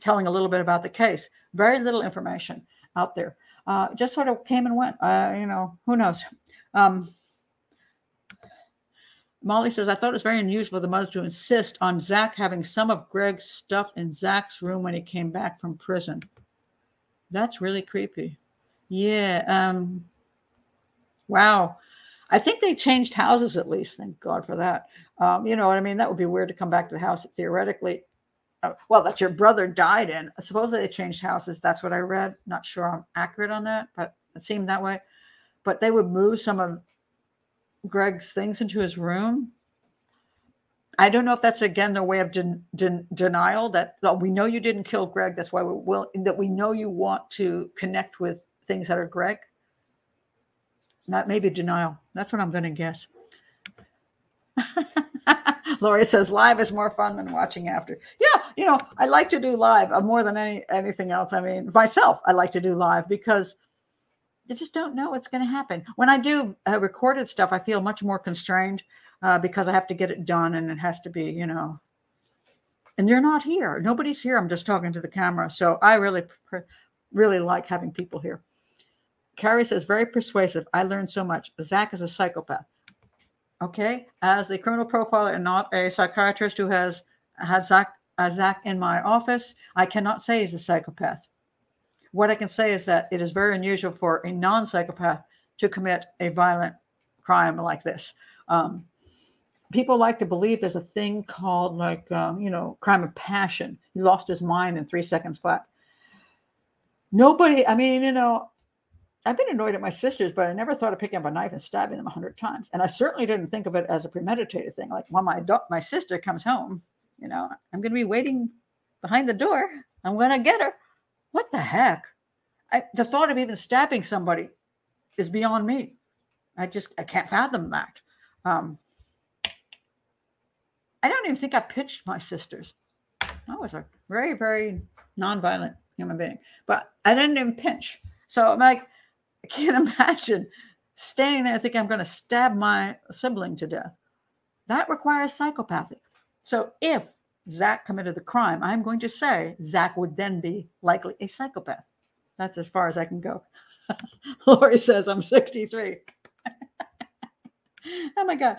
telling a little bit about the case. Very little information out there. Uh, just sort of came and went. Uh, you know, who knows? Um, Molly says, I thought it was very unusual for the mother to insist on Zach having some of Greg's stuff in Zach's room when he came back from prison. That's really creepy. Yeah. Um, wow. I think they changed houses at least. Thank God for that. Um, you know what I mean? That would be weird to come back to the house theoretically. uh, well, that your brother died in. Supposedly they changed houses. That's what I read. Not sure I'm accurate on that, but it seemed that way. But they would move some of Greg's things into his room. I don't know if that's again their way of den- den- denial that oh, we know you didn't kill Greg. That's why we will that we know you want to connect with things that are Greg. That may be denial. That's what I'm going to guess. Lori says live is more fun than watching after. Yeah, you know, I like to do live uh, more than any anything else. I mean, myself, I like to do live because you just don't know what's going to happen. When I do uh, recorded stuff, I feel much more constrained uh, because I have to get it done and it has to be, you know. And you're not here. Nobody's here. I'm just talking to the camera. So I really, really like having people here. Carrie says, very persuasive. I learned so much. Zach is a psychopath okay, as a criminal profiler and not a psychiatrist who has had Zach, uh, Zach in my office, I cannot say he's a psychopath. What I can say is that it is very unusual for a non psychopath to commit a violent crime like this. Um, people like to believe there's a thing called, like, uh, you know, crime of passion. He lost his mind in three seconds flat. Nobody, I mean, you know, I've been annoyed at my sisters, but I never thought of picking up a knife and stabbing them a hundred times. And I certainly didn't think of it as a premeditated thing. Like when my do- my sister comes home, you know, I'm going to be waiting behind the door. I'm going to get her. What the heck? I, the thought of even stabbing somebody is beyond me. I just I can't fathom that. Um, I don't even think I pitched my sisters. I was a very very nonviolent human being, but I didn't even pinch. So I'm like I can't imagine standing there thinking I'm going to stab my sibling to death. That requires psychopathy. So if Zach committed the crime, I'm going to say Zach would then be likely a psychopath. That's as far as I can go. Lori says I'm 63. oh my God.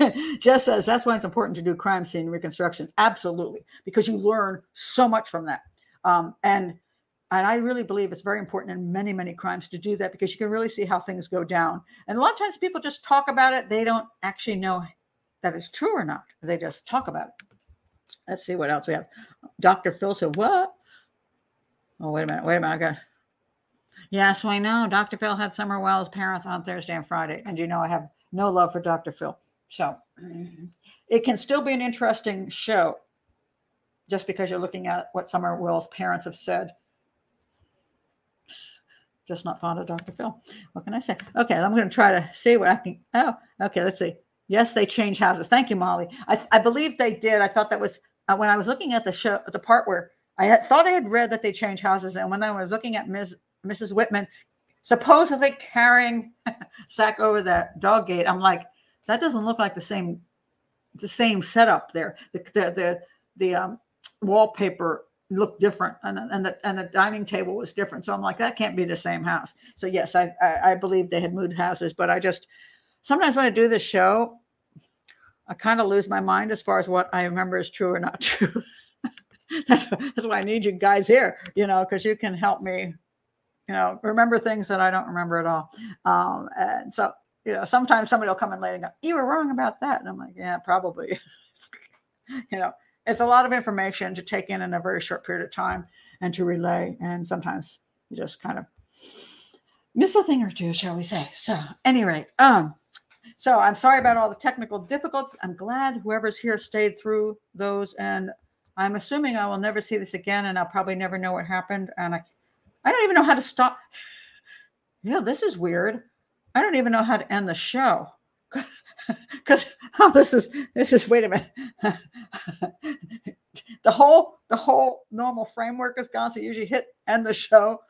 Jess says that's why it's important to do crime scene reconstructions. Absolutely, because you learn so much from that. Um, and and I really believe it's very important in many, many crimes to do that because you can really see how things go down. And a lot of times people just talk about it. They don't actually know that it's true or not. They just talk about it. Let's see what else we have. Dr. Phil said, What? Oh, wait a minute. Wait a minute. I got. Yes, I know. Dr. Phil had Summer Wells' parents on Thursday and Friday. And you know, I have no love for Dr. Phil. So it can still be an interesting show just because you're looking at what Summer Wells' parents have said just not fond of Dr. Phil. What can I say? Okay, I'm going to try to see what I can. Oh, okay, let's see. Yes, they change houses. Thank you, Molly. I, I believe they did. I thought that was uh, when I was looking at the show, the part where I had, thought I had read that they changed houses, and when I was looking at Ms., Mrs. Witman supposedly carrying Zach over that dog gate, I'm like, that doesn't look like the same, the same setup there. The the the, the um, wallpaper looked different and, and the and the dining table was different so i'm like that can't be the same house so yes i i, I believe they had moved houses but i just sometimes when i do this show i kind of lose my mind as far as what i remember is true or not true that's that's why i need you guys here you know because you can help me you know remember things that i don't remember at all um and so you know sometimes somebody will come in later and go you were wrong about that and i'm like yeah probably you know it's a lot of information to take in in a very short period of time and to relay. And sometimes you just kind of miss a thing or two, shall we say. So, any rate, um, so I'm sorry about all the technical difficulties. I'm glad whoever's here stayed through those, and I'm assuming I will never see this again, and I'll probably never know what happened. And I, I don't even know how to stop. yeah, this is weird. I don't even know how to end the show because oh, this is this is wait a minute. the whole the whole normal framework is gone. So you usually hit end the show.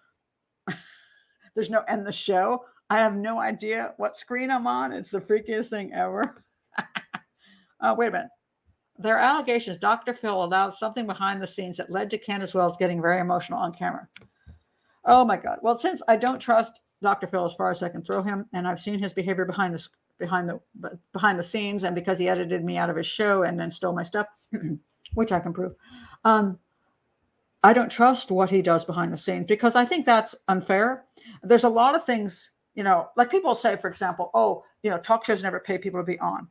There's no end the show. I have no idea what screen I'm on. It's the freakiest thing ever. uh, wait a minute. There are allegations Dr. Phil allowed something behind the scenes that led to Candace Wells getting very emotional on camera. Oh my God. Well, since I don't trust Dr. Phil as far as I can throw him, and I've seen his behavior behind the behind the behind the scenes and because he edited me out of his show and then stole my stuff which i can prove um, i don't trust what he does behind the scenes because i think that's unfair there's a lot of things you know like people say for example oh you know talk shows never pay people to be on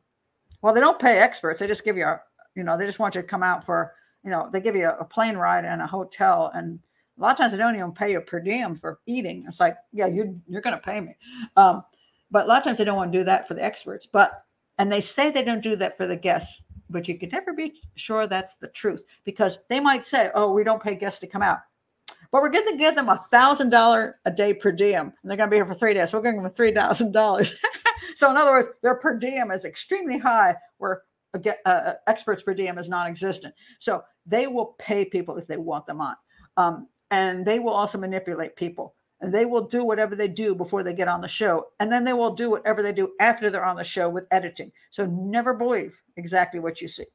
well they don't pay experts they just give you a you know they just want you to come out for you know, they give you a plane ride and a hotel, and a lot of times they don't even pay you per diem for eating. It's like, yeah, you you're going to pay me, um, but a lot of times they don't want to do that for the experts. But and they say they don't do that for the guests, but you can never be sure that's the truth because they might say, oh, we don't pay guests to come out. But we're going to give them a thousand dollar a day per diem, and they're going to be here for three days. So we're going to give them three thousand dollars. so in other words, their per diem is extremely high, where uh, uh, experts per diem is non-existent. So they will pay people if they want them on, um, and they will also manipulate people, and they will do whatever they do before they get on the show, and then they will do whatever they do after they're on the show with editing. So never believe exactly what you see.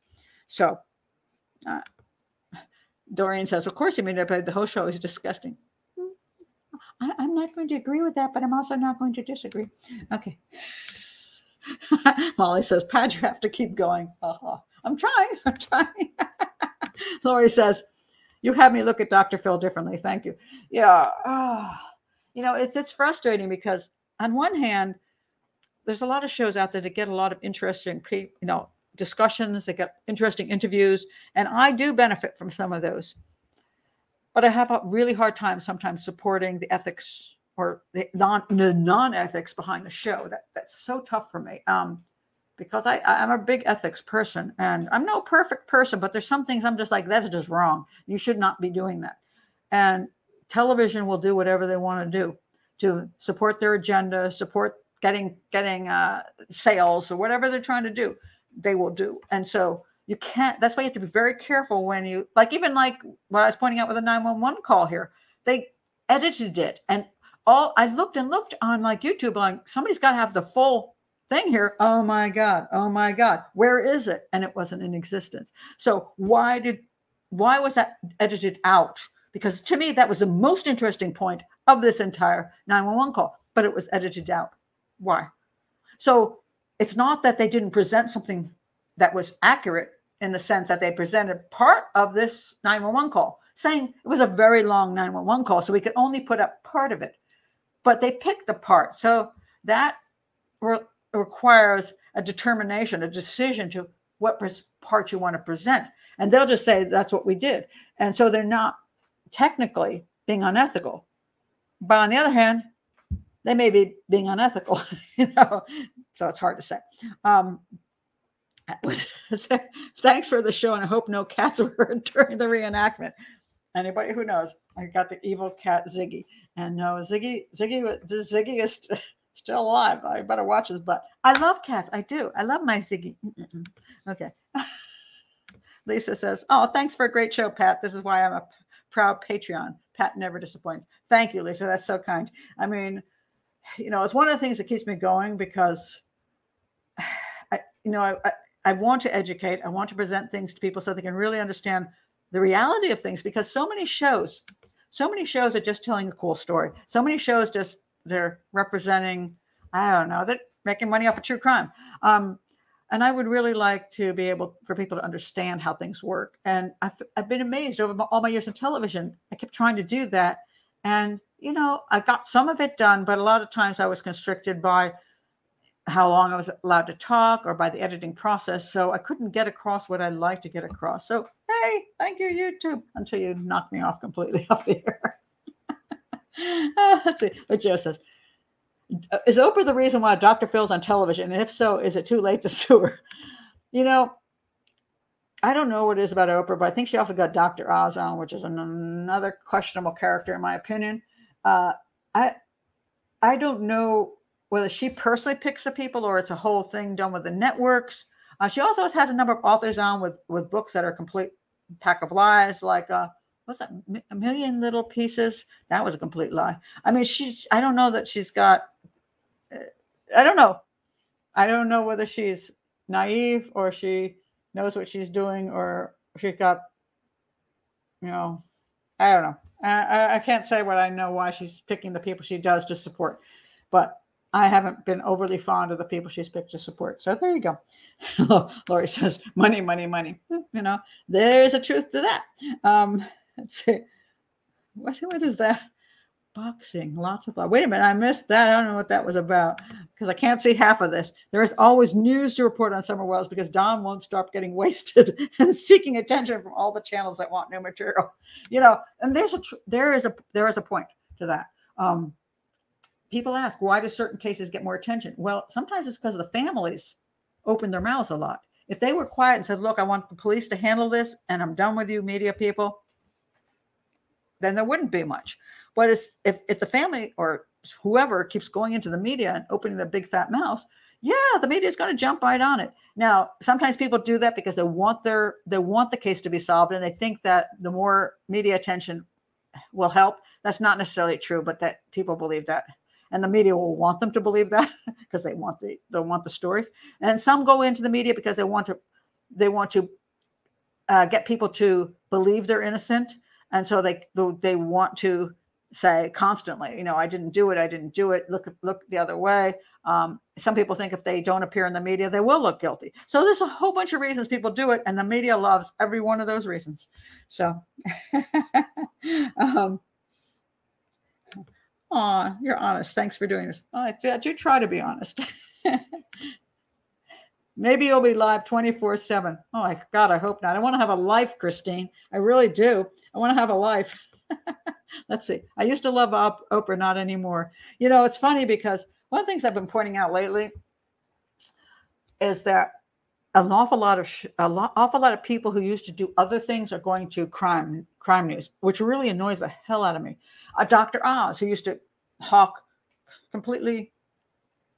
So. Uh, Dorian says, Of course, you mean the whole show is disgusting. I, am not going to agree with that, but I'm also not going to disagree. Okay. Molly says, Pad, you have to keep going. Uh-huh. I'm trying. I'm trying. Lori says, You have me look at Dr. Phil differently. Thank you. Yeah. Uh, you know, it's it's frustrating because on one hand, there's a lot of shows out there that get a lot of interesting, people, you know, discussions, they get interesting interviews, and I do benefit from some of those. But I have a really hard time sometimes supporting the ethics or the non the non ethics behind the show. That that's so tough for me. Um, because I I'm a big ethics person, and I'm no perfect person, but there's some things I'm just like that's just wrong. You should not be doing that. And television will do whatever they want to do to support their agenda, support getting getting uh, sales or whatever they're trying to do they will do. And so you can't, that's why you have to be very careful when you, like, even like what I was pointing out with the 911 call here, they edited it. And all I looked and looked on like YouTube, like, somebody's got to have the full thing here. Oh my God. Oh my God. Where is it? And it wasn't in existence. So why did, why was that edited out? Because to me, that was the most interesting point of this entire 911 call, but it was edited out. Why? So it's not that they didn't present something that was accurate in the sense that they presented part of this 911 call, saying it was a very long 911 call, so we could only put up part of it. But they picked the part. So that re- requires a determination, a decision to what part you want to present. And they'll just say that's what we did. And so they're not technically being unethical. But on the other hand, they may be being unethical, you know, so it's hard to say. Um, thanks for the show, and I hope no cats were during the reenactment. Anybody who knows, I got the evil cat Ziggy, and no, Ziggy, Ziggy, Ziggy is st- still alive. I better watch his butt. I love cats. I do. I love my Ziggy. Okay. Lisa says, "Oh, thanks for a great show, Pat. This is why I'm a proud Patreon. Pat never disappoints. Thank you, Lisa. That's so kind. I mean, you know, it's one of the things that keeps me going because I, you know, I, I, I want to educate. I want to present things to people so they can really understand the reality of things because so many shows, so many shows are just telling a cool story. So many shows just they're representing, I don't know, they're making money off of true crime. Um, and I would really like to be able for people to understand how things work. And I've, I've been amazed over all my years in television. I kept trying to do that, and you know, I got some of it done, but a lot of times I was constricted by how long I was allowed to talk or by the editing process. So I couldn't get across what I'd like to get across. So, hey, thank you, YouTube, until you knocked me off completely off the air. uh, let's see what Joe says. Is Oprah the reason why Dr. Phil's on television? And if so, is it too late to sue her? You know, I don't know what it is about Oprah, but I think she also got Dr. Oz on, which is another questionable character, in my opinion. Uh, I I don't know whether she personally picks the people or it's a whole thing done with the networks. Uh, she also has had a number of authors on with with books that are complete pack of lies, like uh, what's that? A million little pieces. That was a complete lie. I mean, she's. I don't know that she's got. Uh, I don't know. I don't know whether she's naive or she knows what she's doing or she's got. You know, I don't know. I, I can't say what I know why she's picking the people she does to support, but I haven't been overly fond of the people she's picked to support. So there you go. Lori says, money, money, money. You know, there's a truth to that. Um, let's see. What, what is that? Boxing, lots of. Wait a minute, I missed that. I don't know what that was about because I can't see half of this. There is always news to report on Summer Wells because Don won't stop getting wasted and seeking attention from all the channels that want new material. You know, and there's a there is a there is a point to that. Um, people ask why do certain cases get more attention? Well, sometimes it's because the families open their mouths a lot. If they were quiet and said, "Look, I want the police to handle this, and I'm done with you, media people," then there wouldn't be much. But if if the family or whoever keeps going into the media and opening their big fat mouths, yeah, the media is going to jump right on it. Now, sometimes people do that because they want their they want the case to be solved and they think that the more media attention will help. That's not necessarily true, but that people believe that. And the media will want them to believe that because they want the they want the stories. And some go into the media because they want to they want to uh, get people to believe they're innocent, and so they they want to say constantly, you know, I didn't do it, I didn't do it. Look, look the other way. Um, some people think if they don't appear in the media, they will look guilty. So there's a whole bunch of reasons people do it, and the media loves every one of those reasons. So, um, oh, you're honest. Thanks for doing this. Oh, I, I do try to be honest. Maybe you'll be live 24 7. Oh, my God, I hope not. I want to have a life, Christine. I really do. I want to have a life. Let's see. I used to love Op- Oprah, not anymore. You know, it's funny because one of the things I've been pointing out lately is that an awful lot of sh- a lot, awful lot of people who used to do other things are going to crime crime news, which really annoys the hell out of me. Uh, Dr. Oz, who used to hawk completely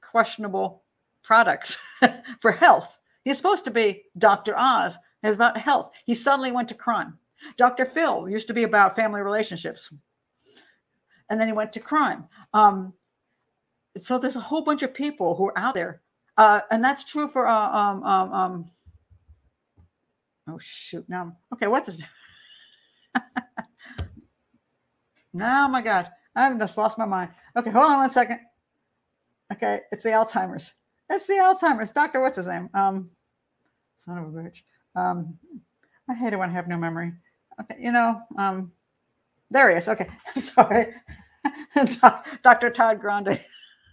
questionable products for health, he's supposed to be Dr. Oz. About health. He suddenly went to crime. Dr. Phil used to be about family relationships and then he went to crime. Um, so there's a whole bunch of people who are out there, uh, and that's true for uh, um, um, um, oh shoot now okay what's his now oh my god I've just lost my mind. Okay, hold on one second. Okay, it's the Alzheimer's. It's the Alzheimer's. Doctor, what's his name? Um, son of a bitch. Um, I hate it when I have no memory. Okay, you know, um, there he is. Okay, sorry. Dr. Todd Grande.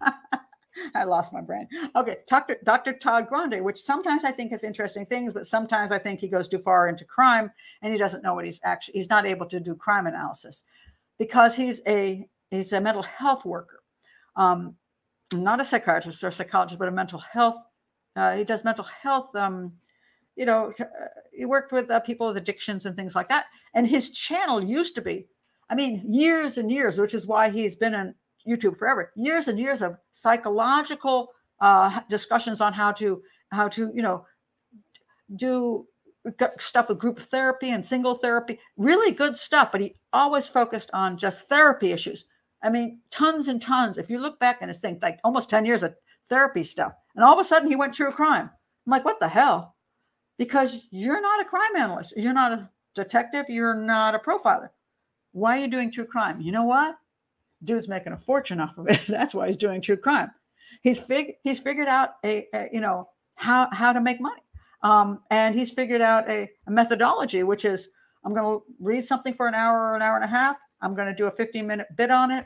I lost my brain. Okay, Dr. Dr. Todd Grande, which sometimes I think is interesting things, but sometimes I think he goes too far into crime and he doesn't know what he's actually he's not able to do crime analysis because he's a he's a mental health worker, um, not a psychiatrist or psychologist, but a mental health. Uh, he does mental health. Um, you know, uh, he worked with uh, people with addictions and things like that. And his channel used to be I mean, years and years, which is why he's been on YouTube forever. Years and years of psychological uh, discussions on how to how to you know do stuff with group therapy and single therapy. Really good stuff, but he always focused on just therapy issues. I mean, tons and tons. If you look back and think like almost 10 years of therapy stuff. And all of a sudden he went true crime. I'm like, what the hell? Because you're not a crime analyst. You're not a detective. You're not a profiler. Why are you doing true crime? You know what? Dude's making a fortune off of it. That's why he's doing true crime. He's fig- he's figured out a, a, you know how how to make money, um, and he's figured out a, a methodology, which is I'm going to read something for an hour or an hour and a half. I'm going to do a 15 minute bit on it,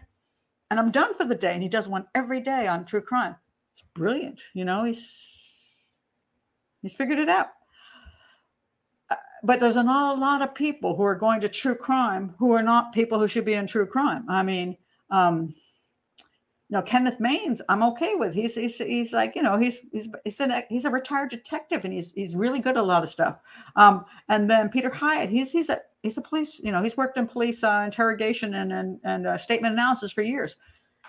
and I'm done for the day. And he does one every day on true crime. It's brilliant. You know, he's he's figured it out but there's not a lot of people who are going to true crime who are not people who should be in true crime. I mean, um, you know, Kenneth Mains, I'm okay with. He's he's he's like you know he's he's he's, an, he's a retired detective and he's he's really good at a lot of stuff. Um, and then Peter Hyatt, he's he's a he's a police. You know, he's worked in police uh, interrogation and and and uh, statement analysis for years.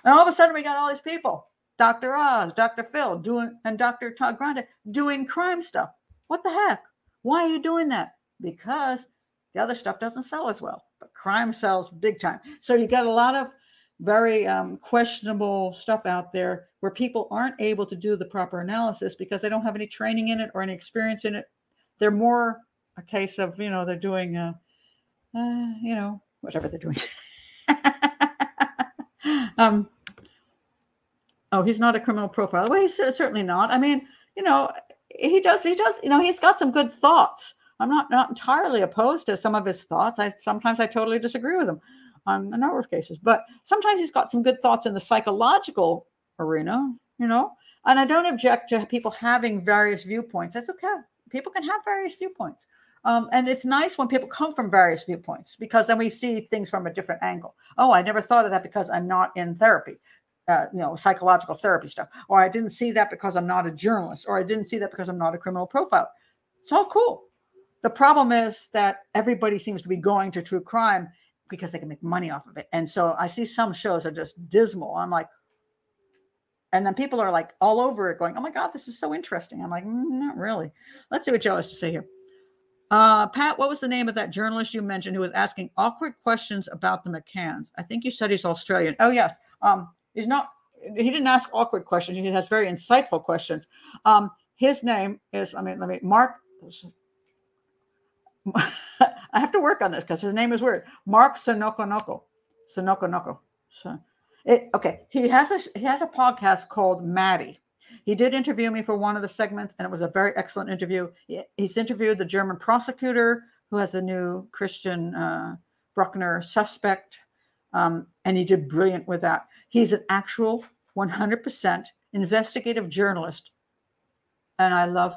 And all of a sudden, we got all these people: Dr. Oz, Dr. Phil, doing and Dr. Todd Grande doing crime stuff. What the heck? Why are you doing that? Because the other stuff doesn't sell as well. But crime sells big time. So you got a lot of very um, questionable stuff out there where people aren't able to do the proper analysis because they don't have any training in it or any experience in it. They're more a case of you know they're doing uh, uh you know whatever they're doing. um, oh, he's not a criminal profiler. Well, he's certainly not. I mean, you know, he does. He does. You know, he's got some good thoughts I'm not not entirely opposed to some of his thoughts. I sometimes I totally disagree with him. on a number of cases. But sometimes he's got some good thoughts in the psychological arena, you know. And I don't object to people having various viewpoints. That's okay. People can have various viewpoints. Um, and it's nice when people come from various viewpoints because then we see things from a different angle. Oh, I never thought of that because I'm not in therapy, uh, you know, psychological therapy stuff. Or I didn't see that because I'm not a journalist. Or I didn't see that because I'm not a criminal profiler. It's all cool. The problem is that everybody seems to be going to true crime because they can make money off of it. And so I see some shows are just dismal. I'm like, and then people are like all over it going, oh my God, this is so interesting. I'm like, mm, not really. Let's see what Joe has to say here. Uh, Pat, what was the name of that journalist you mentioned who was asking awkward questions about the McCanns? I think you said he's Australian. Oh, yes. Um, he's not, he didn't ask awkward questions. He has very insightful questions. Um, his name is, I mean, let me, Mark, I have to work on this because his name is weird. Mark Saunokonoko. Saunokonoko. So, it, okay. He has a, he has a podcast called Maddie he did interview me for one of the segments, and it was a very excellent interview. he's interviewed the German prosecutor who has a new Christian uh, Bruckner suspect, um, and he did brilliant with that. He's an actual 100% investigative journalist, and I love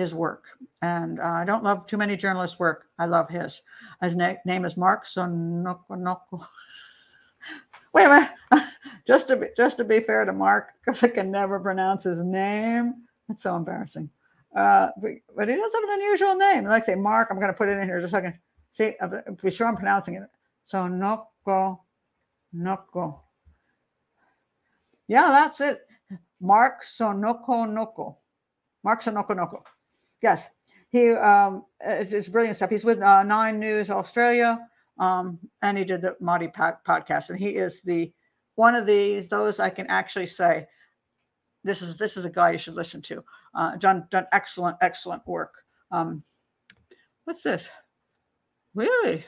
his work. And uh, I don't love too many journalists' work. I love his. His na- name is Mark Saunokonoko. Wait a minute. just to be just to be fair to Mark, because I can never pronounce his name. It's so embarrassing. Uh, but, but, he does have an unusual name. Like say Mark, I'm going to put it in here just a second. See, I'll be sure I'm pronouncing it. So Noko. Yeah, that's it. Mark Sonoko Noko. Mark Sonoko Noko. Yes, he um, it's, it's brilliant stuff. He's with uh, Nine News Australia um, and he did the Maddie podcast, and he is the one of these those I can actually say this is this is a guy you should listen to. Uh, done done excellent excellent work. Um, what's this? Really?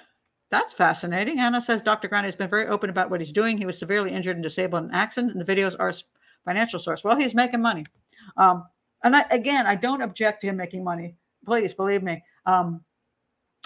That's fascinating. Anna says Dr. Grande has been very open about what he's doing. He was severely injured and disabled in an accident, and the videos are his financial source. Well, he's making money. Um, and I, again, I don't object to him making money. Please believe me. Um,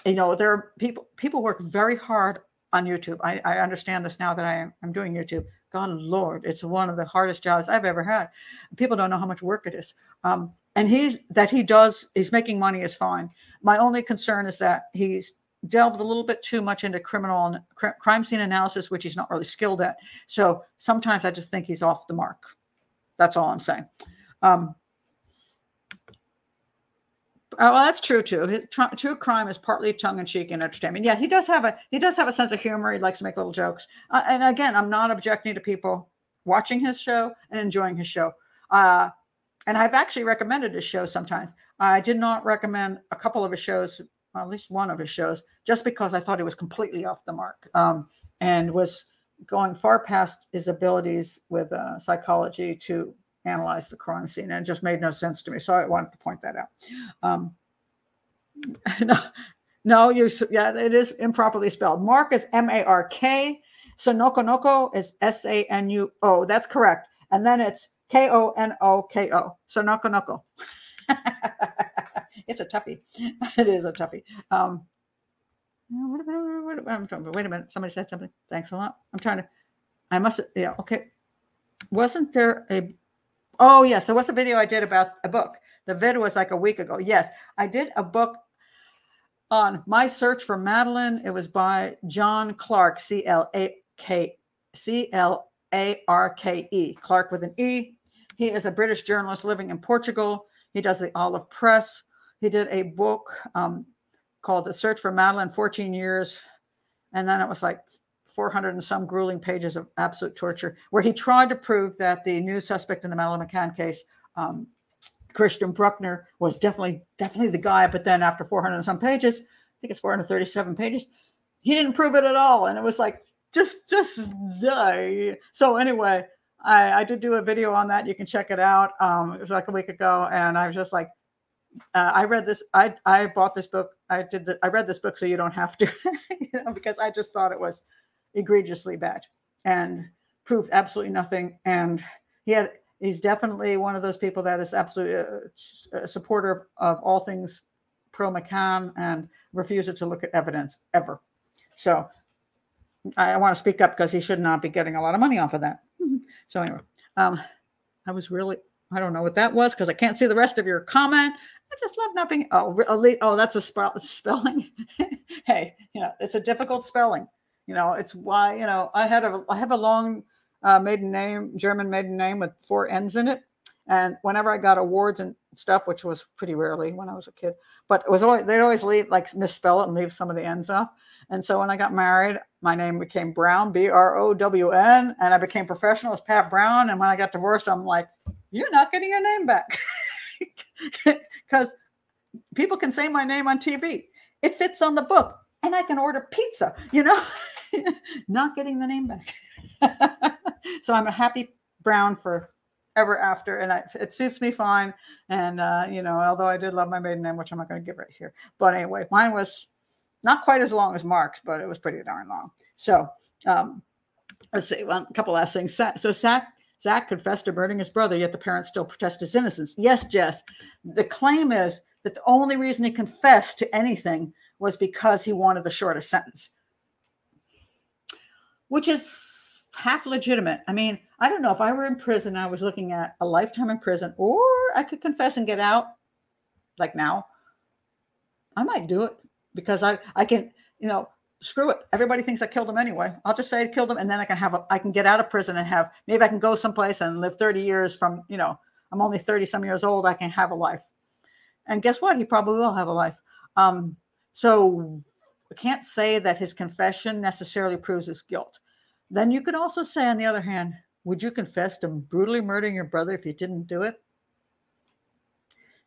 you know, there are people people work very hard on YouTube. I, I understand this now that I am I'm doing YouTube. God Lord, it's one of the hardest jobs I've ever had. People don't know how much work it is. Um, and he's that he does he's making money is fine. My only concern is that he's delved a little bit too much into criminal crime scene analysis, which he's not really skilled at. So sometimes I just think he's off the mark. That's all I'm saying. Um, Oh, well, that's true too. His, tr- true crime is partly tongue in cheek and entertainment. Yeah, he does have a he does have a sense of humor. He likes to make little jokes. Uh, and again, I'm not objecting to people watching his show and enjoying his show. Uh, and I've actually recommended his show sometimes. I did not recommend a couple of his shows, well, at least one of his shows, just because I thought he was completely off the mark um, and was going far past his abilities with uh, psychology to analyze the crime scene, and it just made no sense to me. So I wanted to point that out. Um, no, no, you yeah, it is improperly spelled. Mark is M A R K. Saunokonoko is S A N U O. That's correct. And then it's K O N O K O. Saunokonoko. it's a toughie. It is a toughie. Um, wait a minute. Somebody said something. Thanks a lot. I'm trying to. I must. Yeah. Okay. Wasn't there a Oh, yes. So what's the video I did about a book? The vid was like a week ago. Yes, I did a book on my search for Madeleine. It was by Jon Clarke, C L A K C L A R K E, Clarke with an E. He is a British journalist living in Portugal. He does the Olive Press. He did a book um, called The Search for Madeleine 14 Years. And then it was like 400 and some grueling pages of absolute torture, where he tried to prove that the new suspect in the Madeleine McCann case, um, Christian Bruckner, was definitely definitely the guy. But then after 400 and some pages, I think it's 437 pages, he didn't prove it at all, and it was like just just die. So anyway, I, I did do a video on that. You can check it out. Um, it was like a week ago, and I was just like, uh, I read this. I I bought this book. I did. The, I read this book so you don't have to, you know, because I just thought it was egregiously bad and proved absolutely nothing. And he had he's definitely one of those people that is absolutely a, a supporter of, of all things pro McCann and refuses to look at evidence ever. So I, I want to speak up because he should not be getting a lot of money off of that. So anyway, um, I was really I don't know what that was because I can't see the rest of your comment. I just love not being oh oh that's a spell, spelling. hey, you know it's a difficult spelling. You know it's why you know I had a I have a long uh, maiden name German maiden name with four N's in it, and whenever I got awards and stuff, which was pretty rarely when I was a kid, but it was always they'd always leave like misspell it and leave some of the ends off. And so when I got married, my name became Brown, B R O W N, and I became professional as Pat Brown. And when I got divorced, I'm like, you're not getting your name back because people can say my name on TV. It fits on the book, and I can order pizza, you know, not getting the name back. so I'm a happy Brown for ever after, and I, it suits me fine. And uh, you know, although I did love my maiden name, which I'm not going to give right here, but anyway, mine was not quite as long as Mark's, but it was pretty darn long. So um, let's see, one couple last things. So Zach Zach confessed to murdering his brother, yet the parents still protest his innocence. Yes, Jess. The claim is that the only reason he confessed to anything was because he wanted the shortest sentence, which is half legitimate. I mean, I don't know if I were in prison, I was looking at a lifetime in prison, or I could confess and get out like now. I might do it because I, I can, you know, screw it. Everybody thinks I killed him anyway. I'll just say I killed him, and then I can have a, I can get out of prison and have maybe I can go someplace and live 30 years from you know I'm only 30 some years old. I can have a life, and guess what? He probably will have a life. Um, so I can't say that his confession necessarily proves his guilt. Then you could also say, on the other hand, would you confess to brutally murdering your brother if you didn't do it?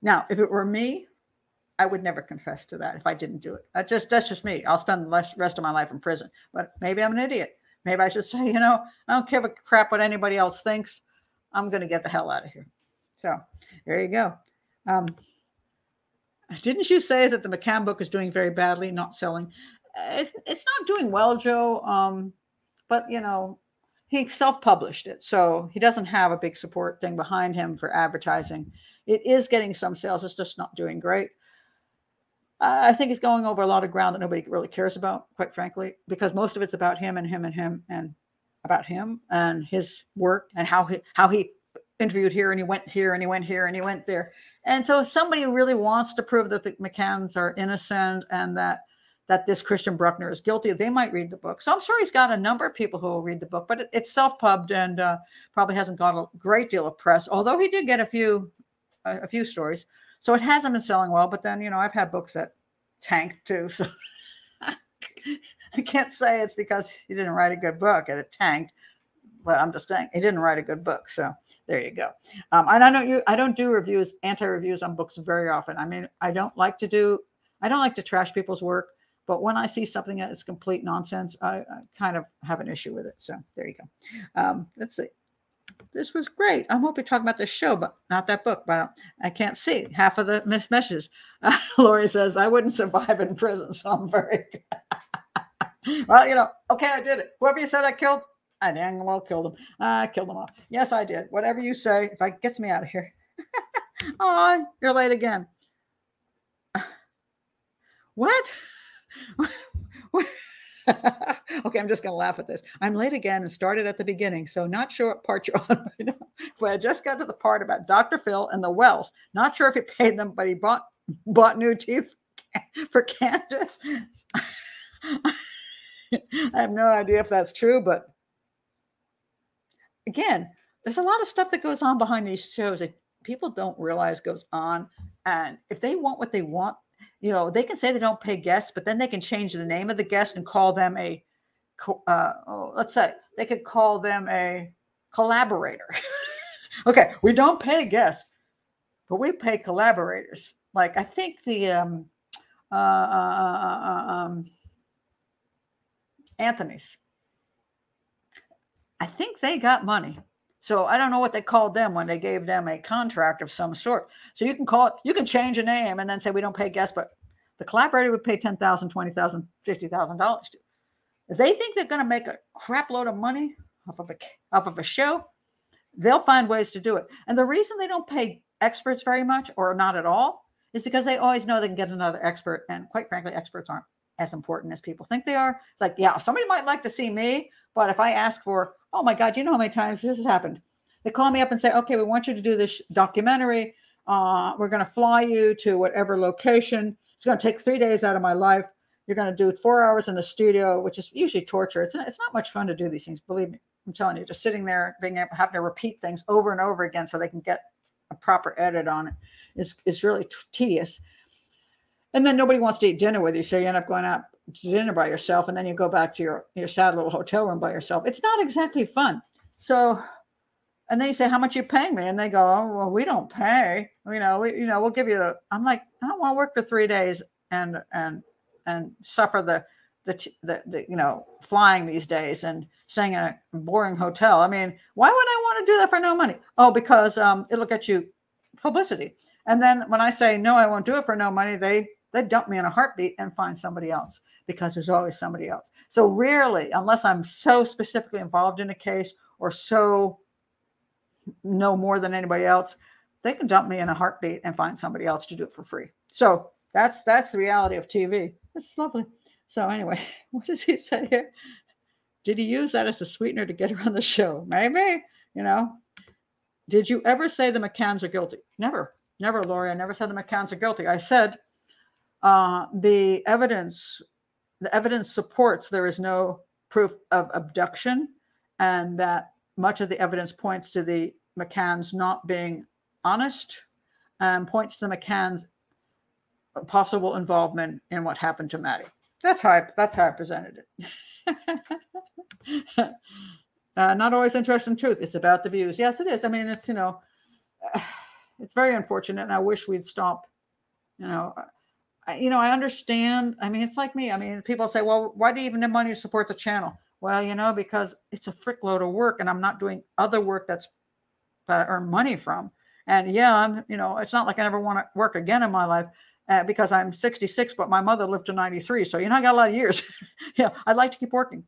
Now, if it were me, I would never confess to that if I didn't do it. That just that's just me. I'll spend the rest of my life in prison. But maybe I'm an idiot. Maybe I should say, you know, I don't give a crap what anybody else thinks. I'm going to get the hell out of here. So there you go. Um, didn't you say that the McCann book is doing very badly, not selling? It's it's not doing well, Joe. Um, but you know, he self-published it, so he doesn't have a big support thing behind him for advertising. It is getting some sales. It's just not doing great. I think he's going over a lot of ground that nobody really cares about, quite frankly, because most of it's about him and him and him and about him and his work and how he how he interviewed here and he went here and he went here and he went there. And so, if somebody really wants to prove that the McCanns are innocent and that that this Christian Bruckner is guilty, they might read the book. So I'm sure he's got a number of people who will read the book, but it, it's self-pubbed and uh, probably hasn't got a great deal of press. Although he did get a few a, a few stories. So it hasn't been selling well, but then, you know, I've had books that tanked too. So I can't say it's because he didn't write a good book and it tanked, but I'm just saying he didn't write a good book. So there you go. Um, and I don't you I don't do reviews, anti-reviews on books very often. I mean, I don't like to do I don't like to trash people's work, but when I see something that is complete nonsense, I, I kind of have an issue with it. So there you go. Um, let's see this was great. I hope you're talking about the show, but not that book. But I can't see half of the missed messages. Uh, Lori says, I wouldn't survive in prison, so I'm very well, you know, okay, I did it. Whoever you said I killed, I dang well killed them. I killed them all. Yes, I did. Whatever you say, if it gets me out of here. oh, you're late again. What? what? okay, I'm just going to laugh at this. I'm late again and started at the beginning, so not sure what part you're on right now. But I just got to the part about Dr. Phil and the Wells. Not sure if he paid them, but he bought bought new teeth for Candus. I have no idea if that's true, but again, there's a lot of stuff that goes on behind these shows that people don't realize goes on. And if they want what they want, you know, they can say they don't pay guests, but then they can change the name of the guest and call them a, uh, oh, let's say they could call them a collaborator. okay, we don't pay guests, but we pay collaborators. Like I think the um, uh, uh, uh, uh um, Anthony's, I think they got money. So I don't know what they called them when they gave them a contract of some sort. So you can call it, you can change a name and then say we don't pay guests, but the collaborator would pay $10,000, $20,000, $50,000 to. If they think they're going to make a crap load of money off of a off of a show, they'll find ways to do it. And the reason they don't pay experts very much or not at all is because they always know they can get another expert. And quite frankly, experts aren't as important as people think they are. It's like, yeah, somebody might like to see me, but if I ask for, oh my God, you know how many times this has happened? They call me up and say, okay, we want you to do this documentary. Uh, we're going to fly you to whatever location. It's going to take three days out of my life. You're going to do four hours in the studio, which is usually torture. It's not, it's not much fun to do these things. Believe me, I'm telling you, just sitting there, being able, having to repeat things over and over again so they can get a proper edit on it is is really tedious. And then nobody wants to eat dinner with you, so you end up going out dinner by yourself, and then you go back to your your sad little hotel room by yourself. It's not exactly fun. So, and then you say, "How much you paying me?" And they go, "Oh, well, we don't pay. You know, we, you know, we'll give you." The, I'm like, I don't want to work for three days and and and suffer the the, the, the you know flying these days and staying in a boring hotel. I mean, why would I want to do that for no money? Oh, because um, it'll get you publicity. And then when I say no, I won't do it for no money, they they dump me in a heartbeat and find somebody else because there's always somebody else. So rarely, unless I'm so specifically involved in a case or so know more than anybody else, they can dump me in a heartbeat and find somebody else to do it for free. So that's that's the reality of TV. It's lovely. So anyway, what does he say here? Did he use that as a sweetener to get her on the show? Maybe, you know. Did you ever say the McCanns are guilty? Never, never, Lori. I never said the McCanns are guilty. I said uh, the evidence, the evidence supports there is no proof of abduction, and that much of the evidence points to the McCanns not being honest, and points to McCanns' possible involvement in what happened to Maddie. That's how I, that's how I presented it. uh, not always interested in truth. It's about the views. Yes, it is. I mean, it's you know, it's very unfortunate, and I wish we'd stop. You know, you know, I understand. I mean, it's like me. I mean, people say, "Well, why do you even have money to support the channel?" Well, you know, because it's a frick load of work, and I'm not doing other work that's that I earn money from. And yeah, I'm. You know, it's not like I never want to work again in my life uh, because I'm 66, but my mother lived to 93. So, you know, I got a lot of years. yeah, I'd like to keep working.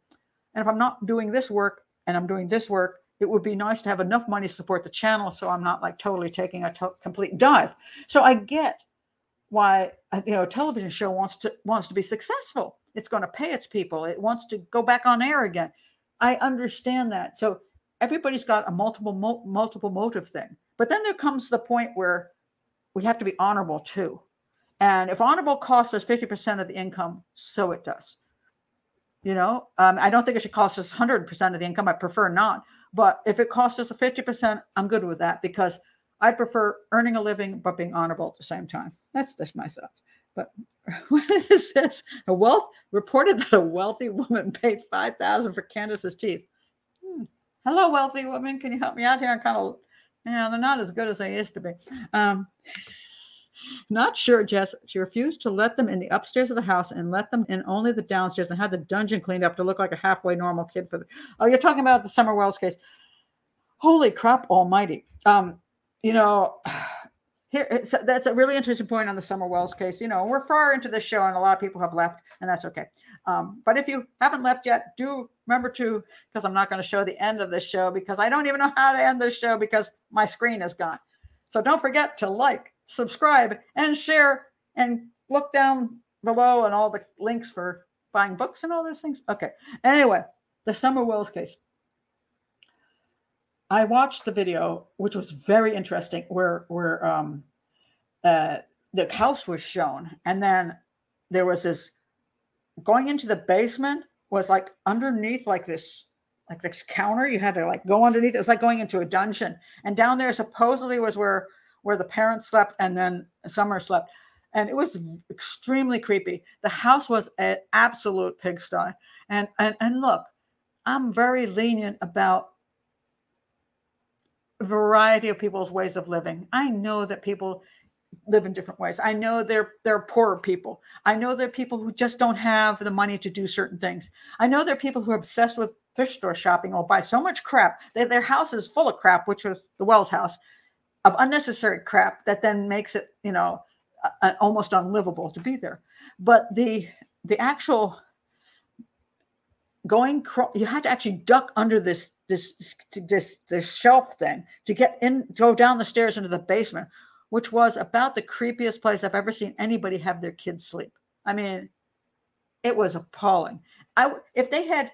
And if I'm not doing this work and I'm doing this work, it would be nice to have enough money to support the channel so I'm not like totally taking a to- complete dive. So I get why you know a television show wants to wants to be successful. It's going to pay its people. It wants to go back on air again. I understand that. So everybody's got a multiple multiple motive thing. But then there comes the point where we have to be honorable too. And if honorable costs us 50% of the income, so it does. You know, um, I don't think it should cost us 100% of the income. I prefer not. But if it costs us a 50%, I'm good with that because I prefer earning a living but being honorable at the same time. That's just my thoughts. But what is this? A wealth reported that a wealthy woman paid 5000 for Candus's teeth. Hmm. Hello, wealthy woman. Can you help me out here? I'm kind of, you know, they're not as good as they used to be. Um, not sure, Jess. She refused to let them in the upstairs of the house and let them in only the downstairs and had the dungeon cleaned up to look like a halfway normal kid for the. Oh, you're talking about the Summer Wells case. Holy crap almighty. Um, you know, here that's a really interesting point on the Summer Wells case. You know, we're far into the show and a lot of people have left, and that's okay. Um, but if you haven't left yet, do remember to, because I'm not going to show the end of this show because I don't even know how to end this show because my screen is gone. So don't forget to like, subscribe, and share, and look down below and all the links for buying books and all those things. Okay. Anyway, the Summer Wells case. I watched the video, which was very interesting, where where um, uh, the house was shown, and then there was this going into the basement was like underneath like this like this counter. You had to like go underneath. It was like going into a dungeon, and down there supposedly was where where the parents slept and then Summer slept. And it was extremely creepy. The house was an absolute pigsty. And, and, and look, I'm very lenient about variety of people's ways of living. I know that people live in different ways. I know they're they're poorer people. I know there are people who just don't have the money to do certain things. I know there are people who are obsessed with thrift store shopping or buy so much crap that their house is full of crap, which was the Wells house, of unnecessary crap that then makes it, you know, almost unlivable to be there. But the the actual going you had to actually duck under this this this this shelf thing to get in go down the stairs into the basement which was about the creepiest place i've ever seen anybody have their kids sleep i mean it was appalling. I if they had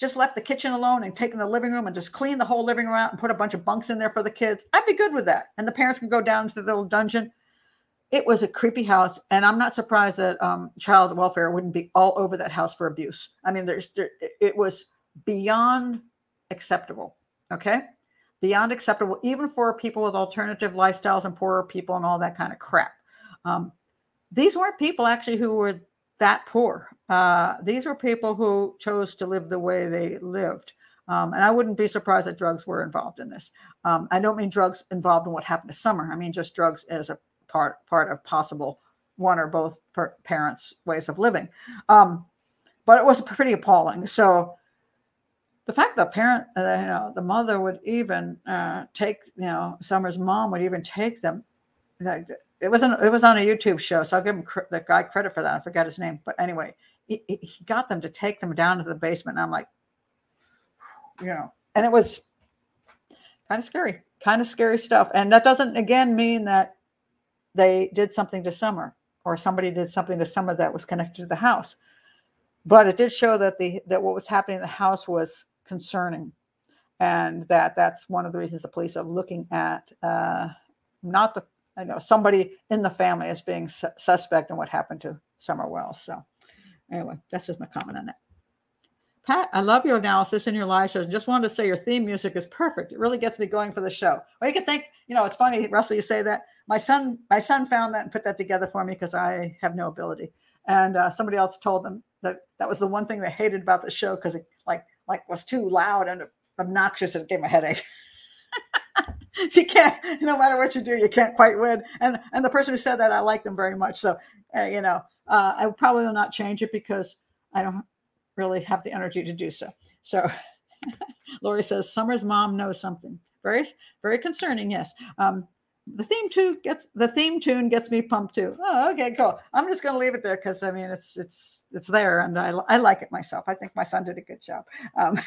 just left the kitchen alone and taken the living room and just cleaned the whole living room out and put a bunch of bunks in there for the kids, I'd be good with that. And the parents can go down to the little dungeon. It was a creepy house, and I'm not surprised that um, child welfare wouldn't be all over that house for abuse. I mean, there's there, it was beyond acceptable. Okay, beyond acceptable, even for people with alternative lifestyles and poorer people and all that kind of crap. Um, these weren't people actually who were that poor. Uh, these were people who chose to live the way they lived. Um, and I wouldn't be surprised that drugs were involved in this. Um, I don't mean drugs involved in what happened to Summer. I mean just drugs as a part part of possible one or both parents' ways of living. Um, but it was pretty appalling. So the fact that parent, uh, you know, the mother would even uh, take, you know, Summer's mom would even take them. Like, it wasn't. it was on a YouTube show, so I'll give him cr- the guy credit for that. I forget his name, but anyway, he, he got them to take them down to the basement. And I'm like, you know, and it was kind of scary, kind of scary stuff. And that doesn't again mean that they did something to Summer or somebody did something to Summer that was connected to the house, but it did show that the that what was happening in the house was concerning, and that that's one of the reasons the police are looking at uh, not the I know somebody in the family as being su- suspect in what happened to Summer Wells. So, anyway, that's just my comment on that. Pat, I love your analysis and your live shows. Just wanted to say your theme music is perfect. It really gets me going for the show. Well, you can think, you know, it's funny, Russell, you say that. My son, my son found that and put that together for me because I have no ability. And uh, somebody else told them that that was the one thing they hated about the show because it like like was too loud and obnoxious and it gave them a headache. you can't no matter what you do you can't quite win. And and the person who said that i like them very much. So uh, you know uh, i probably will not change it because i don't really have the energy to do so. So lori says summer's mom knows something. Very very concerning yes. Um, the theme tune gets the theme tune gets me pumped too oh okay cool i'm just going to leave it there because i mean it's it's it's there and i i like it myself i think my son did a good job um,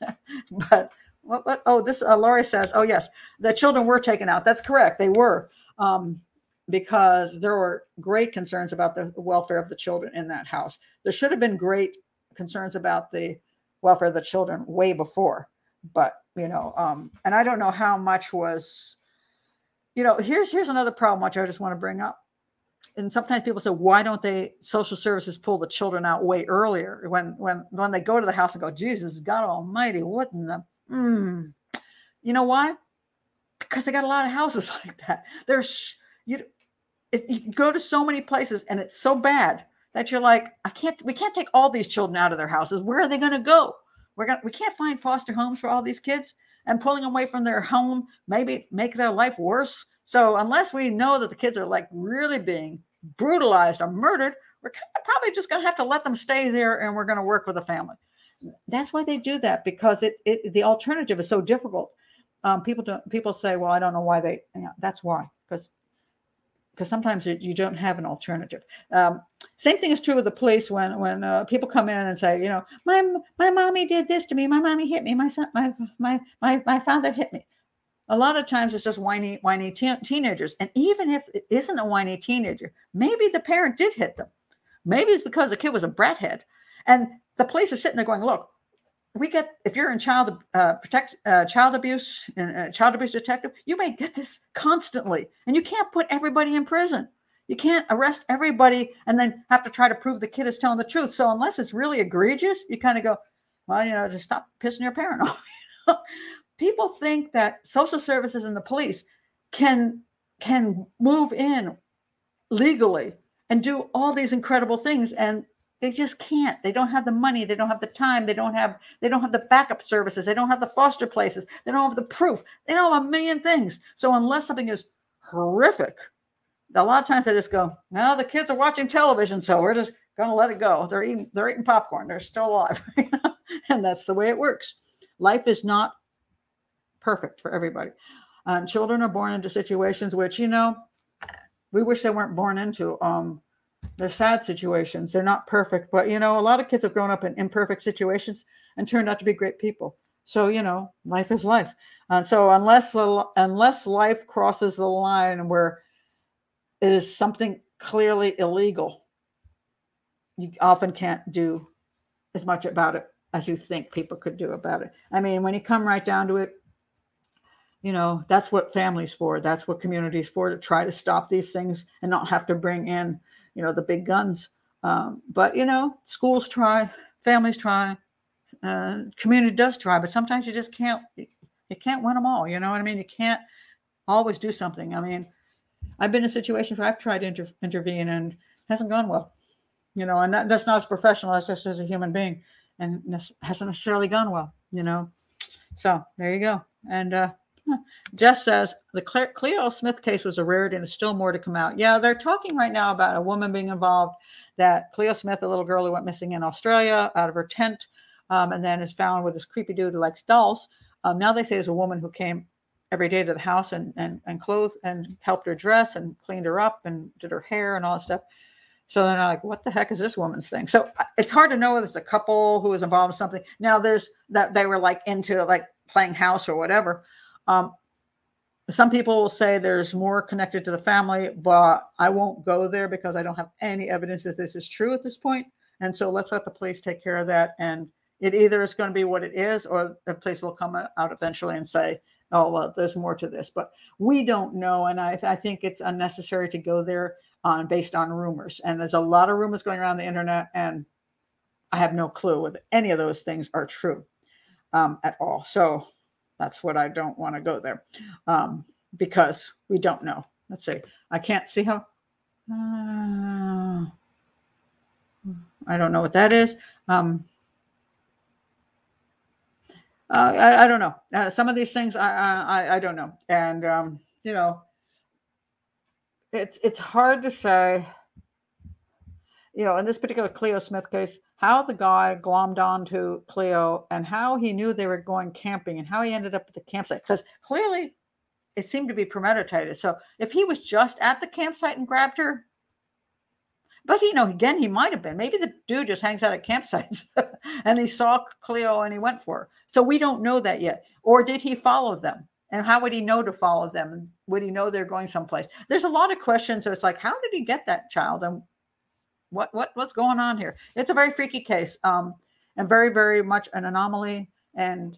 but what, what? Oh, this uh, Laurie says. Oh, yes, the children were taken out. That's correct. They were um, because there were great concerns about the welfare of the children in that house. There should have been great concerns about the welfare of the children way before, but you know, um, and I don't know how much was. You know, here's here's another problem which I just want to bring up. And sometimes people say, why don't they social services pull the children out way earlier when when when they go to the house and go, Jesus God Almighty, what in the Mm. You know why? Because they got a lot of houses like that. There's you, it, you go to so many places and it's so bad that you're like, I can't. We can't take all these children out of their houses. Where are they going to go? We're gonna. We can't find foster homes for all these kids, and pulling away from their home maybe make their life worse. So unless we know that the kids are like really being brutalized or murdered, we're kind of probably just going to have to let them stay there, and we're going to work with the family that's why they do that because it, it the alternative is so difficult. Um, people don't people say, well, I don't know why they. Yeah, that's why because because sometimes you don't have an alternative. Um, same thing is true with the police when when uh, people come in and say, you know, my my mommy did this to me, my mommy hit me, my son, my my my my father hit me. A lot of times it's just whiny whiny te- teenagers, and even if it isn't a whiny teenager, maybe the parent did hit them. Maybe it's because the kid was a brat head, and the police are sitting there going, look, we get if you're in child uh, protect uh, child abuse and uh, child abuse detective, you may get this constantly, and you can't put everybody in prison. You can't arrest everybody and then have to try to prove the kid is telling the truth. So unless it's really egregious, you kind of go, well, you know, just stop pissing your parent off. People think that social services and the police can can move in legally and do all these incredible things and they just can't. They don't have the money. They don't have the time. They don't have they don't have the backup services. They don't have the foster places. They don't have the proof. They don't have a million things. So unless something is horrific, a lot of times they just go, "Well, the kids are watching television, so we're just going to let it go. They're eating they're eating popcorn. They're still alive." and that's the way it works. Life is not perfect for everybody. And children are born into situations which, you know, we wish they weren't born into. Um, they're sad situations. They're not perfect, but you know, a lot of kids have grown up in imperfect situations and turned out to be great people. So you know, life is life. And so unless the, unless life crosses the line where it is something clearly illegal, you often can't do as much about it as you think people could do about it. I mean, when you come right down to it, you know, that's what families for. That's what communities for to try to stop these things and not have to bring in, you know, the big guns. Um, but you know, schools try, families try, uh, community does try, but sometimes you just can't. You can't win them all. You know what I mean? You can't always do something. I mean, I've been in situations where I've tried to inter- intervene and hasn't gone well. You know, and that, that's not as professional. That's just as a human being, and hasn't necessarily gone well. You know, so there you go. And uh, Jess says the Cleo Smith case was a rarity and there's still more to come out. Yeah, they're talking right now about a woman being involved. That Cleo Smith, a little girl who went missing in Australia out of her tent, um, and then is found with this creepy dude who likes dolls. Um, now they say there's a woman who came every day to the house and and and clothed and helped her dress and cleaned her up and did her hair and all that stuff. So then I'm like, what the heck is this woman's thing? So uh, it's hard to know whether it's a couple who was involved in something. Now there's that they were like into like playing house or whatever. Um, some people will say there's more connected to the family, but I won't go there because I don't have any evidence that this is true at this point. And so let's let the police take care of that. And it either is going to be what it is, or the police will come out eventually and say, oh, well, there's more to this. But we don't know. And I, I think it's unnecessary to go there on based on rumors. And there's a lot of rumors going around the internet, and I have no clue whether any of those things are true um, at all. So that's what I don't want to go there um, because we don't know. Let's see. I can't see how. Uh, I don't know what that is. Um, uh, I, I, don't know. Uh, some of these things I, I, I don't know. And, um, you know, it's, it's hard to say, you know, in this particular Cleo Smith case, how the guy glommed onto Cleo and how he knew they were going camping and how he ended up at the campsite. Because clearly it seemed to be premeditated. So if he was just at the campsite and grabbed her, but you know, again, he might have been. Maybe the dude just hangs out at campsites and he saw Cleo and he went for her. So we don't know that yet. Or did he follow them? And how would he know to follow them? Would he know they're going someplace? There's a lot of questions. So it's like, how did he get that child? And what what what's going on here? It's a very freaky case, um, and very very much an anomaly. And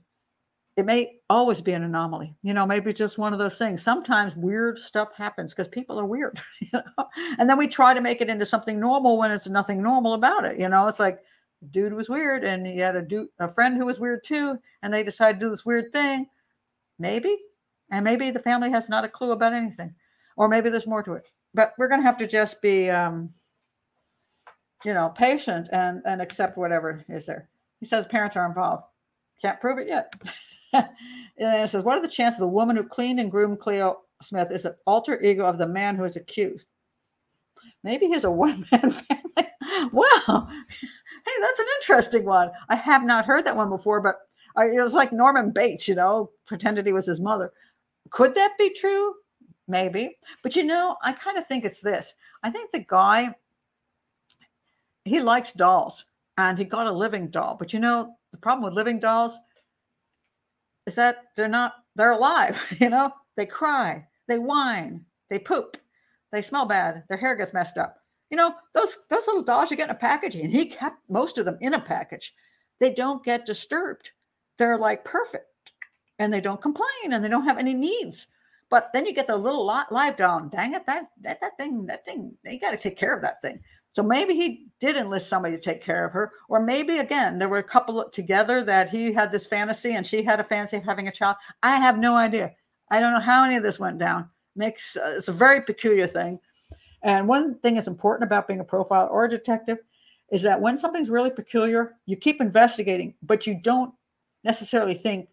it may always be an anomaly. You know, maybe just one of those things. Sometimes weird stuff happens because people are weird. You know? And then we try to make it into something normal when it's nothing normal about it. You know, it's like dude was weird and he had a dude a friend who was weird too, and they decided to do this weird thing. Maybe. And maybe the family has not a clue about anything. Or maybe there's more to it. But we're gonna have to just be um you know, patient and and accept whatever is there. He says parents are involved. Can't prove it yet. and then it says, what are the chances the woman who cleaned and groomed Cleo Smith is an alter ego of the man who is accused? Maybe he's a one-man family. wow. Hey, that's an interesting one. I have not heard that one before, but it was like Norman Bates, you know, pretended he was his mother. Could that be true? Maybe. But you know, I kind of think it's this. I think the guy he likes dolls and he got a living doll. But you know, the problem with living dolls is that they're not, they're alive, you know, they cry, they whine, they poop, they smell bad, their hair gets messed up. You know, those those little dolls you get in a package, and he kept most of them in a package. They don't get disturbed. They're like perfect and they don't complain and they don't have any needs. But then you get the little live doll, dang it, that that that thing, that thing, you got to take care of that thing. So maybe he did enlist somebody to take care of her, or maybe again there were a couple together that he had this fantasy and she had a fantasy of having a child. I have no idea. I don't know how any of this went down. Makes uh, it's a very peculiar thing. And one thing that's important about being a profile or a detective is that when something's really peculiar, you keep investigating, but you don't necessarily think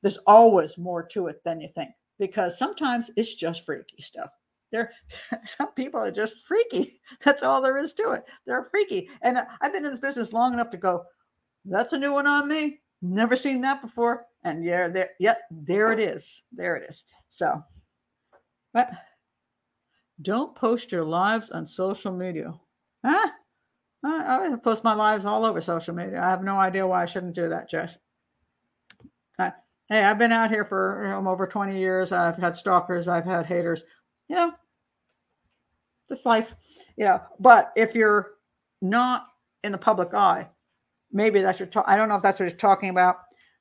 there's always more to it than you think because sometimes it's just freaky stuff. There, some people are just freaky. That's all there is to it. They're freaky. And I've been in this business long enough to go, that's a new one on me. Never seen that before. And yeah, there, yep, there it is. There it is. So, but don't post your lives on social media. Huh? I, I post my lives all over social media. I have no idea why I shouldn't do that, Jess. Uh, hey, I've been out here for um, over 20 years. I've had stalkers, I've had haters you know, this life, you know. But if you're not in the public eye, maybe that's your. Ta- I don't know if that's what you're talking about,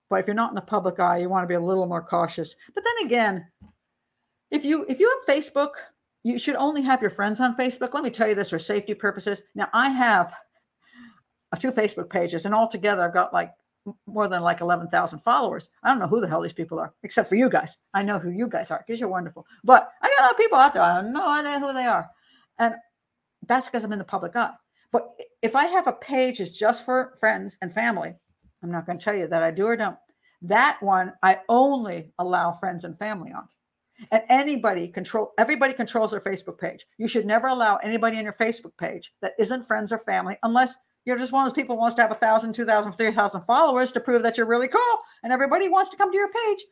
but if you're not in the public eye, you want to be a little more cautious. But then again, if you if you have Facebook, you should only have your friends on Facebook. Let me tell you this for safety purposes. Now I have two Facebook pages, and altogether I've got like more than like 11,000 followers. I don't know who the hell these people are, except for you guys. I know who you guys are because you're wonderful. But I got a lot of people out there. I have no idea who they are. And that's because I'm in the public eye. But if I have a page that's just for friends and family, I'm not going to tell you that I do or don't. That one I only allow friends and family on. And anybody control everybody controls their Facebook page. You should never allow anybody on your Facebook page that isn't friends or family unless you're just one of those people who wants to have a thousand, two thousand, three thousand followers to prove that you're really cool and everybody wants to come to your page.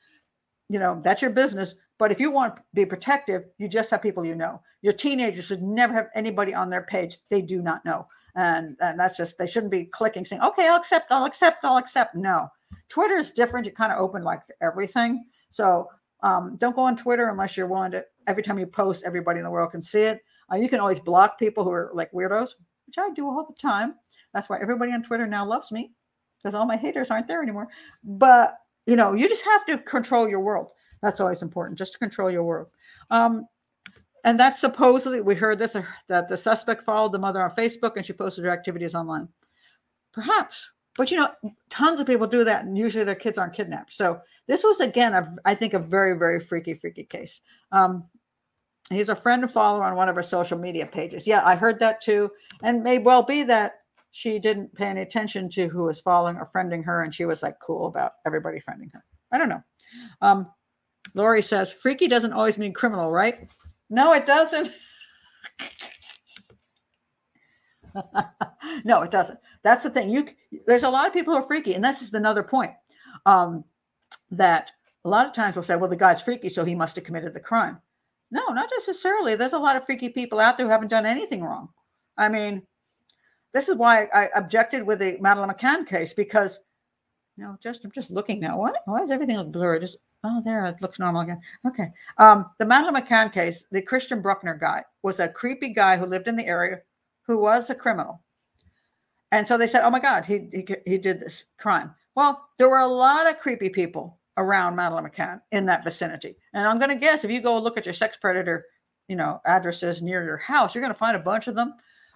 You know, that's your business. But if you want to be protective, you just have people you know. Your teenagers should never have anybody on their page they do not know. And, and that's just, they shouldn't be clicking saying, okay, I'll accept, I'll accept, I'll accept. No. Twitter is different. You kind of open like everything. So um, don't go on Twitter unless you're willing to, every time you post, everybody in the world can see it. Uh, you can always block people who are like weirdos, which I do all the time. That's why everybody on Twitter now loves me because all my haters aren't there anymore. But you know, you just have to control your world. That's always important, just to control your world. Um, and that's supposedly we heard this uh, that the suspect followed the mother on Facebook and she posted her activities online. Perhaps, but you know, tons of people do that, and usually their kids aren't kidnapped. So this was again, a, I think, a very, very freaky, freaky case. Um, he's a friend and follower on one of her social media pages. Yeah, I heard that too, and may well be that she didn't pay any attention to who was following or friending her, and she was like cool about everybody friending her. I don't know. Um, Lori says, freaky doesn't always mean criminal, right? No, it doesn't. no, it doesn't. That's the thing. You there's a lot of people who are freaky, and this is another point. Um, that a lot of times we'll say, well, the guy's freaky, so he must have committed the crime. No, not necessarily. There's a lot of freaky people out there who haven't done anything wrong. I mean, this is why I objected with the Madeleine McCann case because, you know, just I'm just looking now. What? Why does everything look blurry? Just oh, there it looks normal again. Okay. Um, the Madeleine McCann case, the Christian Bruckner guy was a creepy guy who lived in the area, who was a criminal, and so they said, oh my God, he he, he did this crime. Well, there were a lot of creepy people around Madeleine McCann in that vicinity, and I'm going to guess if you go look at your sex predator, you know, addresses near your house, you're going to find a bunch of them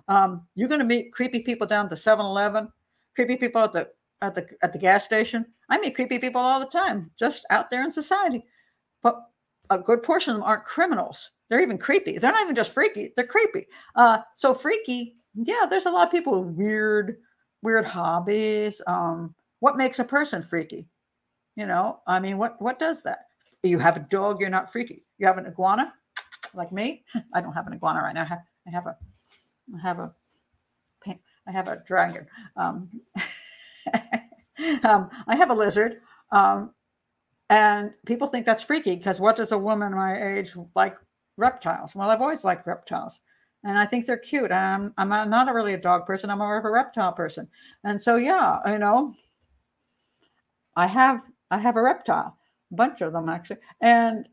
um, you're going to meet creepy people down at the 7-Eleven, creepy people at the at the at the gas station. I meet creepy people all the time, just out there in society. But a good portion of them aren't criminals. They're even creepy. They're not even just freaky. They're creepy. Uh, so freaky, yeah. There's a lot of people with weird, weird hobbies. Um, what makes a person freaky? You know, I mean, what what does that? You have a dog, you're not freaky. You have an iguana, like me. I don't have an iguana right now. I have, I have a I have a I have a dragon. Um, um, I have a lizard. Um, and people think that's freaky because what does a woman my age like reptiles? Well, I've always liked reptiles. And I think they're cute. I'm, I'm not a really a dog person. I'm more of a reptile person. And so, yeah, you know, I have I have a reptile, a bunch of them actually. And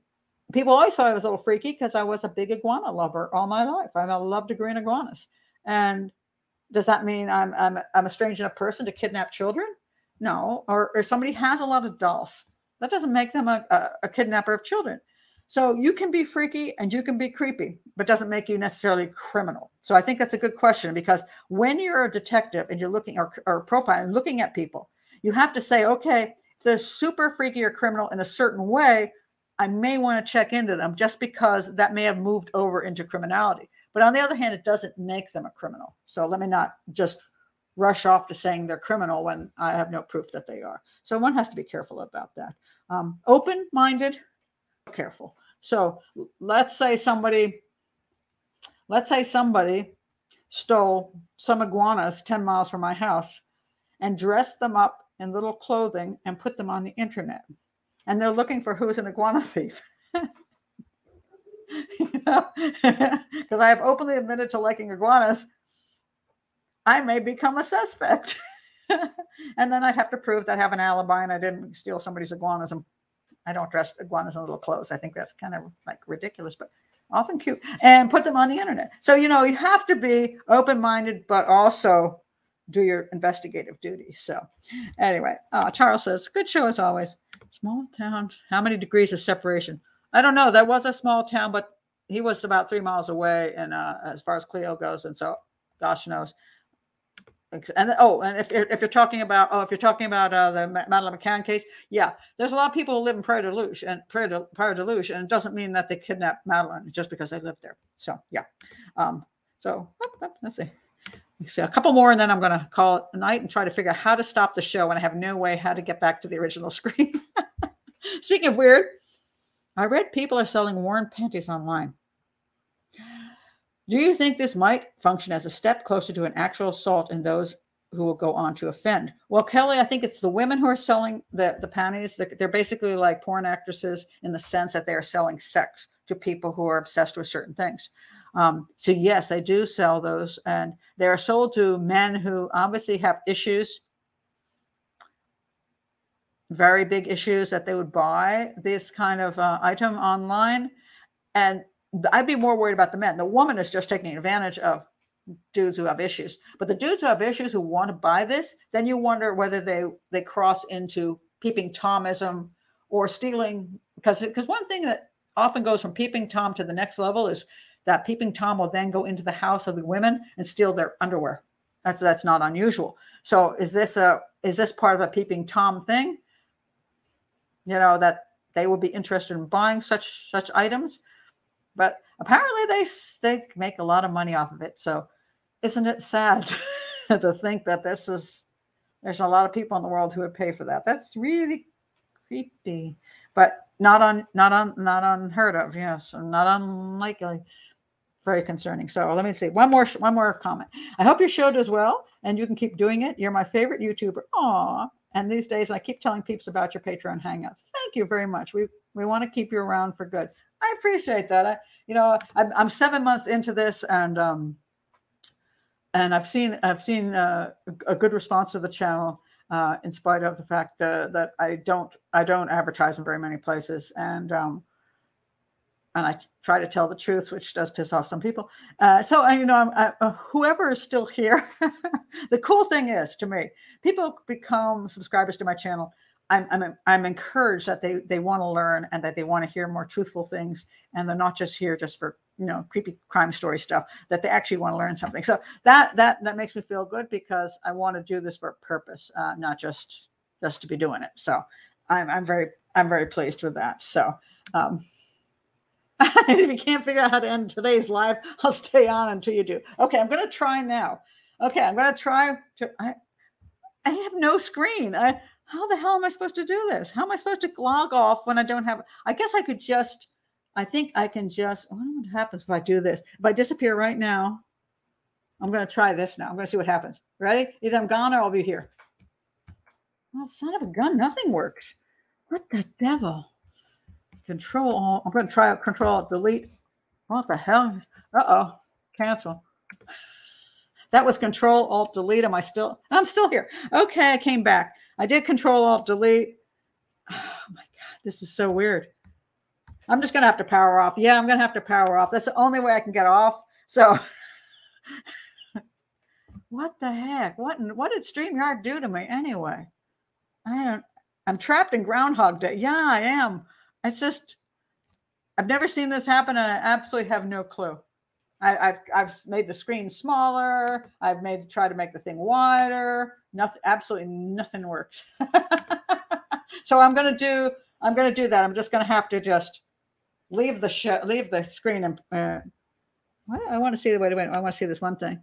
people always thought I was a little freaky because I was a big iguana lover all my life. I loved green iguanas. And does that mean I'm, I'm, I'm a strange enough person to kidnap children? No. Or, or somebody has a lot of dolls. That doesn't make them a, a, a kidnapper of children. So you can be freaky and you can be creepy, but doesn't make you necessarily criminal. So I think that's a good question because when you're a detective and you're looking or, or profiling, looking at people, you have to say, okay, if they're super freaky or criminal in a certain way, I may want to check into them just because that may have moved over into criminality. But on the other hand, it doesn't make them a criminal. So let me not just rush off to saying they're criminal when I have no proof that they are. So one has to be careful about that. Um, Open minded, careful. So let's say somebody, let's say somebody stole some iguanas 10 miles from my house and dressed them up in little clothing and put them on the internet and they're looking for who's an iguana thief. Because I have openly admitted to liking iguanas, I may become a suspect. and then I'd have to prove that I have an alibi and I didn't steal somebody's iguanas. And I don't dress iguanas in little clothes. I think that's kind of like ridiculous, but often cute. And put them on the internet. So, you know, you have to be open minded, but also do your investigative duty. So, anyway, uh, Charles says, "Good show as always." Small town. How many degrees of separation? I don't know. That was a small town, but he was about three miles away, and uh, as far as Cleo goes, and so, gosh knows. And oh, and if if you're talking about oh, if you're talking about uh, the Madeleine McCann case, yeah, there's a lot of people who live in Praia da Luz and Praia de Luz, and it doesn't mean that they kidnapped Madeleine just because they live there. So yeah, um, so let's see. See a couple more, and then I'm going to call it a night and try to figure out how to stop the show. And I have no way how to get back to the original screen. Speaking of weird, I read people are selling worn panties online. Do you think this might function as a step closer to an actual assault in those who will go on to offend? Well, Kelly, I think it's the women who are selling the, the panties. They're basically like porn actresses in the sense that they are selling sex to people who are obsessed with certain things. Um, so, yes, they do sell those, and they are sold to men who obviously have issues, very big issues that they would buy this kind of uh, item online. And I'd be more worried about the men. The woman is just taking advantage of dudes who have issues. But the dudes who have issues who want to buy this, then you wonder whether they they cross into peeping tomism or stealing because because one thing that often goes from peeping tom to the next level is that peeping tom will then go into the house of the women and steal their underwear. That's that's not unusual. So is this a is this part of a peeping tom thing? You know that they would be interested in buying such such items but apparently they they make a lot of money off of it. So isn't it sad to think that this is there's a lot of people in the world who would pay for that. That's really creepy, but not on not on not unheard of. Yes, not unlikely. Very concerning. So let me see one more one more comment. I hope your show does well and you can keep doing it. You're my favorite YouTuber. Aw. And these days, I keep telling peeps about your Patreon hangouts. Thank you very much. We we want to keep you around for good. I appreciate that. I, you know, I'm, I'm seven months into this, and um, and I've seen I've seen uh, a good response to the channel, uh, in spite of the fact uh, that I don't I don't advertise in very many places, and um, and I try to tell the truth, which does piss off some people. Uh, so, uh, you know, I, uh, whoever is still here, the cool thing is to me, people become subscribers to my channel I'm, I'm, I'm encouraged that they, they want to learn and that they want to hear more truthful things. And they're not just here just for, you know, creepy crime story stuff, that they actually want to learn something. So that, that, that makes me feel good because I want to do this for a purpose, uh, not just, just to be doing it. So I'm, I'm very, I'm very pleased with that. So, um, if you can't figure out how to end today's live, I'll stay on until you do. Okay, I'm going to try now. Okay, I'm going to try to. I, I have no screen. I, how the hell am I supposed to do this? How am I supposed to log off when I don't have? I guess I could just, I think I can just, I wonder what happens if I do this. If I disappear right now, I'm going to try this now. I'm going to see what happens. Ready? Either I'm gone or I'll be here. Well, son of a gun, nothing works. What the devil? Control I'm going to try out control delete. What the hell? Uh oh, cancel. That was control alt delete. Am I still? I'm still here. Okay, I came back. I did control alt delete. Oh my God, this is so weird. I'm just going to have to power off. Yeah, I'm going to have to power off. That's the only way I can get off. So what the heck? What, what did StreamYard do to me anyway? I don't, I'm trapped in Groundhog Day. Yeah, I am. It's just, I've never seen this happen and I absolutely have no clue. I, have I've made the screen smaller. I've made try to make the thing wider. Nothing, absolutely nothing works. so I'm gonna do I'm gonna do that. I'm just gonna have to just leave the show, leave the screen, and uh, I want to see the wait minute. I want to see this one thing.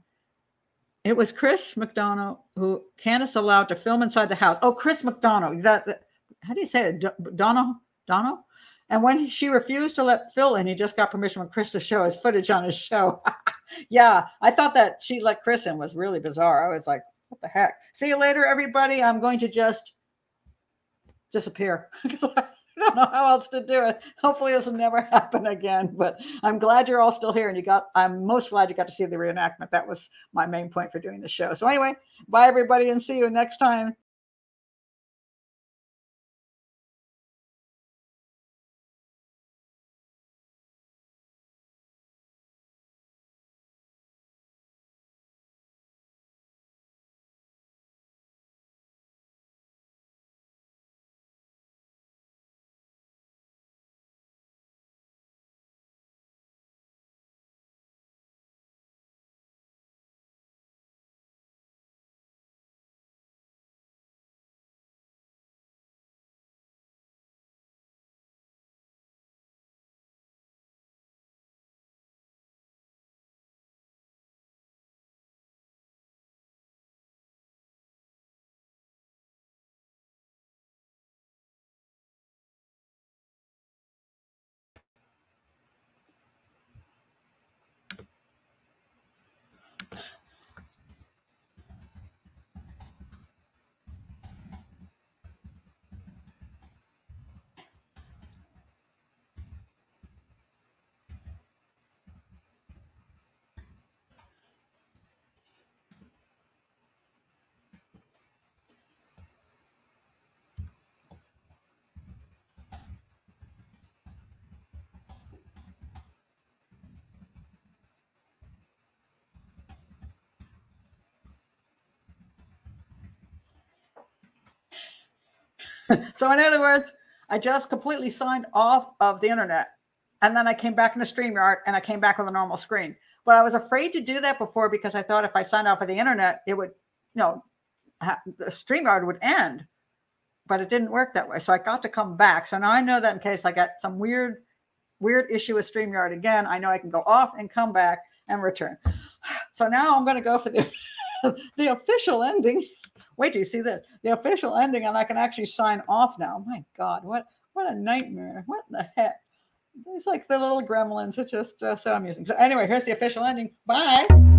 It was Chris McDonough who Candus allowed to film inside the house. Oh, Chris McDonough. That, that how do you say it? Dono Dono and when she refused to let Phil in, he just got permission from Chris to show his footage on his show. yeah, I thought that she let Chris in was really bizarre. I was like, what the heck? See you later, everybody. I'm going to just disappear. I don't know how else to do it. Hopefully, this will never happen again. But I'm glad you're all still here, and you got. I'm most glad you got to see the reenactment. That was my main point for doing the show. So anyway, bye everybody, and see you next time. so in other words, I just completely signed off of the internet. And then I came back in into StreamYard and I came back with a normal screen. But I was afraid to do that before because I thought if I signed off of the internet, it would, you know, the StreamYard would end. But it didn't work that way. So I got to come back. So now I know that in case I get some weird, weird issue with StreamYard again, I know I can go off and come back and return. So now I'm going to go for the, the official ending. Wait till you see this. The official ending, and I can actually sign off now. My God, what what a nightmare. What the heck? It's like the little gremlins. It's just uh, so amusing. So anyway, here's the official ending. Bye.